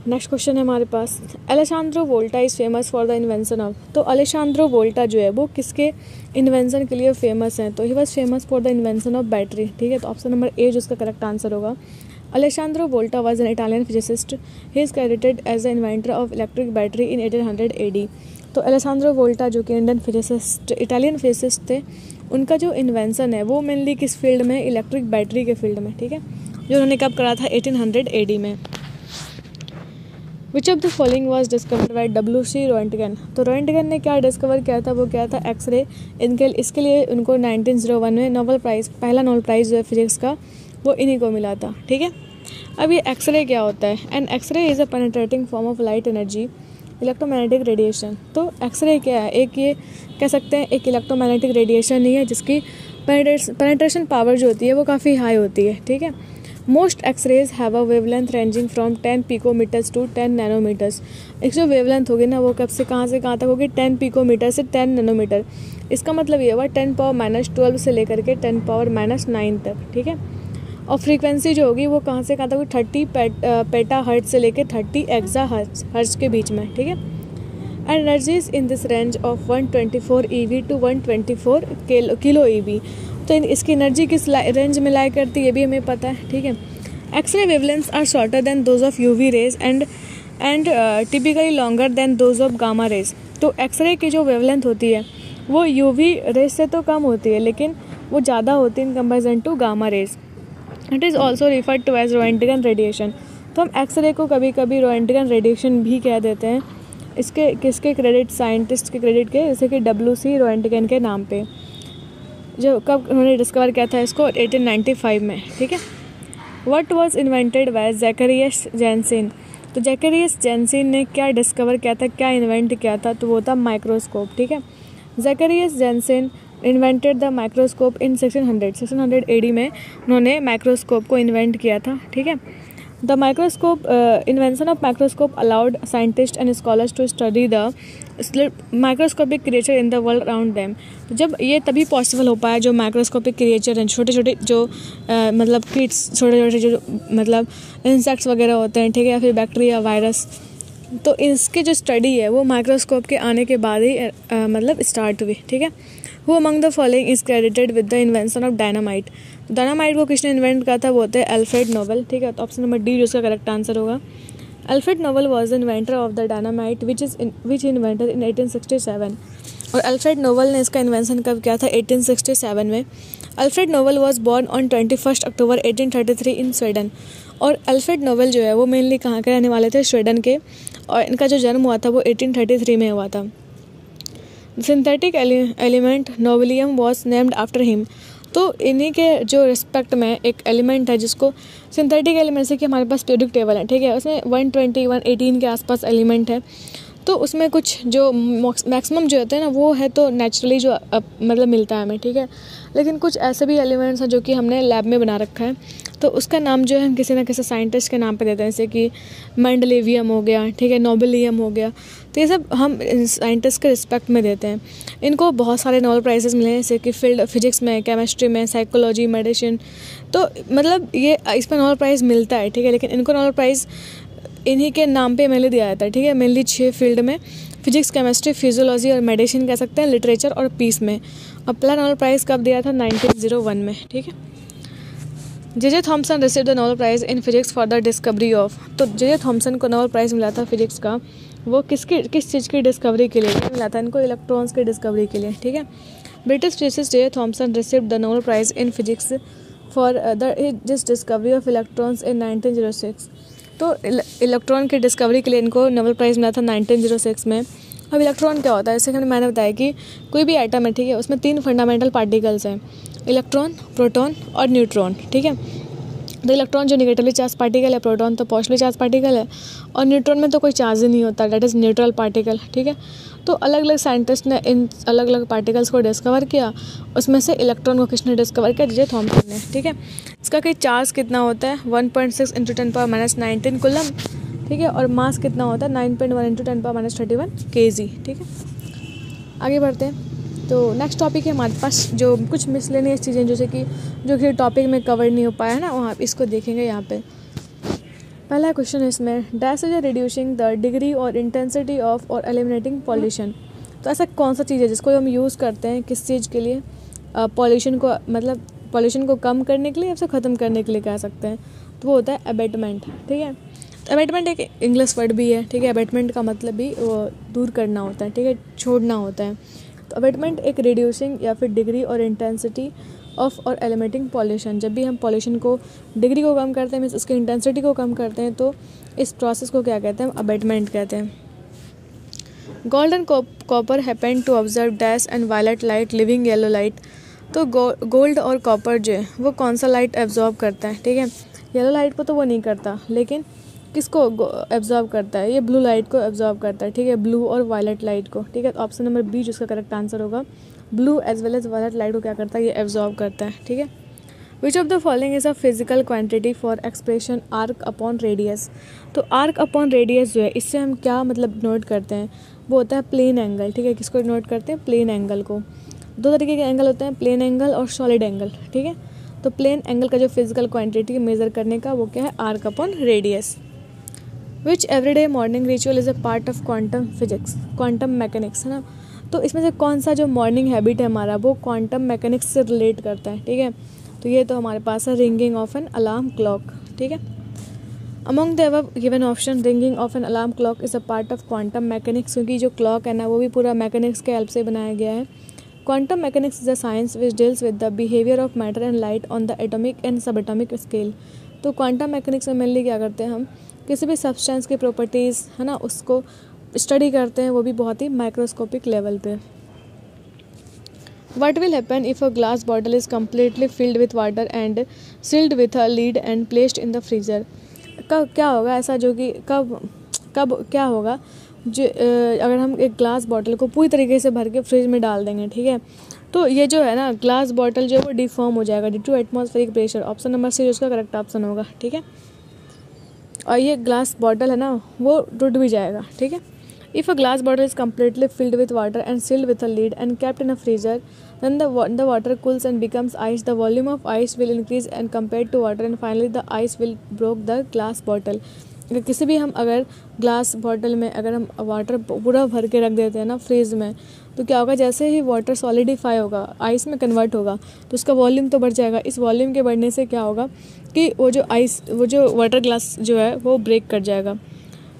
नेक्स्ट क्वेश्चन है हमारे पास। Alessandro Volta is famous for the invention of तो अलेशांद्रो वोल्टा जो है, वो किसके इन्वेंशन के लिए फ़ेमस है? तो he was famous for the invention of battery ठीक है? तो ऑप्शन नंबर ए जो उसका करेक्ट आंसर होगा। Was an Italian physicist he is credited as the inventor of electric battery in eighteen hundred A D तो Alessandro वोल्टा, जो कि Indian physicist Italian physicist थे, उनका जो इन्वेंसन है, वो मेनली किस फ़ील्ड में? इलेक्ट्रिक बैटरी के फ़ील्ड में, ठीक है? जो उन्होंने कब करा था? एटीन हंड्रेड ए डी में। Which of the following was discovered by W C Roentgen तो रोइंटगन ने क्या डिस्कवर किया था? वो क्या था एक्सरे इनके, इसके लिए उनको 1901 में नोबल प्राइज़ पहला नोबल प्राइज़ जो है फिजिक्स का, वो इन्हीं को मिला था, ठीक है? अब ये एक्सरे क्या होता है? And X ray is a penetrating form of light energy electromagnetic radiation. तो एक्सरे क्या है? एक ये कह सकते हैं, एक इलेक्ट्रोमैग्नेटिक रेडिएशन ही है, जिसकी पेनेट्रेशन पावर जो होती है, वो काफ़ी हाई होती है, ठीक है? Most X rays have a wavelength ranging from ten picometers to ten nanometers एक जो वेवलेंथ होगी ना, वो कब से कहाँ से कहाँ तक होगी? टेन पिकोमीटर से टेन नैनोमीटर इसका मतलब ये हुआ टेन पावर माइनस ट्वेल्व से लेकर के टेन पावर माइनस नाइन तक, ठीक है? और फ्रीक्वेंसी जो होगी वो कहाँ से कहाँ तक थर्टी पेटा हर्ट से लेकर थर्टी एक्जा हर्ट्स हर्ट्स के बीच में, ठीक है? And energies in this range of one twenty four E V to one twenty four kilo E V तो इसकी एनर्जी किस रेंज में लाई करती है, ये भी हमें पता है, ठीक है? X ray wavelengths are shorter than those of U V rays and and typically longer than those of gamma rays तो एक्सरे की जो वेवलेंथ होती है, वो यू वी रेज से तो कम होती है, लेकिन वो ज़्यादा होती है in comparison to gamma rays it is also referred to as Roentgen radiation तो हम एक्सरे को कभी कभी रोएंटिगन रेडिएशन भी कह देते हैं। इसके, किसके क्रेडिट साइंटिस्ट के क्रेडिट के? जैसे कि डब्ल्यू सी रोएंटिगन के नाम पे। जो कब उन्होंने डिस्कवर किया था इसको? 1895 में, ठीक है? What was invented by Zacharias Janssen तो जैकरियस जैनसिन ने क्या डिस्कवर किया था? क्या इन्वेंट किया था? तो वो था माइक्रोस्कोप ठीक है? Zacharias Janssen invented the microscope in sixteen hundred sixteen hundred AD में उन्होंने माइक्रोस्कोप को इन्वेंट किया था ठीक है? The microscope invention of microscope allowed scientist and scholars to study the microscopic creature in the world around them जब ये तभी पॉसिबल हो पाया जो माइक्रोस्कोपिक क्रिएचर हैं छोटे छोटे जो आ, मतलब किट्स छोटे छोटे जो मतलब इंसेक्ट्स वगैरह होते हैं ठीक है या फिर बैक्टीरिया वायरस तो इसकी जो स्टडी है वो माइक्रोस्कोप के आने के बाद ही आ, मतलब स्टार्ट हुई ठीक है? Who among the following is credited with the invention of dynamite dynamite को किसने इन्वेंट किया था? वो होते हैं अल्फ्रेड नोबल ठीक है? तो ऑप्शन नंबर डी जो उसका करेक्ट आंसर होगा। Alfred Nobel was the inventor of the dynamite which is which inventor in eighteen sixty seven और अल्फ्रेड नोबल ने इसका इन्वेंशन कब किया था? एटीन सिक्सटी सेवन में। Alfred Nobel was born on twenty first October eighteen thirty three in Sweden और Alfred Nobel जो है, वो मेनली कहाँ के रहने वाले थे? स्वीडन के। और इनका जो जन्म हुआ था, वो एटीन थर्टी थ्री में हुआ था। Synthetic element nobelium was named after him तो इन्हीं के जो रिस्पेक्ट में एक एलिमेंट है जिसको सिंथेटिक एलिमेंट से कि हमारे पास पीरियडिक टेबल है ठीक है? उसमें वन ट्वेंटी वन एटीन के आसपास एलिमेंट है। तो उसमें कुछ जो मैक्सिमम जो होते हैं ना वो है तो नेचुरली जो अप, मतलब मिलता है हमें ठीक है? लेकिन कुछ ऐसे भी एलिमेंट्स हैं जो कि हमने लैब में बना रखा है। तो उसका नाम जो है हम किसी ना किसी साइंटिस्ट के नाम पर देते हैं जैसे कि मैंडलेवियम हो गया ठीक है? नोबलियम हो गया। तो ये सब हम साइंटिस्ट के रिस्पेक्ट में देते हैं। इनको बहुत सारे नोबल प्राइजेस मिले हैं, जैसे कि फ़ील्ड फिजिक्स में केमिस्ट्री में साइकोलॉजी मेडिसिन तो मतलब ये इस पर नोबल प्राइज़ मिलता है, ठीक है? लेकिन इनको नोबल प्राइज़ इन्हीं के नाम पे मेनली दिया जाता है, ठीक है? मेनली छः फ़ील्ड में फिजिक्स केमिस्ट्री फिजियोलॉजी और मेडिसिन कह सकते हैं लिटरेचर और पीस में। और पहला नोबल प्राइज़ कब दिया था? नाइनटीन ज़ीरो वन में, ठीक है? J J Thomson receive the Nobel prize in physics for the discovery of तो जे जे थॉम्सन को नोबल प्राइज़ मिला था फिजिक्स का। वो किसकी, किस चीज़ की डिस्कवरी के लिए मिला था इनको इलेक्ट्रॉन्स की डिस्कवरी के लिए, ठीक है? British physicist J Thomson receive the Nobel prize in physics for the जिस डिस्कवरी ऑफ़ इलेक्ट्रॉन्स इन 1906 तो इलेक्ट्रॉन की डिस्कवरी के लिए इनको नोबल प्राइज़ मिला था नाइनटीन ज़ीरो सिक्स में। अब इलेक्ट्रॉन क्या होता है? जैसे कि मैंने बताया कि कोई भी आइटम है, ठीक है? उसमें तीन फंडामेंटल पार्टिकल्स हैं। इलेक्ट्रॉन प्रोटॉन और न्यूट्रॉन ठीक है? तो इलेक्ट्रॉन जो निगेटिवली चार्ज पार्टिकल है प्रोटॉन तो पॉजिटिवली चार्ज पार्टिकल है, और न्यूट्रॉन में तो कोई चार्ज ही नहीं होता डेट इज़ न्यूट्रल पार्टिकल ठीक है? तो अलग अलग साइंटिस्ट ने इन अलग अलग पार्टिकल्स को डिस्कवर किया, उसमें से इलेक्ट्रॉन को किसने डिस्कवर किया? जे थॉमसन ने, ठीक है? इसका कि चार्ज कितना होता है? One point six into ten power minus nineteen coulomb ठीक है? और मास कितना होता है? Nine point one into ten power minus thirty one K G ठीक है? आगे बढ़ते हैं। तो नेक्स्ट टॉपिक है हमारे पास जो कुछ मिसलेनियस चीज़ें जैसे कि जो कि टॉपिक में कवर नहीं हो पाया है ना वहाँ इसको देखेंगे यहाँ पे। पहला क्वेश्चन है इसमें dash is reducing the degree or intensity of or eliminating pollution तो ऐसा कौन सा चीज़ है जिसको हम यूज़ करते हैं, किस चीज़ के लिए? पॉल्यूशन को मतलब पॉल्यूशन को कम करने के लिए या फिर ख़त्म करने के लिए कह सकते हैं? तो वो होता है अबेटमेंट ठीक है? तो एक इंग्लिश वर्ड भी है, ठीक है? अबेटमेंट का मतलब भी वो दूर करना होता है, ठीक है? छोड़ना होता है। अवेटमेंट एक रिड्यूसिंग या फिर डिग्री और इंटेंसिटी ऑफ़ और एलिमेटिंग पॉल्यूशन जब भी हम पॉल्यूशन को डिग्री को कम करते हैं मीन्स उसकी इंटेंसिटी को कम करते हैं तो इस प्रोसेस को क्या कहते हैं? हम अबेटमेंट कहते हैं। Golden copper happen to observe dash and violet light living yellow light तो गोल्ड और कॉपर जो है, वो कौन सा लाइट एब्जॉर्ब करता है? ठीक है? येलो लाइट को तो वो नहीं करता, लेकिन किसको एब्जॉर्व करता है? ये ब्लू लाइट को एब्जॉर्व करता है, ठीक है? ब्लू और वायलेट लाइट को, ठीक है? ऑप्शन नंबर बी जिसका करेक्ट आंसर होगा blue as well as violet light को क्या करता है? ये एब्जॉर्व करता है, ठीक है? Which of the following is a physical quantity for expression arc upon radius तो आर्क अपॉन रेडियस जो है, इससे हम क्या मतलब नोट करते हैं? वो होता है प्लेन एंगल ठीक है? किसको नोट करते हैं? प्लेन एंगल को। दो तरीके के एंगल होते हैं प्लेन एंगल और सॉलिड एंगल ठीक है? तो प्लेन एंगल का जो फ़िज़िकल क्वांटिटी मेज़र करने का वो क्या है? Arc upon radius which everyday morning ritual is a part of quantum physics quantum mechanics है ना? तो इसमें से कौन सा जो मॉर्निंग हैबिट है हमारा, वो क्वांटम मैकेनिक्स से रिलेट करता है, ठीक है? तो ये तो हमारे पास है ringing of an alarm clock ठीक है? Among the given option ringing of an alarm clock is a part of quantum mechanics क्योंकि जो क्लॉक है ना, वो भी पूरा मैकेनिक्स के हेल्प से बनाया गया है। Quantum mechanics is a science which deals with the behaviour of matter and light on the atomic and subatomic scale तो क्वांटम मैकेनिक्स में मेनली क्या करते हैं हम? किसी भी सब्सटेंस की प्रॉपर्टीज़ है ना, उसको स्टडी करते हैं, वो भी बहुत ही माइक्रोस्कोपिक लेवल पे। What will happen if a glass bottle is completely filled with water and sealed with a lid and placed in the freezer कब, क्या होगा ऐसा जो कि कब कब, क्या होगा? जो अगर हम एक ग्लास बॉटल को पूरी तरीके से भर के फ्रिज में डाल देंगे, ठीक है? तो ये जो है ना ग्लास बॉटल जो है वो डिफॉर्म हो जाएगा due to atmospheric pressure option number C उसका करेक्ट ऑप्शन होगा, ठीक है? और ये ग्लास बॉटल है ना, वो टूट भी जाएगा, ठीक है? If a glass bottle is completely filled with water and sealed with a lid and kept in a freezer then the water cools and becomes ice the volume of ice will increase and compare to water and finally the ice will broke the glass bottle अगर किसी भी हम, अगर glass bottle में, अगर हम water पूरा भर के रख देते हैं ना फ्रीज में तो क्या होगा, जैसे ही वाटर सॉलिडिफाई होगा आइस में कन्वर्ट होगा तो उसका वॉल्यूम तो बढ़ जाएगा। इस वॉल्यूम के बढ़ने से क्या होगा कि वो जो आइस वो जो वाटर ग्लास जो है, वो ब्रेक कर जाएगा।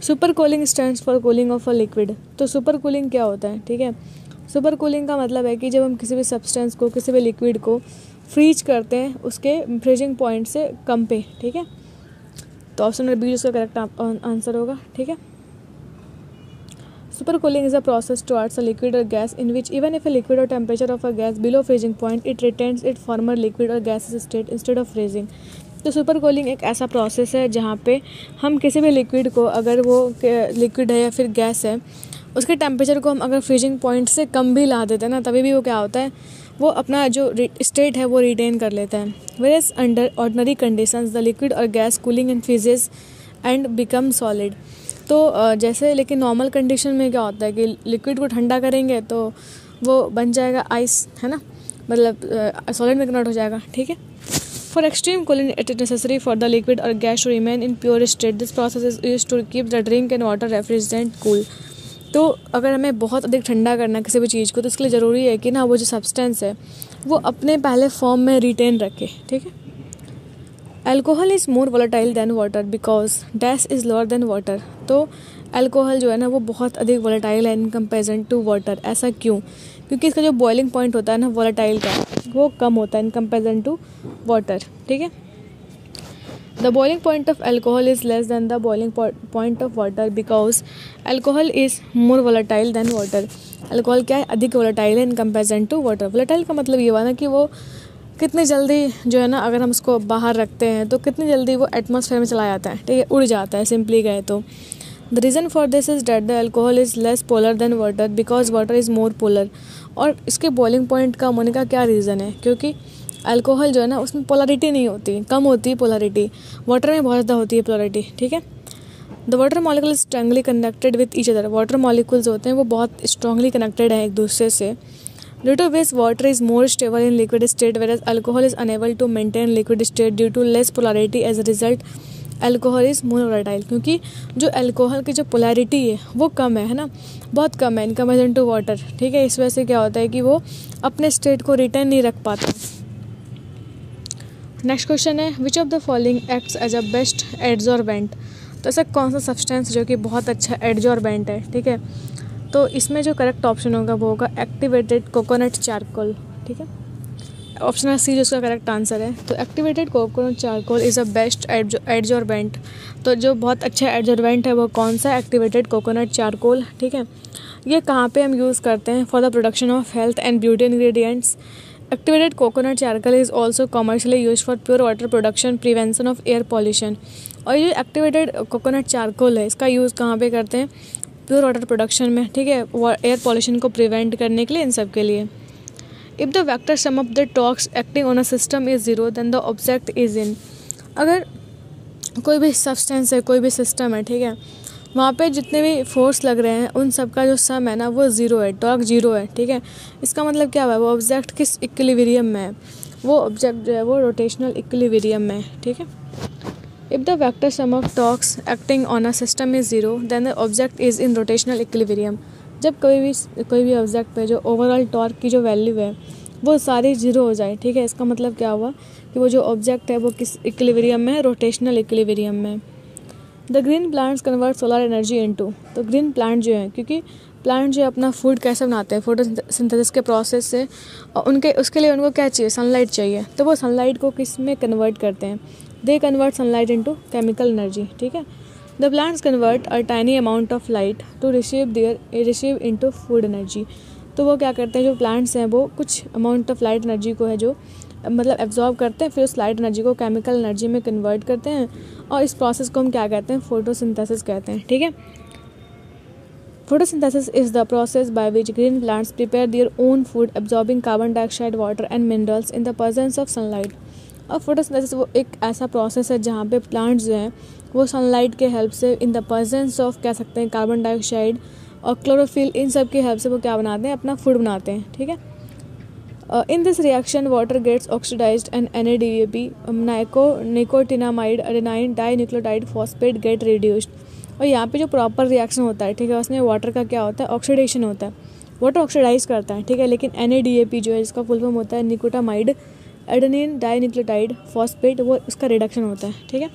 Super cooling stand for cooling of a liquid तो सुपर कूलिंग क्या होता है? ठीक है? सुपर कूलिंग का मतलब है कि जब हम किसी भी सब्सटेंस को, किसी भी लिक्विड को फ्रीज करते हैं, उसके फ्रीजिंग पॉइंट से कम पे, ठीक है? तो ऑप्शन नंबर बी उसका करेक्ट आंसर होगा, ठीक है? Cooling is a process towards a liquid or gas in which even if a liquid or temperature of a gas below freezing point, it retains its former liquid or gaseous state instead of freezing. तो super cooling एक ऐसा process है जहाँ पे हम किसी भी liquid को अगर वो लिक्विड है या फिर गैस है, उसके टेम्परेचर को हम अगर फ्रीजिंग पॉइंट से कम भी ला देते हैं ना, तभी भी वो क्या होता है? वो अपना जो स्टेट है वो रिटेन कर लेता है। Whereas under ordinary condition the liquid और gas cooling in freezes and become solid तो जैसे लेकिन नॉर्मल कंडीशन में क्या होता है कि लिक्विड को ठंडा करेंगे तो वो बन जाएगा आइस है ना? मतलब सॉलिड में कन्वर्ट हो जाएगा, ठीक है? For extreme cooling it is necessary for the liquid और gas to remain in pure state this process is use to keep the drink and water refrigerant cool तो अगर हमें बहुत अधिक ठंडा करना किसी भी चीज़ को तो इसके लिए ज़रूरी है कि ना वो जो सब्सटेंस है, वो अपने पहले फॉर्म में रिटेन रखे, ठीक है? Alcohol is more volatile than water because dash is lower then water तो एल्कोहल जो है ना, वो बहुत अधिक वोलाटाइल है इन कंपेरिजन टू वाटर ऐसा क्यों? क्योंकि इसका जो बॉइलिंग पॉइंट होता है ना वोलाटाइल का, वो कम होता है इन कंपेरिजन टू वाटर ठीक है? The boiling point of alcohol is less than the boiling point of water because alcohol is more volatile than water alcohol क्या है? अधिक वोलाटाइल है in comparison to water volatile का मतलब ये हुआ ना कि वो कितनी जल्दी जो है ना अगर हम उसको बाहर रखते हैं तो कितनी जल्दी वो एटमोसफेयर में चला जाता है, ठीक है? उड़ जाता है सिंपली गए तो। The reason for this is that the alcohol is less polar then water because water is more polar और इसके बॉइलिंग पॉइंट कम होने का क्या रीज़न है? क्योंकि अल्कोहल जो है ना, उसमें पोलरिटी नहीं होती, कम होती है पोलरिटी वाटर में बहुत ज़्यादा होती है पोलरिटी ठीक है? The water molecule strongly connected with each other water molecules होते हैं, वो बहुत स्ट्रांगली कनेक्टेड हैं एक दूसरे से। Water is more stable in liquid state whereas alcohol is unable to maintain liquid state due to less polarity as a result alcohol is more volatile क्योंकि जो अल्कोहल की जो पोलैरिटी है, वो कम है है ना? बहुत कम है इन कमेजन टू वाटर ठीक है? इस वजह से क्या होता है कि वो अपने स्टेट को रिटर्न नहीं रख पाता। नेक्स्ट क्वेश्चन है which of the following acts as a best adsorbent तो ऐसा कौन सा सब्सटेंस जो कि बहुत अच्छा एड्जॉर्बेंट है, ठीक है? तो इसमें जो करेक्ट ऑप्शन होगा वो होगा एक्टिवेटेड कोकोनट चारकोल ठीक है? ऑप्शन है सी जो उसका करेक्ट आंसर है। तो activated coconut charcoal is a best adsorbent तो जो बहुत अच्छा एडजॉर्बेंट है वो कौन सा? एक्टिवेटेड कोकोनट चारकोल ठीक है? ये कहाँ पे हम यूज़ करते हैं for the production of health and beauty ingredients activated coconut charcoal is also commercially use for pure water production prevention of air pollution और ये एक्टिवेटेड कोकोनट चारकोल है, इसका यूज़ कहाँ पे करते हैं? प्योर वाटर प्रोडक्शन में, ठीक है? एयर पॉल्यूशन को प्रिवेंट करने के लिए इन सब के लिए। If the vector sum of the torques acting on a system is zero then the object is in अगर कोई भी सब्सटेंस है, कोई भी सिस्टम है, ठीक है? वहाँ पे जितने भी फोर्स लग रहे हैं, उन सब का जो सम है ना, वो ज़ीरो है टॉक ज़ीरो है, ठीक है? इसका मतलब क्या हुआ? वो ऑब्जेक्ट किस इक्विलिब्रियम में है? वो ऑब्जेक्ट जो है, वो रोटेशनल इक्विलिब्रियम में है, ठीक है? If the vector sum of torques acting on a system is zero then the object is in rotational equilibrium जब कोई भी कोई भी ऑब्जेक्ट पे जो ओवरऑल टॉर्क की जो वैल्यू है, वो सारी ज़ीरो हो जाए, ठीक है? इसका मतलब क्या हुआ? कि वो जो ऑब्जेक्ट है, वो किस इक्विलिब्रियम में? रोटेशनल इक्विलिब्रियम में। The green plants convert solar energy into तो ग्रीन प्लांट जो है, क्योंकि प्लांट जो है, अपना फ़ूड कैसे बनाते हैं? फोटोसिंथेसिस के प्रोसेस से, और उनके, उसके लिए उनको क्या चाहिए? सनलाइट चाहिए। तो वो सनलाइट को किसमें कन्वर्ट करते हैं? They convert sunlight into chemical energy ठीक है? The plants convert a tiny amount of light to receive their receive into food energy तो वो क्या करते हैं? जो प्लांट्स हैं, वो कुछ अमाउंट ऑफ़ लाइट एनर्जी को है जो मतलब एब्जॉर्ब करते हैं, फिर उस लाइट एनर्जी को केमिकल एनर्जी में कन्वर्ट करते हैं और इस प्रोसेस को हम क्या कहते हैं? फोटोसिंथेसिस कहते हैं, ठीक है? Photosynthesis is the process by which green plants prepare their own food absorbing carbon dioxide water and minerals in the presence of sunlight और फोटोसिंथेसिस वो एक ऐसा प्रोसेस है जहाँ पे प्लांट्स जो हैं, वो सनलाइट के हेल्प से इन द प्रेजेंस ऑफ़ कह सकते हैं कार्बन डाइऑक्साइड और क्लोरोफिल इन सब की हेल्प से वो क्या बनाते हैं, अपना फ़ूड बनाते हैं, ठीक है? In this reaction water gets oxidize and N A D A P nico nicotinamide adenine dinucleotide phosphate get reduced और यहाँ पे जो प्रॉपर रिएक्शन होता है, ठीक है, उसमें वाटर का क्या होता है ऑक्सीडेशन होता है। वाटर ऑक्सीडाइज करता है, ठीक है, लेकिन N A D A P जो है, जिसका फुल फॉर्म होता है nicotinamide adenine diphosphate phosphate वो उसका रिडक्शन होता है ठीक है?